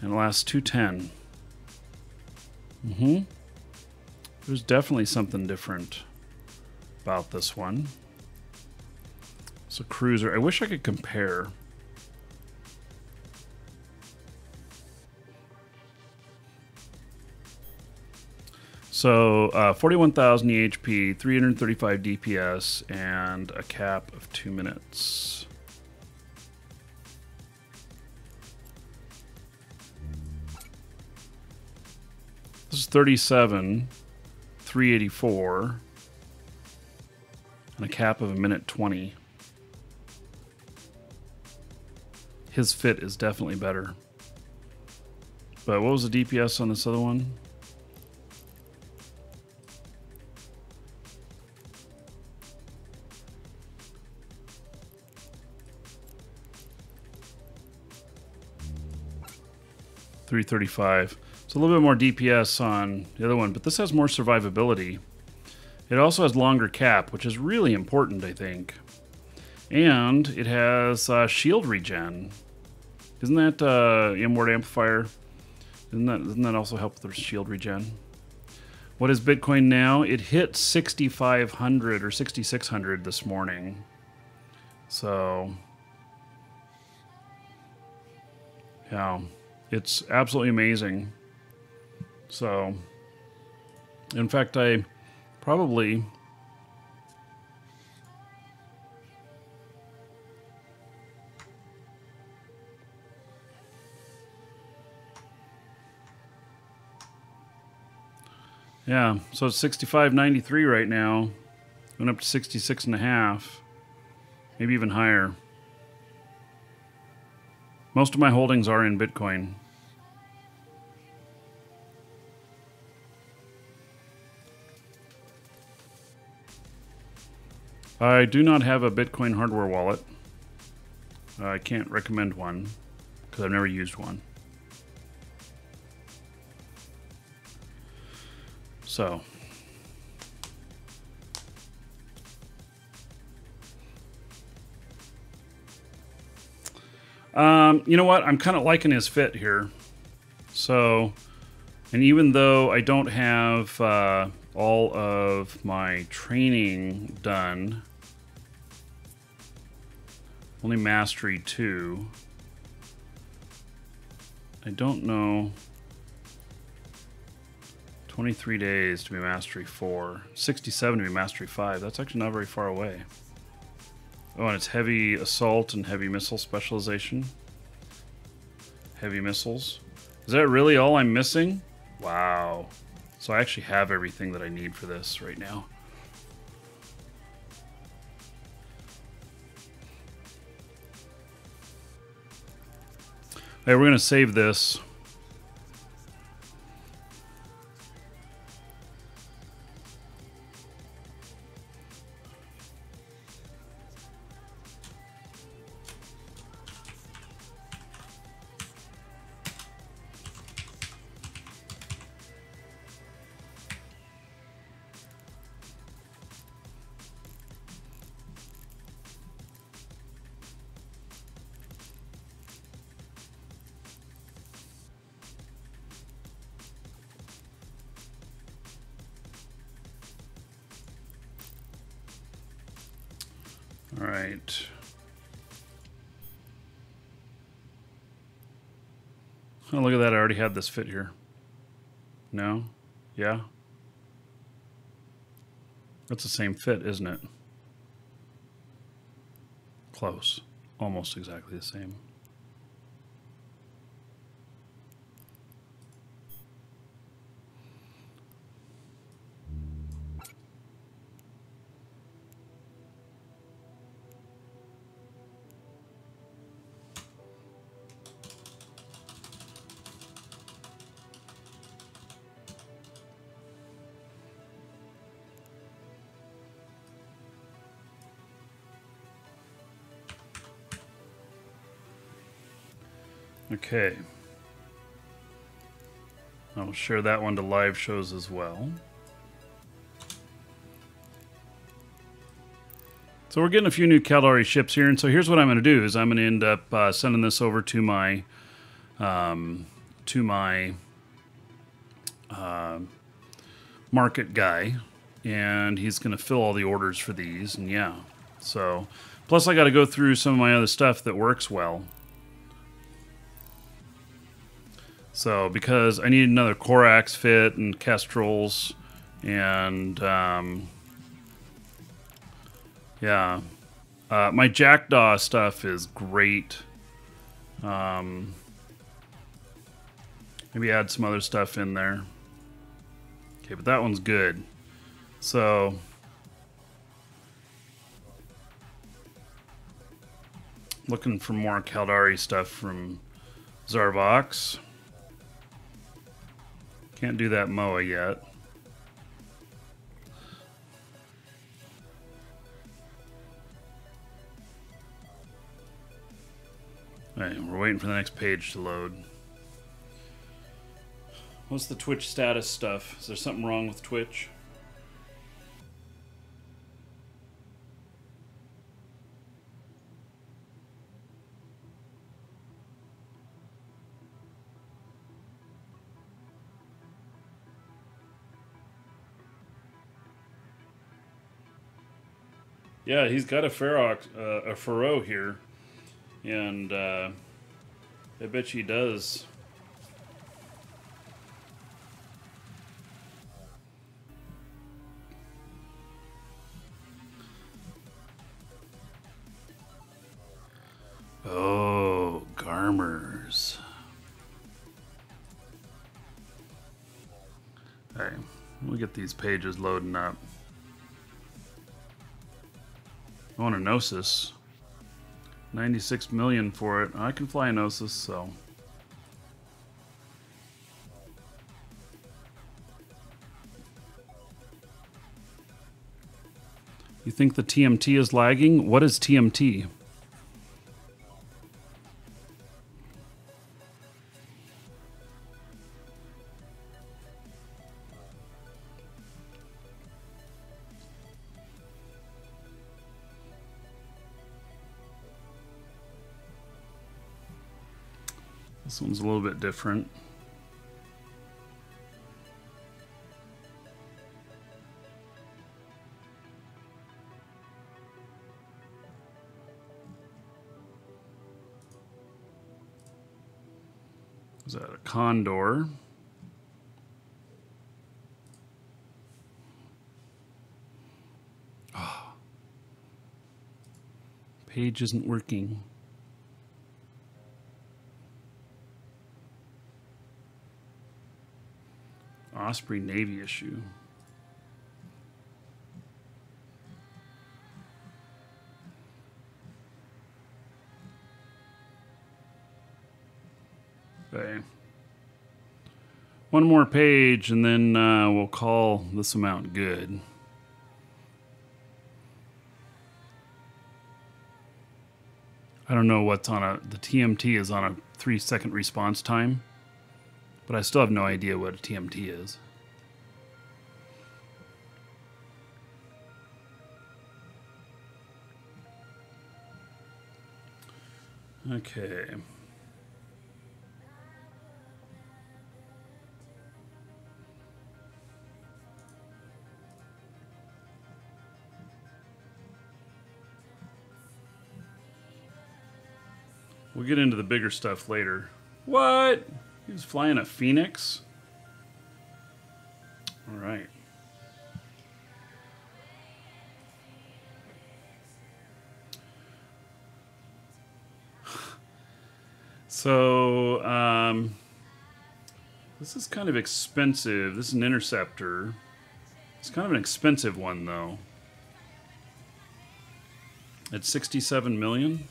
And the last 210. Mm-hmm. There's definitely something different about this one. It's a cruiser. I wish I could compare. So uh, 41,000 EHP, 335 DPS, and a cap of two minutes. This is 37, 384, and a cap of a minute 20. His fit is definitely better. But what was the DPS on this other one? Three thirty-five. A little bit more DPS on the other one, but this has more survivability. It also has longer cap, which is really important, I think. And it has uh, shield regen. Isn't that uh, Inward Amplifier? Isn't that, doesn't that also help with the shield regen? What is Bitcoin now? It hit 6,500 or 6,600 this morning. So, yeah, it's absolutely amazing. So, in fact, I probably Yeah, so it's 65.93 right now. Went up to 66 and a half. Maybe even higher. Most of my holdings are in Bitcoin. I do not have a Bitcoin hardware wallet. I can't recommend one because I've never used one. So, um, you know what? I'm kind of liking his fit here. So, and even though I don't have uh, all of my training done, only mastery two. I don't know. 23 days to be mastery 4. 67 to be mastery 5. That's actually not very far away. Oh, and it's heavy assault and heavy missile specialization. Heavy missiles. Is that really all I'm missing? Wow. So I actually have everything that I need for this right now. Hey, we're going to save this. Already had this fit here. No? Yeah? That's the same fit, isn't it? Close. Almost exactly the same. Okay. I'll share that one to live shows as well. So we're getting a few new Caldari ships here, and so here's what I'm going to do: is I'm going to end up uh, sending this over to my um, to my uh, market guy, and he's going to fill all the orders for these. And yeah, so plus I got to go through some of my other stuff that works well. So because I need another Corax fit and Kestrels and um, yeah, uh, my Jackdaw stuff is great. Um, maybe add some other stuff in there. Okay, but that one's good. So looking for more Caldari stuff from Zarvox. Can't do that Moa yet. Alright, we're waiting for the next page to load. What's the Twitch status stuff? Is there something wrong with Twitch? Yeah, he's got a Ferox, uh, a Pharaoh here, and uh, I bet he does. Oh, Garmers. All right, we'll get these pages loading up. Want a Gnosis. 96 million for it. I can fly a Gnosis, so. You think the TMT is lagging? What is TMT? One's a little bit different. Is that a condor? Oh. Page isn't working. Osprey Navy issue. Okay. One more page and then uh, we'll call this amount good. I don't know what's on a, the TMT is on a three second response time. But I still have no idea what a TMT is. Okay. We'll get into the bigger stuff later. What? He was flying a Phoenix? All right. So, um, this is kind of expensive. This is an interceptor. It's kind of an expensive one, though. At 67 million.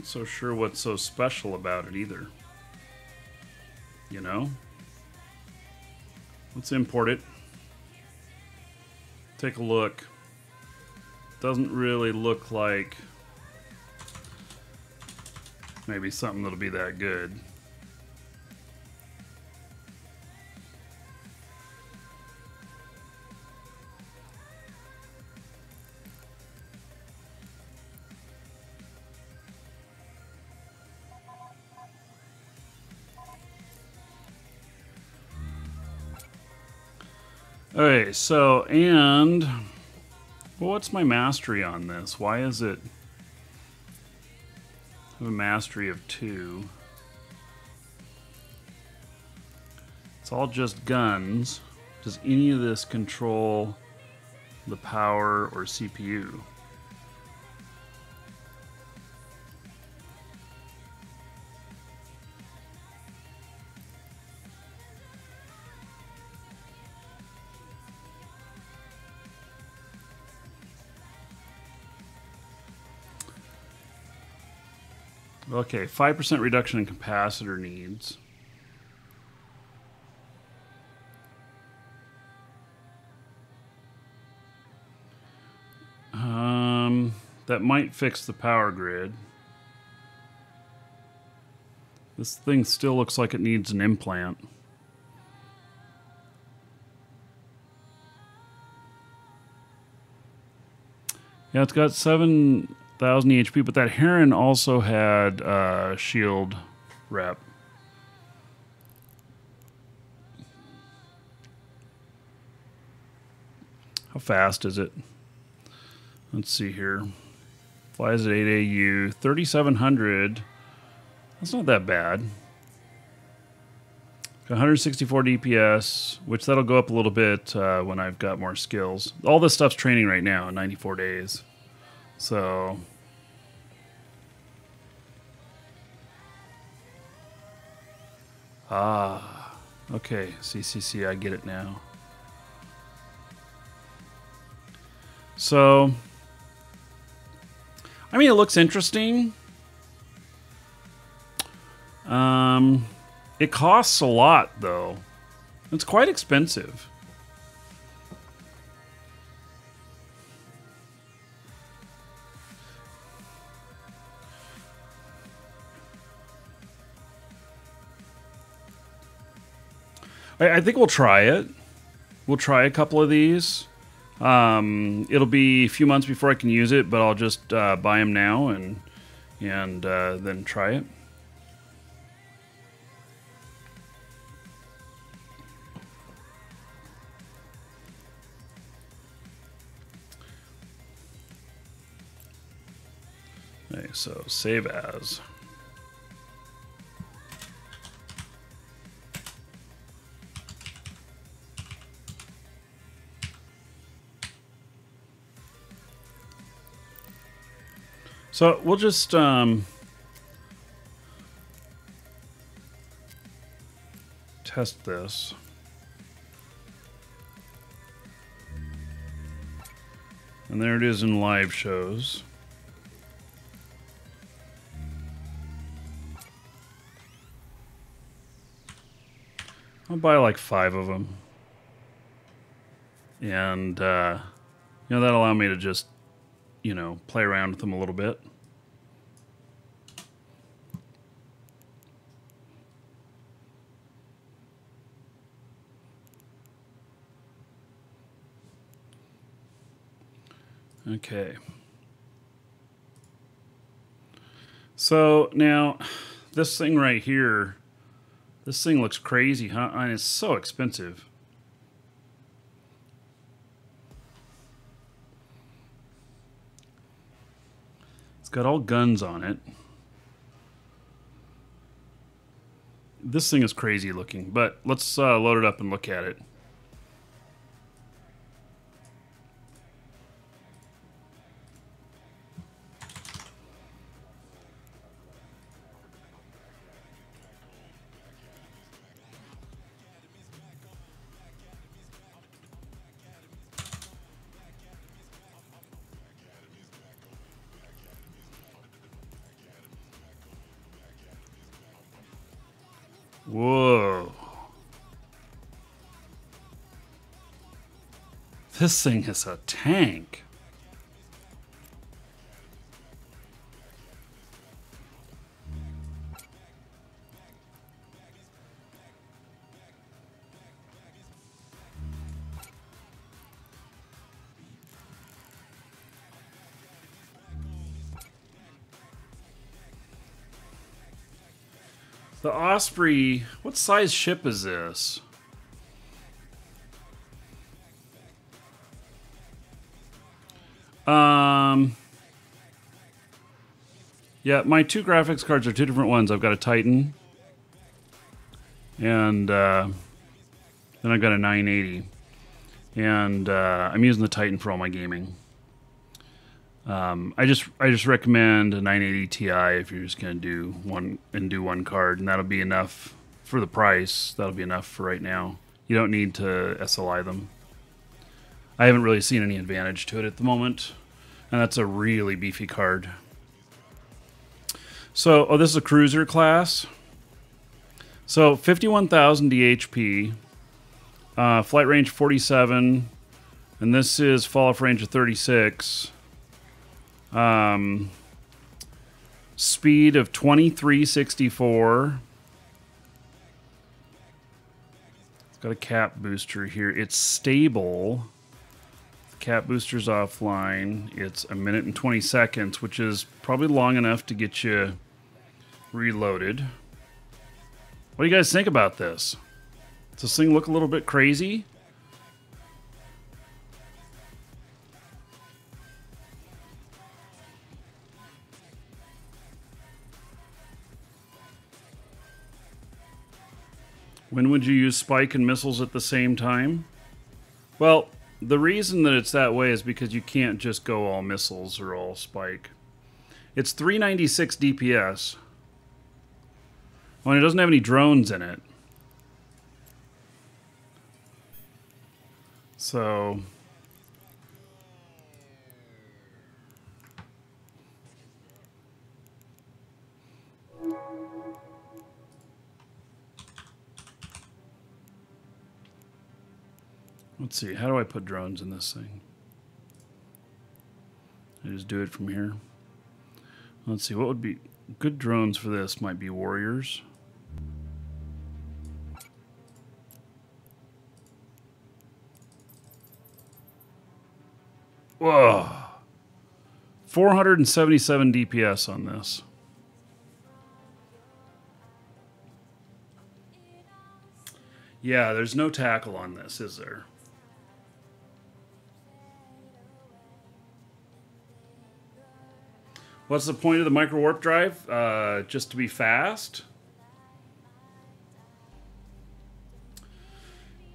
Not so sure what's so special about it either. You know? Let's import it. Take a look. Doesn't really look like maybe something that'll be that good. Okay, so, and well, what's my mastery on this? Why is it I have a mastery of two? It's all just guns. Does any of this control the power or CPU? Okay, 5% reduction in capacitor needs. Um, that might fix the power grid. This thing still looks like it needs an implant. Yeah, it's got seven thousand HP, but that Heron also had uh, shield rep. How fast is it? Let's see here. Flies at 8 AU, 3700. That's not that bad. 164 DPS, which that'll go up a little bit uh, when I've got more skills. All this stuff's training right now, in 94 days. So Ah, okay, CCC, I get it now. So, I mean, it looks interesting. Um, it costs a lot, though. It's quite expensive. I, I think we'll try it. We'll try a couple of these. Um, it'll be a few months before I can use it, but I'll just uh, buy them now and and uh, then try it. Okay, so save as. So we'll just um, test this. And there it is in live shows. I'll buy like five of them. And, uh, you know, that'll allow me to just, you know, play around with them a little bit. Okay. So now, this thing right here, This thing looks crazy, huh? And it's so expensive. It's got all guns on it. This thing is crazy looking, but let's uh, load it up and look at it. This thing is a tank. The Osprey, what size ship is this? Um, yeah, my two graphics cards are two different ones. I've got a Titan, and uh, then I've got a 980, and uh, I'm using the Titan for all my gaming. Um, I just I just recommend a 980 Ti if you're just gonna do one and do one card, and that'll be enough for the price. That'll be enough for right now. You don't need to SLI them. I haven't really seen any advantage to it at the moment, and that's a really beefy card. So, oh, this is a cruiser class. So, 51,000 EHP, uh, flight range 47, and this is fall off range of 36. Um, speed of 2364. It's got a cap booster here. It's stable. Cap booster's offline. It's a minute and 20 seconds, which is probably long enough to get you reloaded. What do you guys think about this? Does this thing look a little bit crazy? When would you use spike and missiles at the same time? Well, the reason that it's that way is because you can't just go all missiles or all spike. It's 396 DPS. Well, it doesn't have any drones in it. So... Let's see, how do I put drones in this thing? I just do it from here. Let's see, what would be good drones for this might be warriors. Whoa. 477 DPS on this. Yeah, there's no tackle on this, is there? What's the point of the micro warp drive? Uh, just to be fast?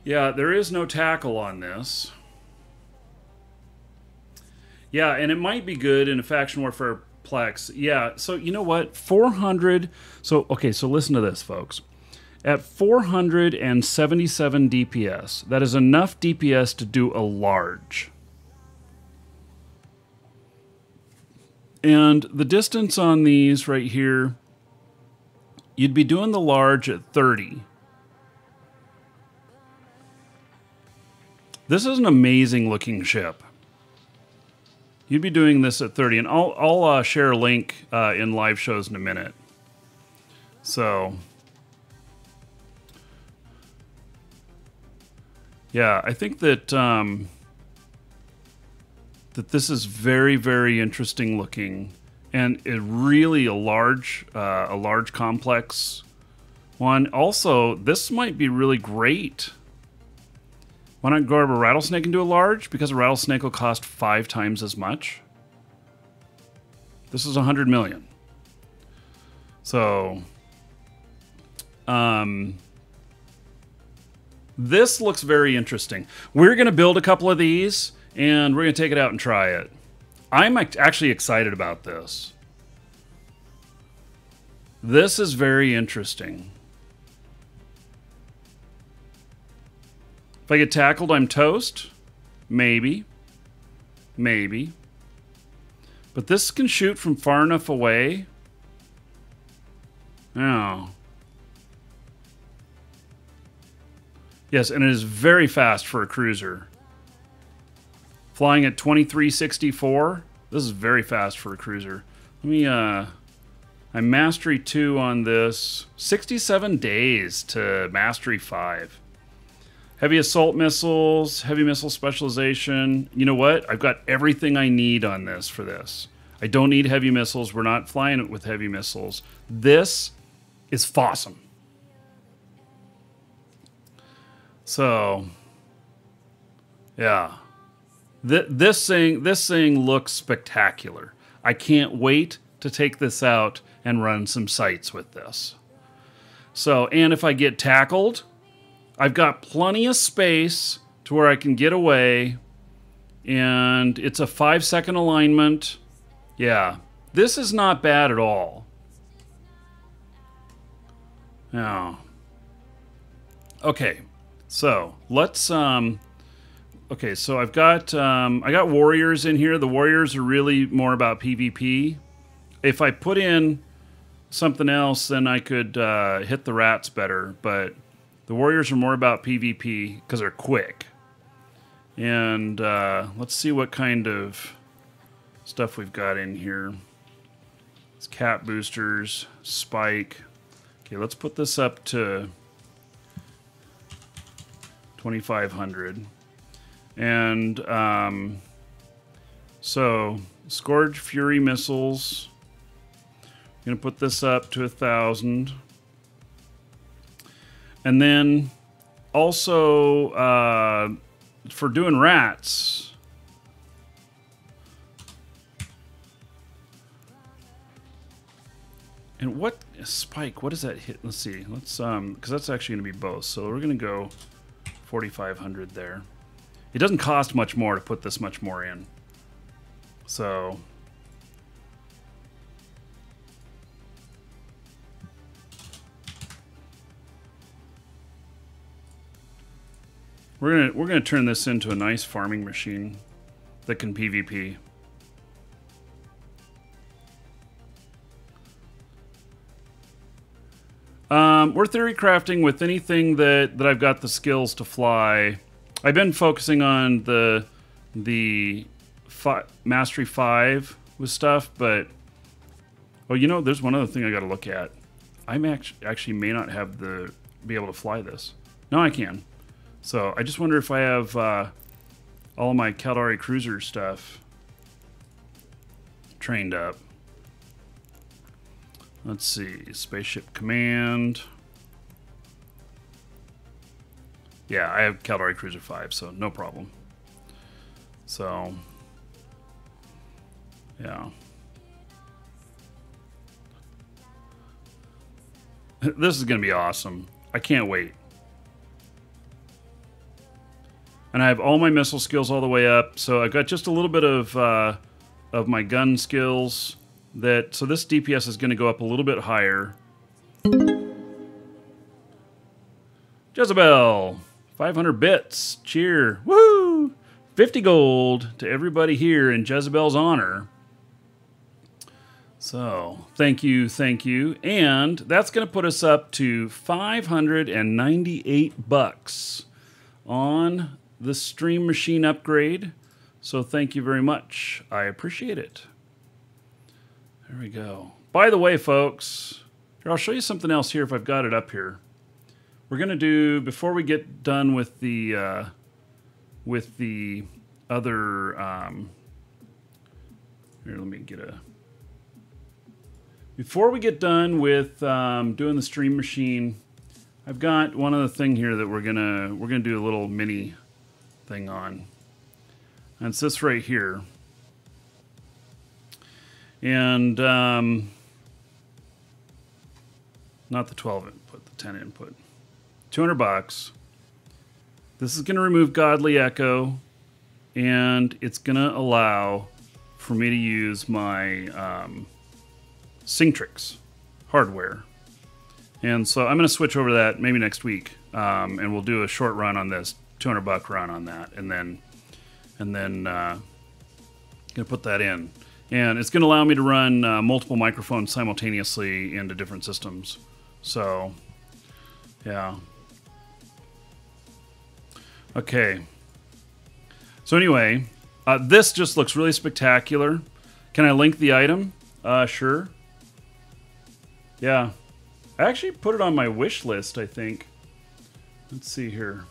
Yeah, there is no tackle on this. Yeah, and it might be good in a faction warfare plex. Yeah, so you know what? 400. So, okay, so listen to this, folks. At 477 DPS, that is enough DPS to do a large. And the distance on these right here, you'd be doing the large at 30. This is an amazing looking ship. You'd be doing this at 30, and I'll, I'll uh, share a link uh, in live shows in a minute. So, yeah, I think that um, that this is very, very interesting looking, and it really a large, uh, a large complex one. Also, this might be really great. Why not grab a rattlesnake and do a large? Because a rattlesnake will cost five times as much. This is 100 million. So, um, this looks very interesting. We're going to build a couple of these and we're going to take it out and try it. I'm actually excited about this. This is very interesting. If I get tackled, I'm toast. Maybe. Maybe. But this can shoot from far enough away. Oh. Yes, and it is very fast for a cruiser. Flying at 2364. This is very fast for a cruiser. Let me, uh... I'm Mastery 2 on this. 67 days to Mastery 5. Heavy assault missiles, heavy missile specialization. You know what? I've got everything I need on this for this. I don't need heavy missiles. We're not flying it with heavy missiles. This is awesome. So, yeah. Th this thing this thing looks spectacular. I can't wait to take this out and run some sites with this. So, and if I get tackled, I've got plenty of space to where I can get away. And it's a five second alignment. Yeah, this is not bad at all. Now, okay, so let's um, okay, so I've got um, I got warriors in here. The warriors are really more about PvP. If I put in something else, then I could uh, hit the rats better. But the warriors are more about PvP because they're quick. And uh, let's see what kind of stuff we've got in here. It's cap boosters, spike. Okay, let's put this up to 2500. And um, so, Scourge Fury missiles. I'm going to put this up to a thousand. And then also uh, for doing rats, and what spike? What does that hit? Let's see. Let's um, because that's actually going to be both. So we're going to go 4,500 there. It doesn't cost much more to put this much more in. So We're gonna we're gonna turn this into a nice farming machine that can PvP. Um, we're theory crafting with anything that, that I've got the skills to fly. I've been focusing on the the fi mastery five with stuff, but oh, you know, there's one other thing I got to look at. Actually actually may not have the be able to fly this. No, I can. So I just wonder if I have uh, all my Caldari Cruiser stuff trained up. Let's see, Spaceship Command. Yeah, I have Caldari Cruiser 5, so no problem. So, yeah. This is going to be awesome. I can't wait. and I have all my missile skills all the way up. So I've got just a little bit of uh, of my gun skills. That so this DPS is going to go up a little bit higher. Jezebel, 500 bits. Cheer. Woo! 50 gold to everybody here in Jezebel's honor. So, thank you, thank you. And that's going to put us up to 598 bucks on the Stream Machine upgrade. So thank you very much. I appreciate it. There we go. By the way, folks, here I'll show you something else here if I've got it up here. We're gonna do before we get done with the uh, with the other. Um, here, let me get a. Before we get done with um, doing the stream machine I've got one other thing here that we're gonna we're gonna do a little mini thing on. And it's this right here. And um, not the 12 input, the 10 input. 200 bucks. This is going to remove Godly Echo, and it's going to allow for me to use my um, hardware. And so I'm going to switch over to that maybe next week, um, and we'll do a short run on this, 200 buck run on that, and then and then uh, gonna put that in. And it's gonna allow me to run uh, multiple microphones simultaneously into different systems. So, yeah. Okay. So anyway, uh, this just looks really spectacular. Can I link the item? Uh, sure. Yeah. I actually put it on my wish list, I think. Let's see here.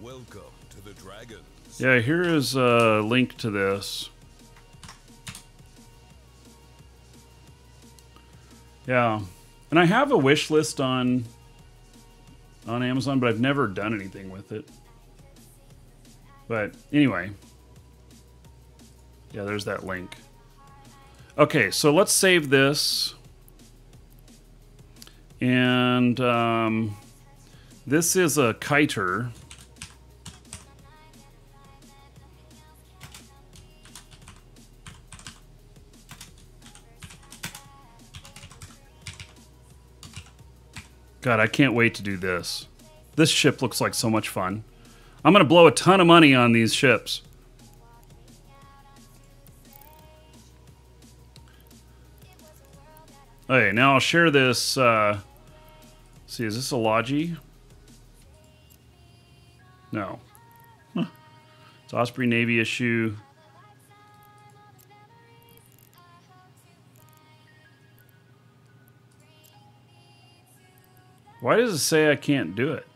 Welcome to the Dragons. Yeah, here is a link to this. Yeah. And I have a wish list on on Amazon, but I've never done anything with it. But anyway. Yeah, there's that link. Okay, so let's save this. And um, this is a kiter. God, I can't wait to do this. This ship looks like so much fun. I'm going to blow a ton of money on these ships. Okay, now I'll share this. Uh, see, is this a Logi? No. Huh. It's Osprey Navy issue. Why does it say I can't do it?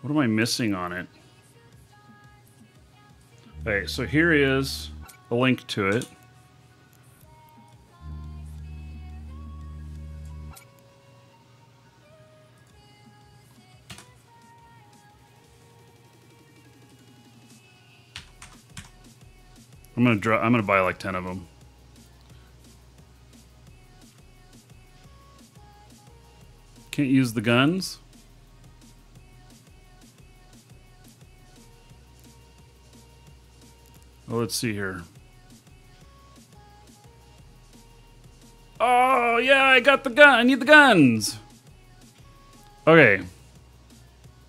What am I missing on it? Okay, so here is a link to it. I'm gonna draw. I'm gonna buy like ten of them. Can't use the guns. Well, let's see here. Oh yeah, I got the gun. I need the guns. Okay.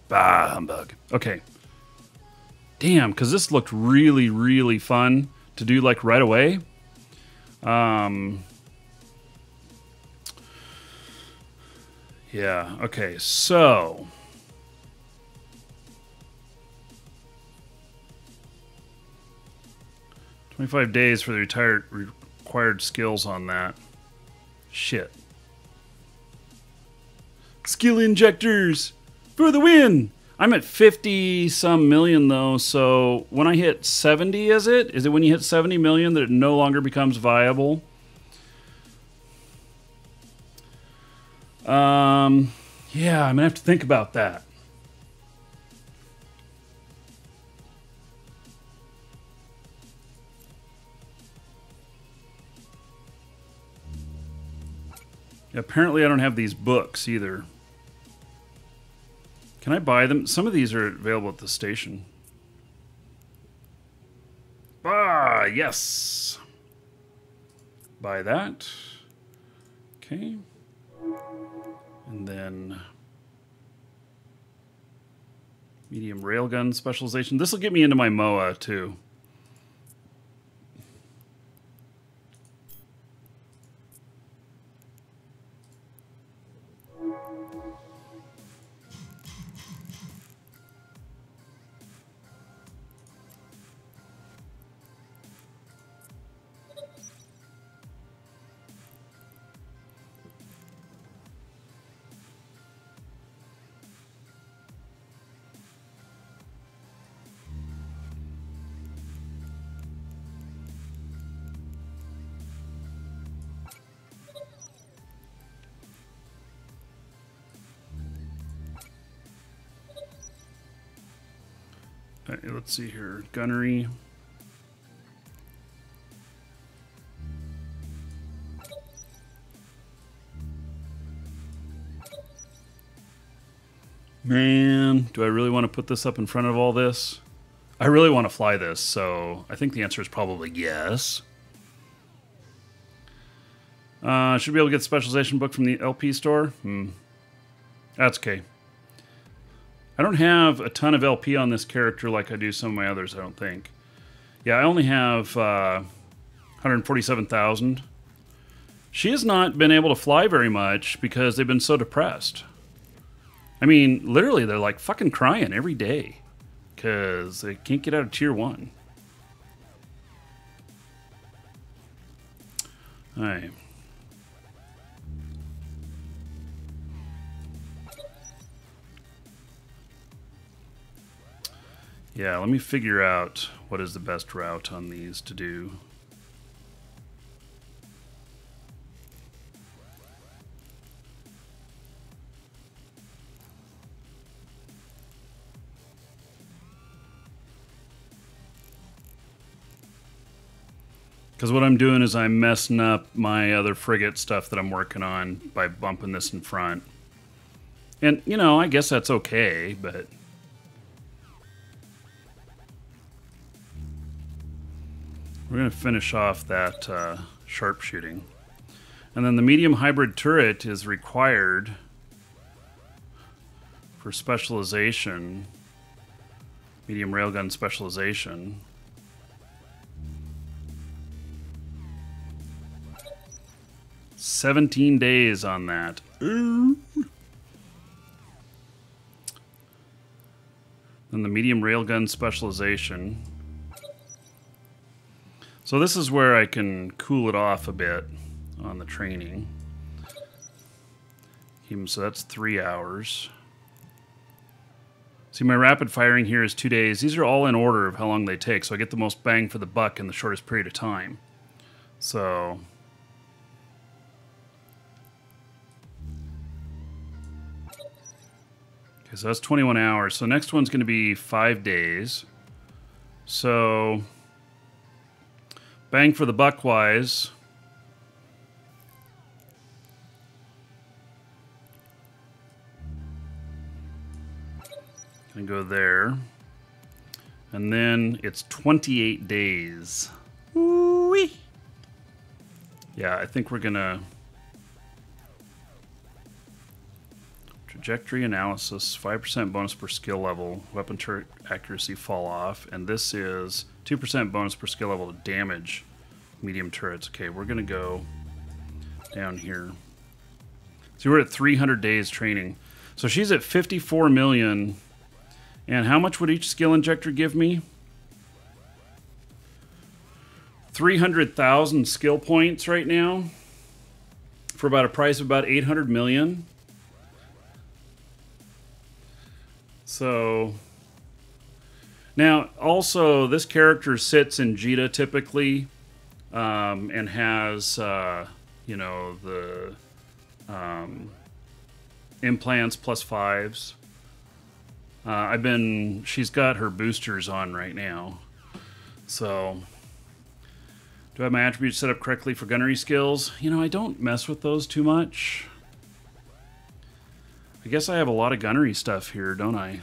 Bah humbug. Okay. Damn, because this looked really, really fun to do like right away. Um, yeah, okay, so. Twenty-five days for the retired required skills on that. Shit. Skill injectors for the win. I'm at 50 some million though, so when I hit 70, is it? Is it when you hit 70 million that it no longer becomes viable? Um, yeah, I'm gonna have to think about that. Apparently, I don't have these books either. Can I buy them? Some of these are available at the station. Ah, yes. Buy that. Okay. And then medium railgun specialization. This will get me into my Moa too. Let's see here. Gunnery. Man, do I really want to put this up in front of all this? I really want to fly this, so I think the answer is probably yes. Uh, should be able to get specialization book from the LP store. Hmm. That's okay. I don't have a ton of LP on this character like I do some of my others, I don't think. Yeah, I only have uh, 147,000. She has not been able to fly very much because they've been so depressed. I mean, literally, they're like fucking crying every day because they can't get out of tier one. All right. Yeah, let me figure out what is the best route on these to do. Because what I'm doing is I'm messing up my other frigate stuff that I'm working on by bumping this in front. And, you know, I guess that's okay, but... We're going to finish off that uh, sharpshooting. And then the medium hybrid turret is required for specialization, medium railgun specialization. Seventeen days on that. Then the medium railgun specialization. So this is where I can cool it off a bit on the training. So that's three hours. See, my rapid firing here is two days. These are all in order of how long they take, so I get the most bang for the buck in the shortest period of time. So... Okay, so that's 21 hours. So next one's going to be five days. So... Bang for the buck wise. Gonna go there. And then it's 28 days. Ooh-wee. Yeah, I think we're gonna trajectory analysis, 5% bonus per skill level, weapon turret accuracy fall off, and this is 2% bonus per skill level to damage medium turrets. Okay, we're going to go down here. So we're at 300 days training. So she's at 54 million. And how much would each skill injector give me? 300,000 skill points right now for about a price of about 800 million. So now, also, this character sits in Jita typically um, and has, uh, you know, the um, implants plus fives. Uh, I've been, she's got her boosters on right now. So, do I have my attributes set up correctly for gunnery skills? You know, I don't mess with those too much. I guess I have a lot of gunnery stuff here, don't I?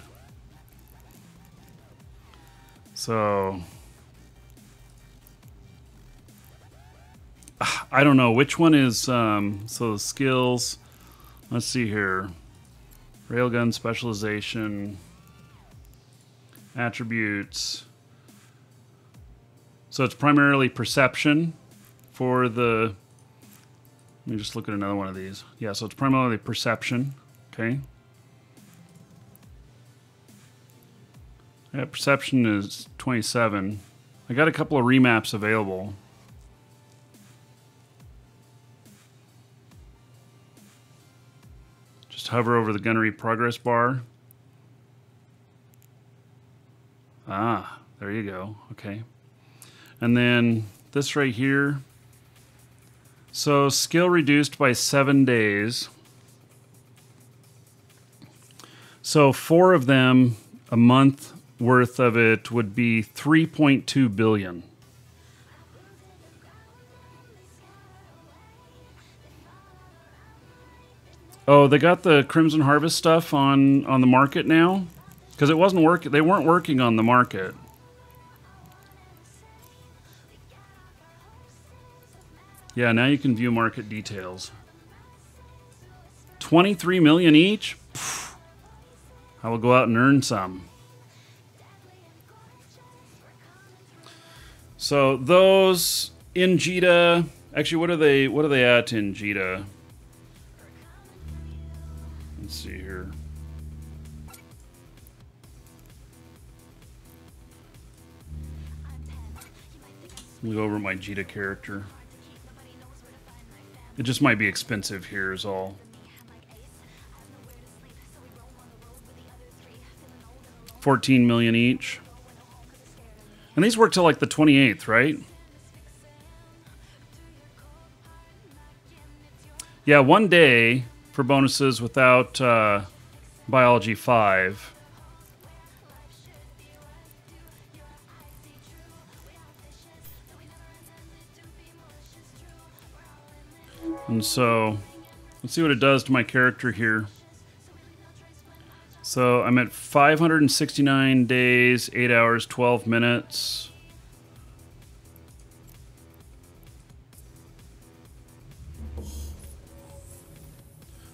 So I don't know which one is um, so skills. Let's see here. Railgun specialization, attributes. So it's primarily perception for the. Let me just look at another one of these. Yeah, so it's primarily perception. Okay. Yeah, perception is 27. I got a couple of remaps available. Just hover over the gunnery progress bar. Ah, there you go. Okay. And then this right here. So skill reduced by seven days. So four of them a month worth of it would be 3.2 billion. Oh, they got the Crimson Harvest stuff on on the market now because it wasn't work. They weren't working on the market. Yeah, now you can view market details. 23 million each? Pfft. I will go out and earn some. So those in Jita, actually what are they what are they at in Jita? Let's see here. Let me go over my Jita character. It just might be expensive here is all. Fourteen million each. And these work till like the 28th, right? Yeah, one day for bonuses without uh, Biology 5. And so, let's see what it does to my character here. So I'm at 569 days, 8 hours, 12 minutes.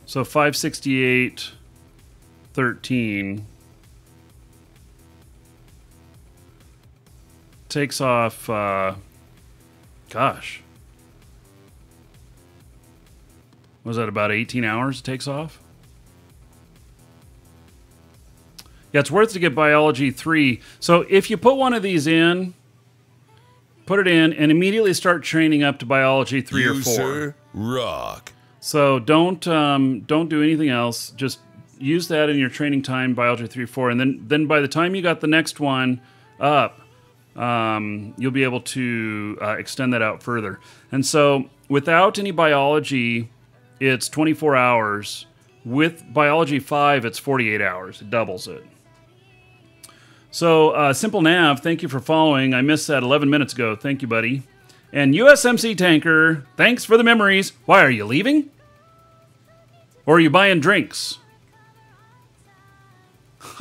So 568, 13. Takes off, uh, gosh. Was that about 18 hours it takes off? Yeah, it's worth to get biology three. So if you put one of these in, put it in, and immediately start training up to biology three you, or four. sir, rock. So don't um, don't do anything else. Just use that in your training time, biology three four, and then then by the time you got the next one up, um, you'll be able to uh, extend that out further. And so without any biology, it's 24 hours. With biology five, it's 48 hours. It doubles it. So, uh, Simple Nav, thank you for following. I missed that 11 minutes ago. Thank you, buddy. And USMC Tanker, thanks for the memories. Why are you leaving? Or are you buying drinks?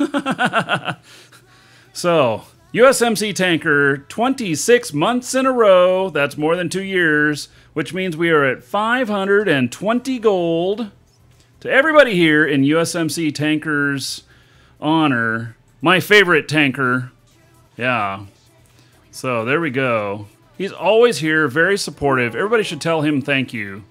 so, USMC Tanker, 26 months in a row. That's more than two years, which means we are at 520 gold. To everybody here in USMC Tanker's honor, my favorite tanker. Yeah. So there we go. He's always here, very supportive. Everybody should tell him thank you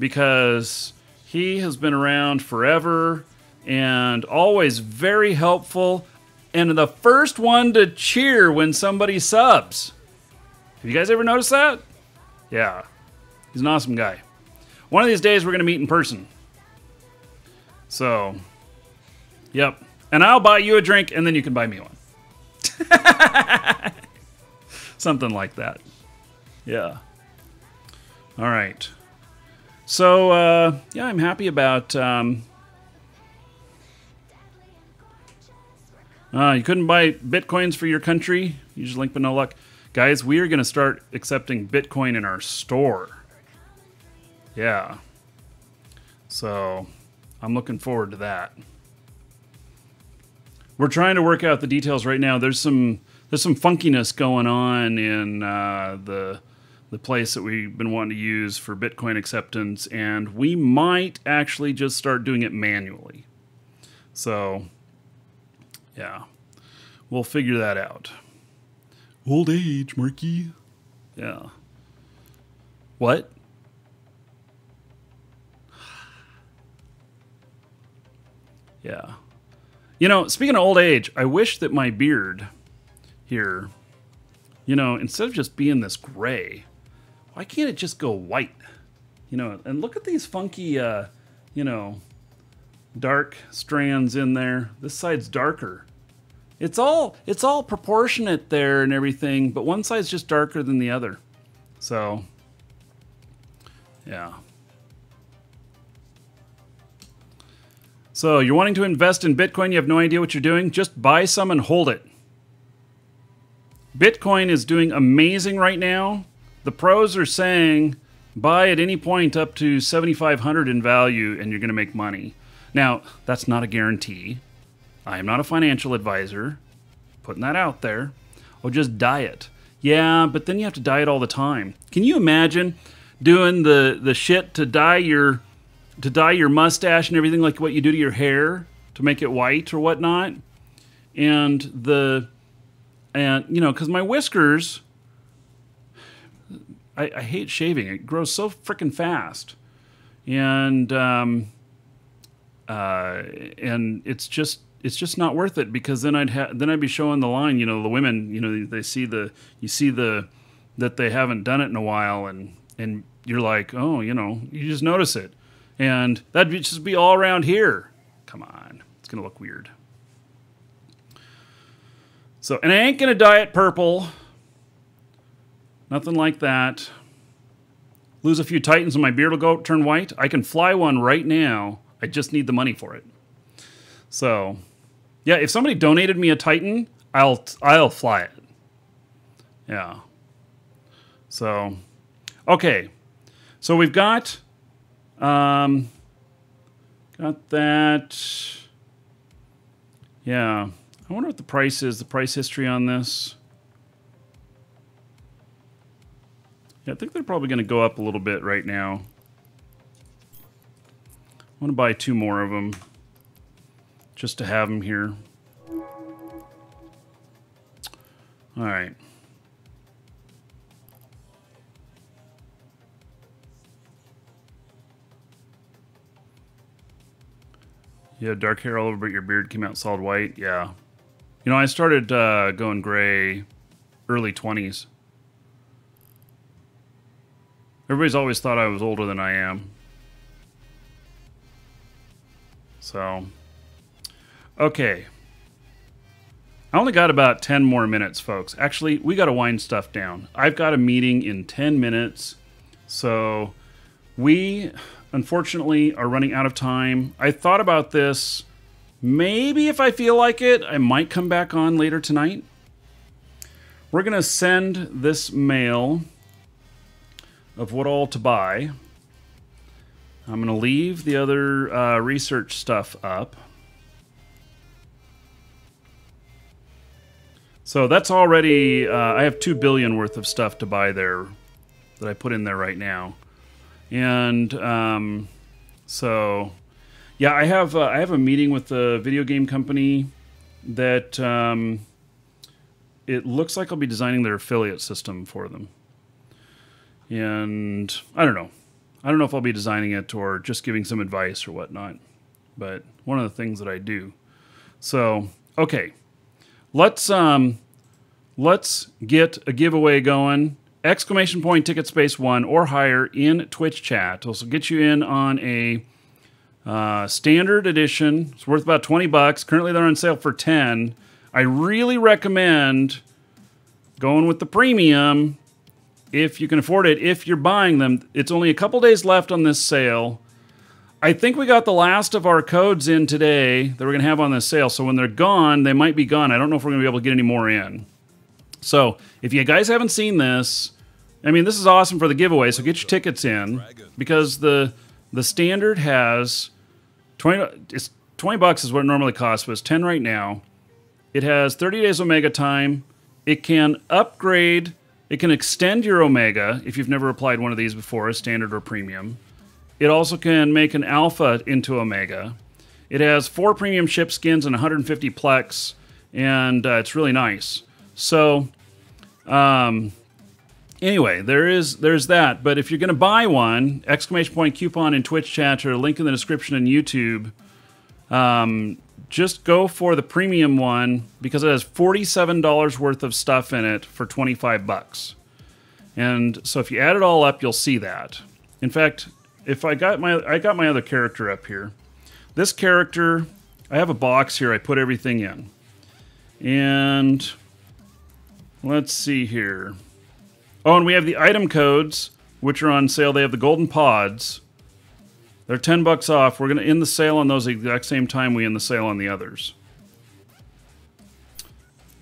because he has been around forever and always very helpful and the first one to cheer when somebody subs. Have you guys ever noticed that? Yeah. He's an awesome guy. One of these days we're going to meet in person. So, yep. And I'll buy you a drink and then you can buy me one. Something like that. Yeah. All right. So, uh, yeah, I'm happy about. Um, uh, you couldn't buy bitcoins for your country. Use link, but no luck. Guys, we are going to start accepting Bitcoin in our store. Yeah. So, I'm looking forward to that. We're trying to work out the details right now. There's some there's some funkiness going on in uh, the the place that we've been wanting to use for Bitcoin acceptance, and we might actually just start doing it manually. So, yeah, we'll figure that out. Old age, Markee. Yeah. What? Yeah. You know, speaking of old age, I wish that my beard here, you know, instead of just being this gray, why can't it just go white? You know, and look at these funky, uh, you know, dark strands in there. This side's darker. It's all it's all proportionate there and everything, but one side's just darker than the other. So, yeah. So you're wanting to invest in Bitcoin, you have no idea what you're doing, just buy some and hold it. Bitcoin is doing amazing right now. The pros are saying buy at any point up to 7500 in value and you're going to make money. Now, that's not a guarantee. I am not a financial advisor. Putting that out there. Or just diet. Yeah, but then you have to diet all the time. Can you imagine doing the the shit to dye your to dye your mustache and everything like what you do to your hair to make it white or whatnot? And the and you know, because my whiskers, I, I, hate shaving. It grows so freaking fast, and um, uh, and it's just it's just not worth it because then I'd ha- then I'd be showing the line. You know, the women. You know, they see the you see the that they haven't done it in a while, and and you're like, oh, you know, you just notice it, and that'd just be all around here. Come on, it's gonna look weird. So, and I ain't gonna dye it purple. Nothing like that. Lose a few titans and my beard will go turn white. I can fly one right now. I just need the money for it. So, yeah, if somebody donated me a Titan, I'll I'll fly it. Yeah. So, okay. So we've got um got that Yeah. I wonder what the price is, the price history on this. Yeah, I think they're probably going to go up a little bit right now. I want to buy two more of them just to have them here. All right. Yeah, dark hair all over, but your beard came out solid white. Yeah. You know, I started uh, going gray early 20s. Everybody's always thought I was older than I am. So, okay. I only got about 10 more minutes, folks. Actually, we got to wind stuff down. I've got a meeting in 10 minutes. So, we unfortunately are running out of time. I thought about this. Maybe if I feel like it, I might come back on later tonight. We're going to send this mail of what all to buy. I'm going to leave the other uh, research stuff up. So that's already, uh, I have 2 billion worth of stuff to buy there that I put in there right now. And um, so, yeah, I have, uh, I have a meeting with the video game company that um, it looks like I'll be designing their affiliate system for them. And I don't know. I don't know if I'll be designing it or just giving some advice or whatnot. But one of the things that I do. So, okay. Let's um let's get a giveaway going. Exclamation point ticket space one or higher in Twitch chat. Also get you in on a uh, standard edition. It's worth about 20 bucks. Currently they're on sale for 10. I really recommend going with the premium if you can afford it, if you're buying them. It's only a couple days left on this sale. I think we got the last of our codes in today that we're going to have on this sale. So when they're gone, they might be gone. I don't know if we're going to be able to get any more in. So if you guys haven't seen this, I mean, this is awesome for the giveaway. So get your tickets in because the the standard has 20, it's 20 bucks is what it normally costs, but it's 10 right now. It has 30 days Omega time. It can upgrade it can extend your Omega if you've never applied one of these before, a standard or premium. It also can make an Alpha into Omega. It has four premium ship skins and 150 Plex, and uh, it's really nice. So, um, anyway, there is there's that. But if you're going to buy one, exclamation point coupon in Twitch chat or link in the description in YouTube. Um, just go for the premium one because it has $47 worth of stuff in it for 25 bucks. And so if you add it all up, you'll see that. In fact, if I got my I got my other character up here. This character, I have a box here I put everything in. And let's see here. Oh, and we have the item codes which are on sale. They have the golden pods they're 10 bucks off. We're going to end the sale on those the exact same time we end the sale on the others.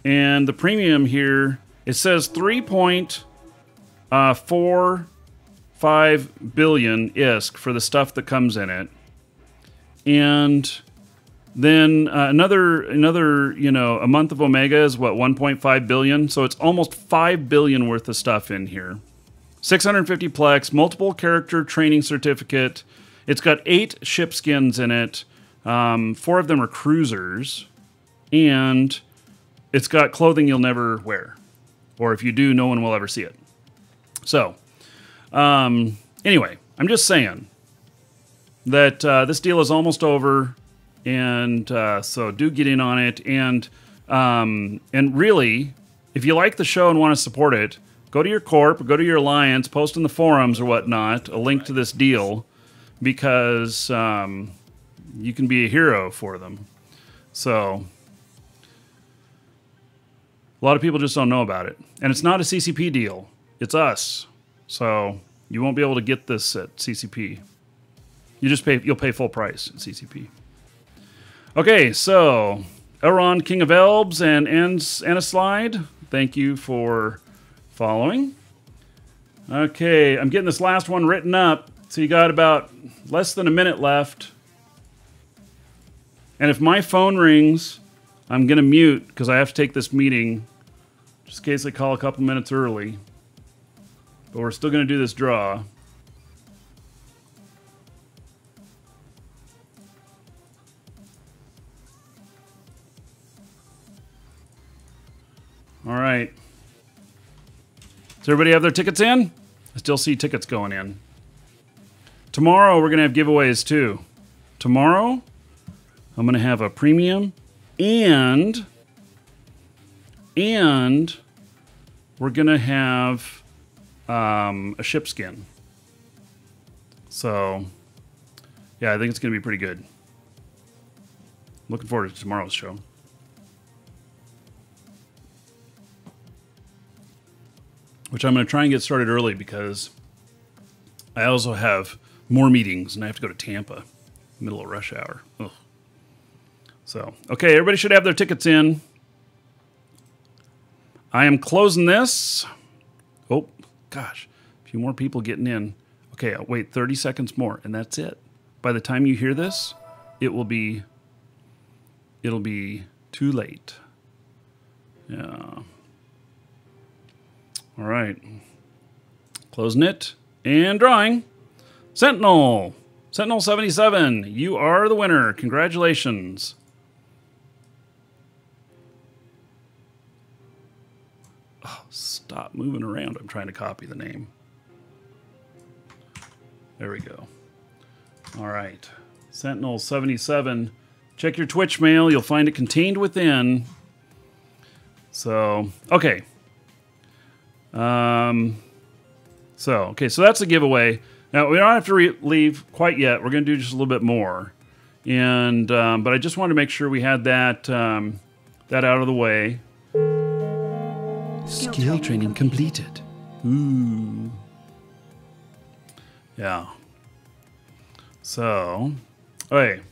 And the premium here It says 3.45 uh, billion ISK for the stuff that comes in it, and then uh, another another you know a month of Omega is what 1.5 billion, so it's almost 5 billion worth of stuff in here. 650 plex, multiple character training certificate. It's got eight ship skins in it. Um, four of them are cruisers, and it's got clothing you'll never wear, or if you do, no one will ever see it. So, um, anyway, I'm just saying that uh, this deal is almost over, and uh, so do get in on it. And um, and really, if you like the show and want to support it, go to your corp, go to your alliance, post in the forums or whatnot a link to this deal because um, you can be a hero for them. So a lot of people just don't know about it, and it's not a CCP deal. It's us, so you won't be able to get this at CCP. You just pay. You'll pay full price at CCP. Okay, so Elrond, King of Elves, and Anaslide, thank you for following. Okay, I'm getting this last one written up. So you got about less than a minute left. And if my phone rings, I'm going to mute because I have to take this meeting just in case I call a couple minutes early. But we're still going to do this draw. All right. Does everybody have their tickets in? I still see tickets going in. Tomorrow we're going to have giveaways too. Tomorrow I'm going to have a premium and and we're going to have um, a ship skin. So yeah, I think it's going to be pretty good. Looking forward to tomorrow's show. Which I'm going to try and get started early because I also have more meetings and I have to go to Tampa, middle of rush hour. Ugh. So, okay, everybody should have their tickets in. I am closing this. Oh, gosh, a few more people getting in. Okay, I'll wait 30 seconds more, and that's it. By the time you hear this, it will be it'll be too late. Yeah. All right. Closing it and drawing. Sentinel. Sentinel 77. You are the winner. Congratulations. Oh, stop moving around. I'm trying to copy the name. There we go. All right. Sentinel 77. Check your Twitch mail. You'll find it contained within. So, okay. Um, so, okay, so that's a giveaway. Now, we don't have to re- leave quite yet. We're going to do just a little bit more. And, um, but I just wanted to make sure we had that, um, that out of the way. Skill Skill training training completed. Ooh. Yeah. So, okay.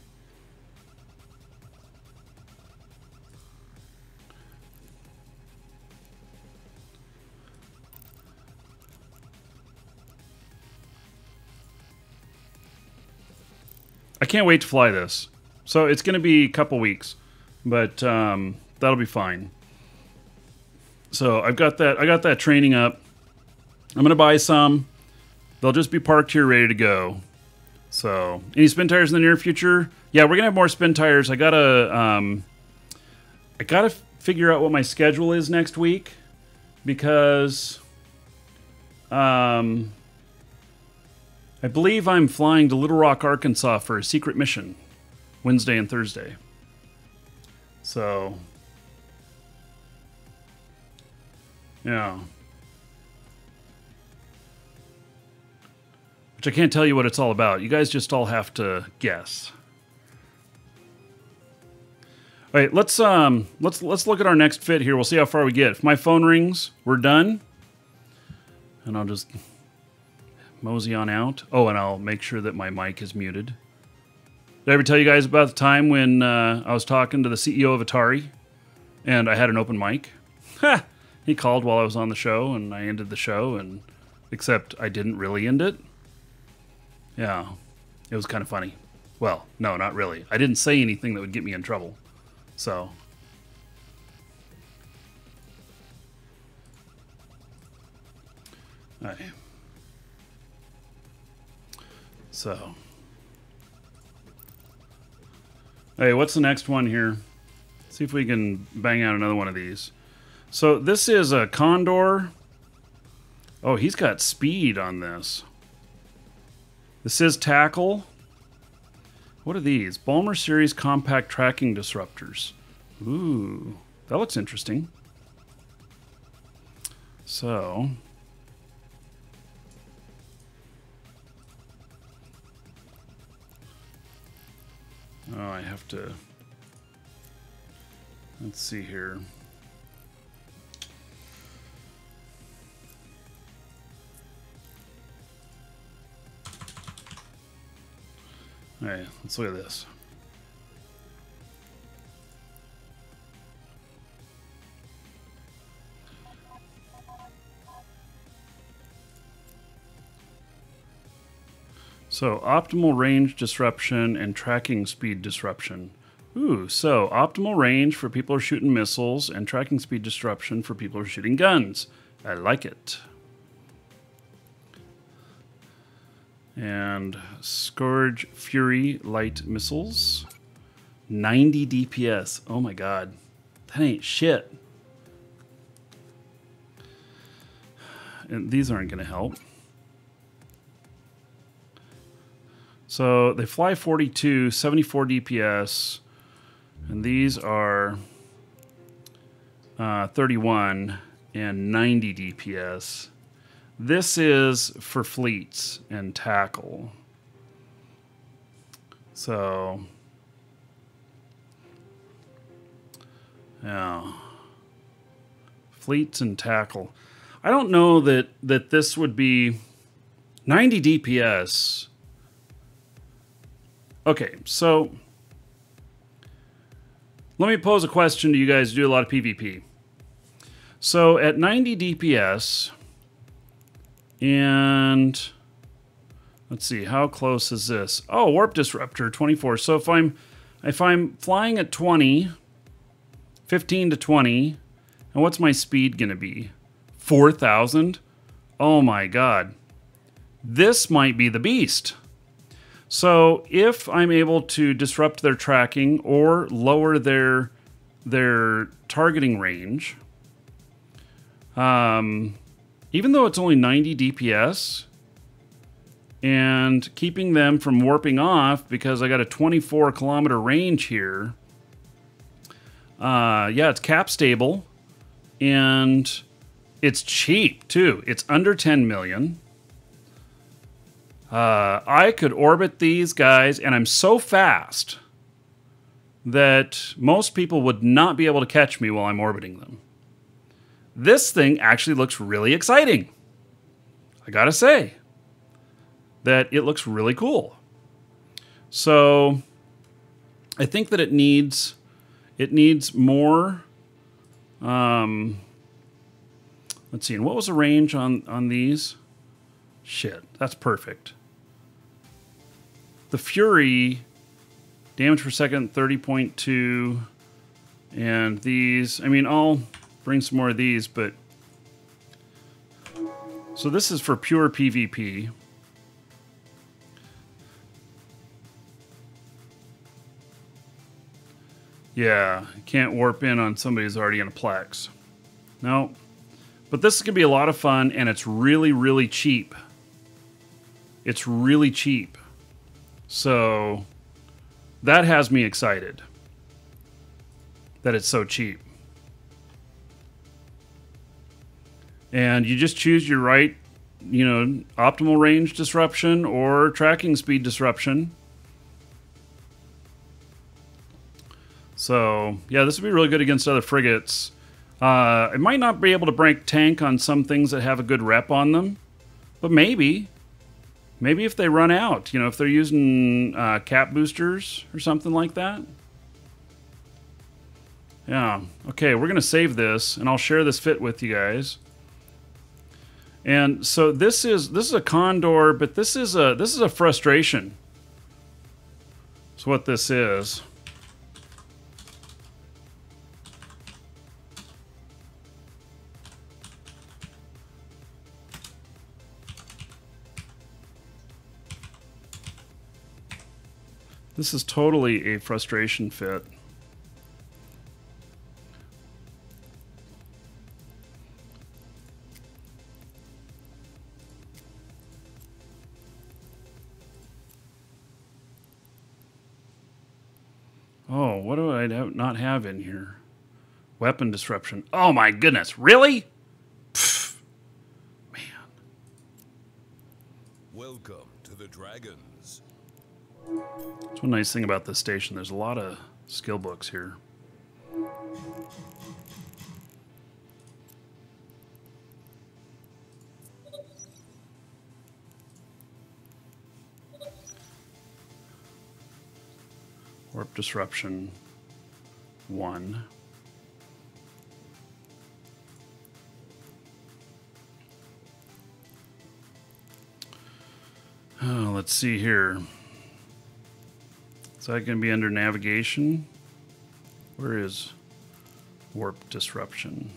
I can't wait to fly this. So it's going to be a couple weeks, but um, that'll be fine. So I've got that. I got that training up. I'm going to buy some. They'll just be parked here, ready to go. So any Spintires in the near future? Yeah, we're gonna have more Spintires. I gotta, um, I gotta figure out what my schedule is next week because, um, I believe I'm flying to Little Rock, Arkansas for a secret mission Wednesday and Thursday. So, yeah. Which I can't tell you what it's all about. You guys just all have to guess. All right, let's um let's let's look at our next fit here. We'll see how far we get. If my phone rings, we're done. And I'll just mosey on out. Oh, and I'll make sure that my mic is muted. Did I ever tell you guys about the time when uh, I was talking to the CEO of Atari and I had an open mic? Ha! He called while I was on the show, and I ended the show, and except I didn't really end it. Yeah, it was kind of funny. Well, no, not really. I didn't say anything that would get me in trouble. So. Alright. So. Hey, what's the next one here? See if we can bang out another one of these. So this is a Condor. Oh, he's got speed on this. This is tackle. What are these? Balmer Series compact tracking disruptors. Ooh, that looks interesting. So, oh, I have to. Let's see here. All right, let's look at this. So, optimal range disruption and tracking speed disruption. Ooh, so optimal range for people who are shooting missiles and tracking speed disruption for people who are shooting guns. I like it. And Scourge Fury light missiles. 90 DPS. Oh my god. That ain't shit. And these aren't going to help. So they fly 42, 74 DPS. And these are uh, 31 and 90 DPS. This is for fleets and tackle. So, yeah. Fleets and tackle. I don't know that, that this would be 90 DPS. Okay, so let me pose a question to you guys do a lot of PvP. So at 90 DPS, and let's see, how close is this? Oh, warp disruptor 24. So if I'm if I'm flying at 20, 15 to 20, and what's my speed to be? 4,000? Oh my god. This might be the beast. So if I'm able to disrupt their tracking or lower their their targeting range, um, even though it's only 90 DPS, and keeping them from warping off because I got a 24 kilometer range here. Uh, yeah, it's cap stable, and it's cheap too. It's under 10 million. Uh, I could orbit these guys, and I'm so fast that most people would not be able to catch me while I'm orbiting them. This thing actually looks really exciting. I gotta say that it looks really cool. So I think that it needs it needs more. Um, let's see. And what was the range on on these? Shit, that's perfect. The Fury, damage per second, 30.2. And these, I mean, I'll bring some more of these, but. So this is for pure PvP. Yeah, can't warp in on somebody who's already in a Plex. No. But this is going to be a lot of fun, and it's really, really cheap. It's really cheap. So that has me excited that it's so cheap. And you just choose your right, you know, optimal range disruption or tracking speed disruption. So, yeah, this would be really good against other frigates. Uh, it might not be able to break tank on some things that have a good rep on them, but maybe. Maybe if they run out, you know, if they're using uh, cap boosters or something like that. Yeah. Okay, we're going to save this and I'll share this fit with you guys. And so this is this is a condor, but this is a this is a frustration. That's what this is. This is totally a frustration fit. Oh, what do I not have in here? Weapon disruption. Oh my goodness, really? Pfft. Man. Welcome to the Dragons. That's one nice thing about this station. There's a lot of skill books here. Warp disruption one. Oh, let's see here. Is that going to be under navigation? Where is warp disruption?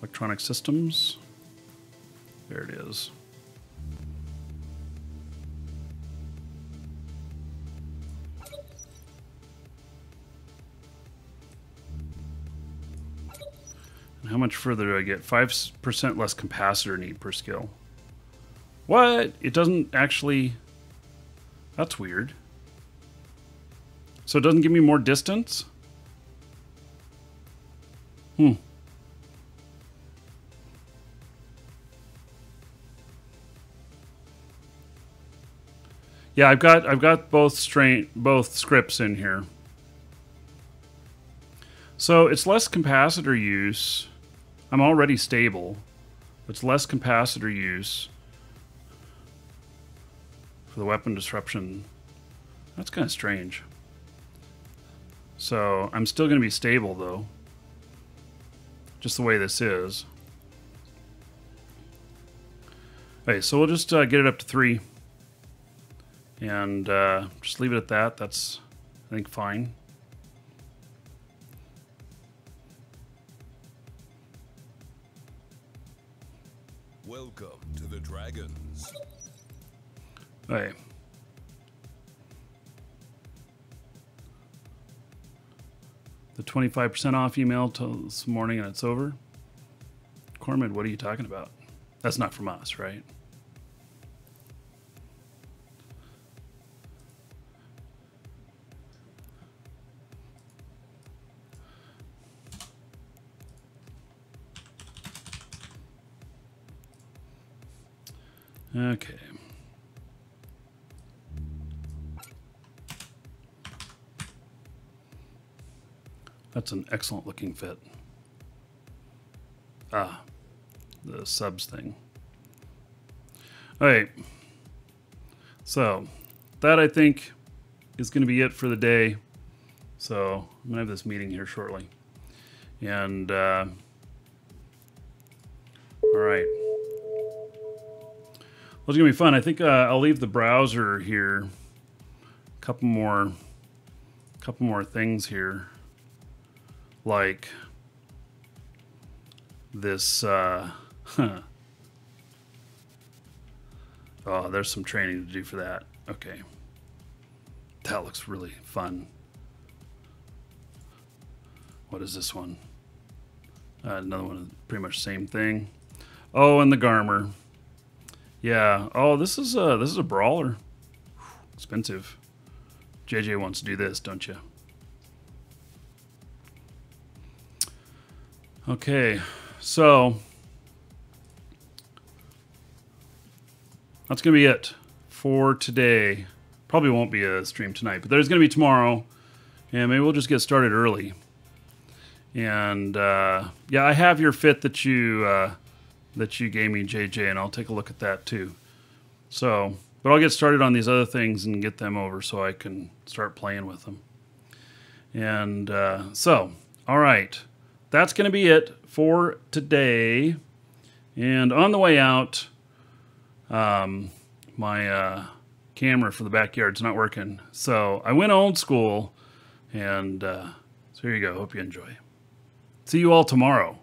Electronic systems. There it is. And how much further do I get? 5% less capacitor need per skill. What? It doesn't actually... That's weird. So it doesn't give me more distance? Hmm. Yeah, I've got I've got both strain both scripts in here. So it's less capacitor use. I'm already stable. It's less capacitor use for the weapon disruption. That's kind of strange. So I'm still going to be stable though. Just the way this is. Okay, so we'll just uh, get it up to three. And uh, just leave it at that. That's, I think, fine. Welcome to the Dragons. Okay. The 25% off email till this morning and it's over. Cormid, what are you talking about? That's not from us, right? Okay. That's an excellent looking fit. Ah, the subs thing. All right. So, that I think is going to be it for the day. So, I'm going to have this meeting here shortly. And, uh, all right. Well, it's going to be fun. I think uh, I'll leave the browser here. A couple more, couple more things here like this uh huh. oh there's some training to do for that. Okay. That looks really fun. What is this one? Uh, another one pretty much same thing. Oh and the Garmur. Yeah. Oh this is a this is a brawler. Expensive. Jj wants to do this don't you Okay, so that's going to be it for today. Probably won't be a stream tonight, but there's going to be tomorrow, and maybe we'll just get started early. And uh, yeah, I have your fit that you uh, that you gave me, JJ, and I'll take a look at that too. So, but I'll get started on these other things and get them over so I can start playing with them. And uh, so, all right, that's going to be it for today. And on the way out, um, my uh, camera for the backyard's not working. So I went old school, and uh, so here you go. Hope you enjoy. See you all tomorrow.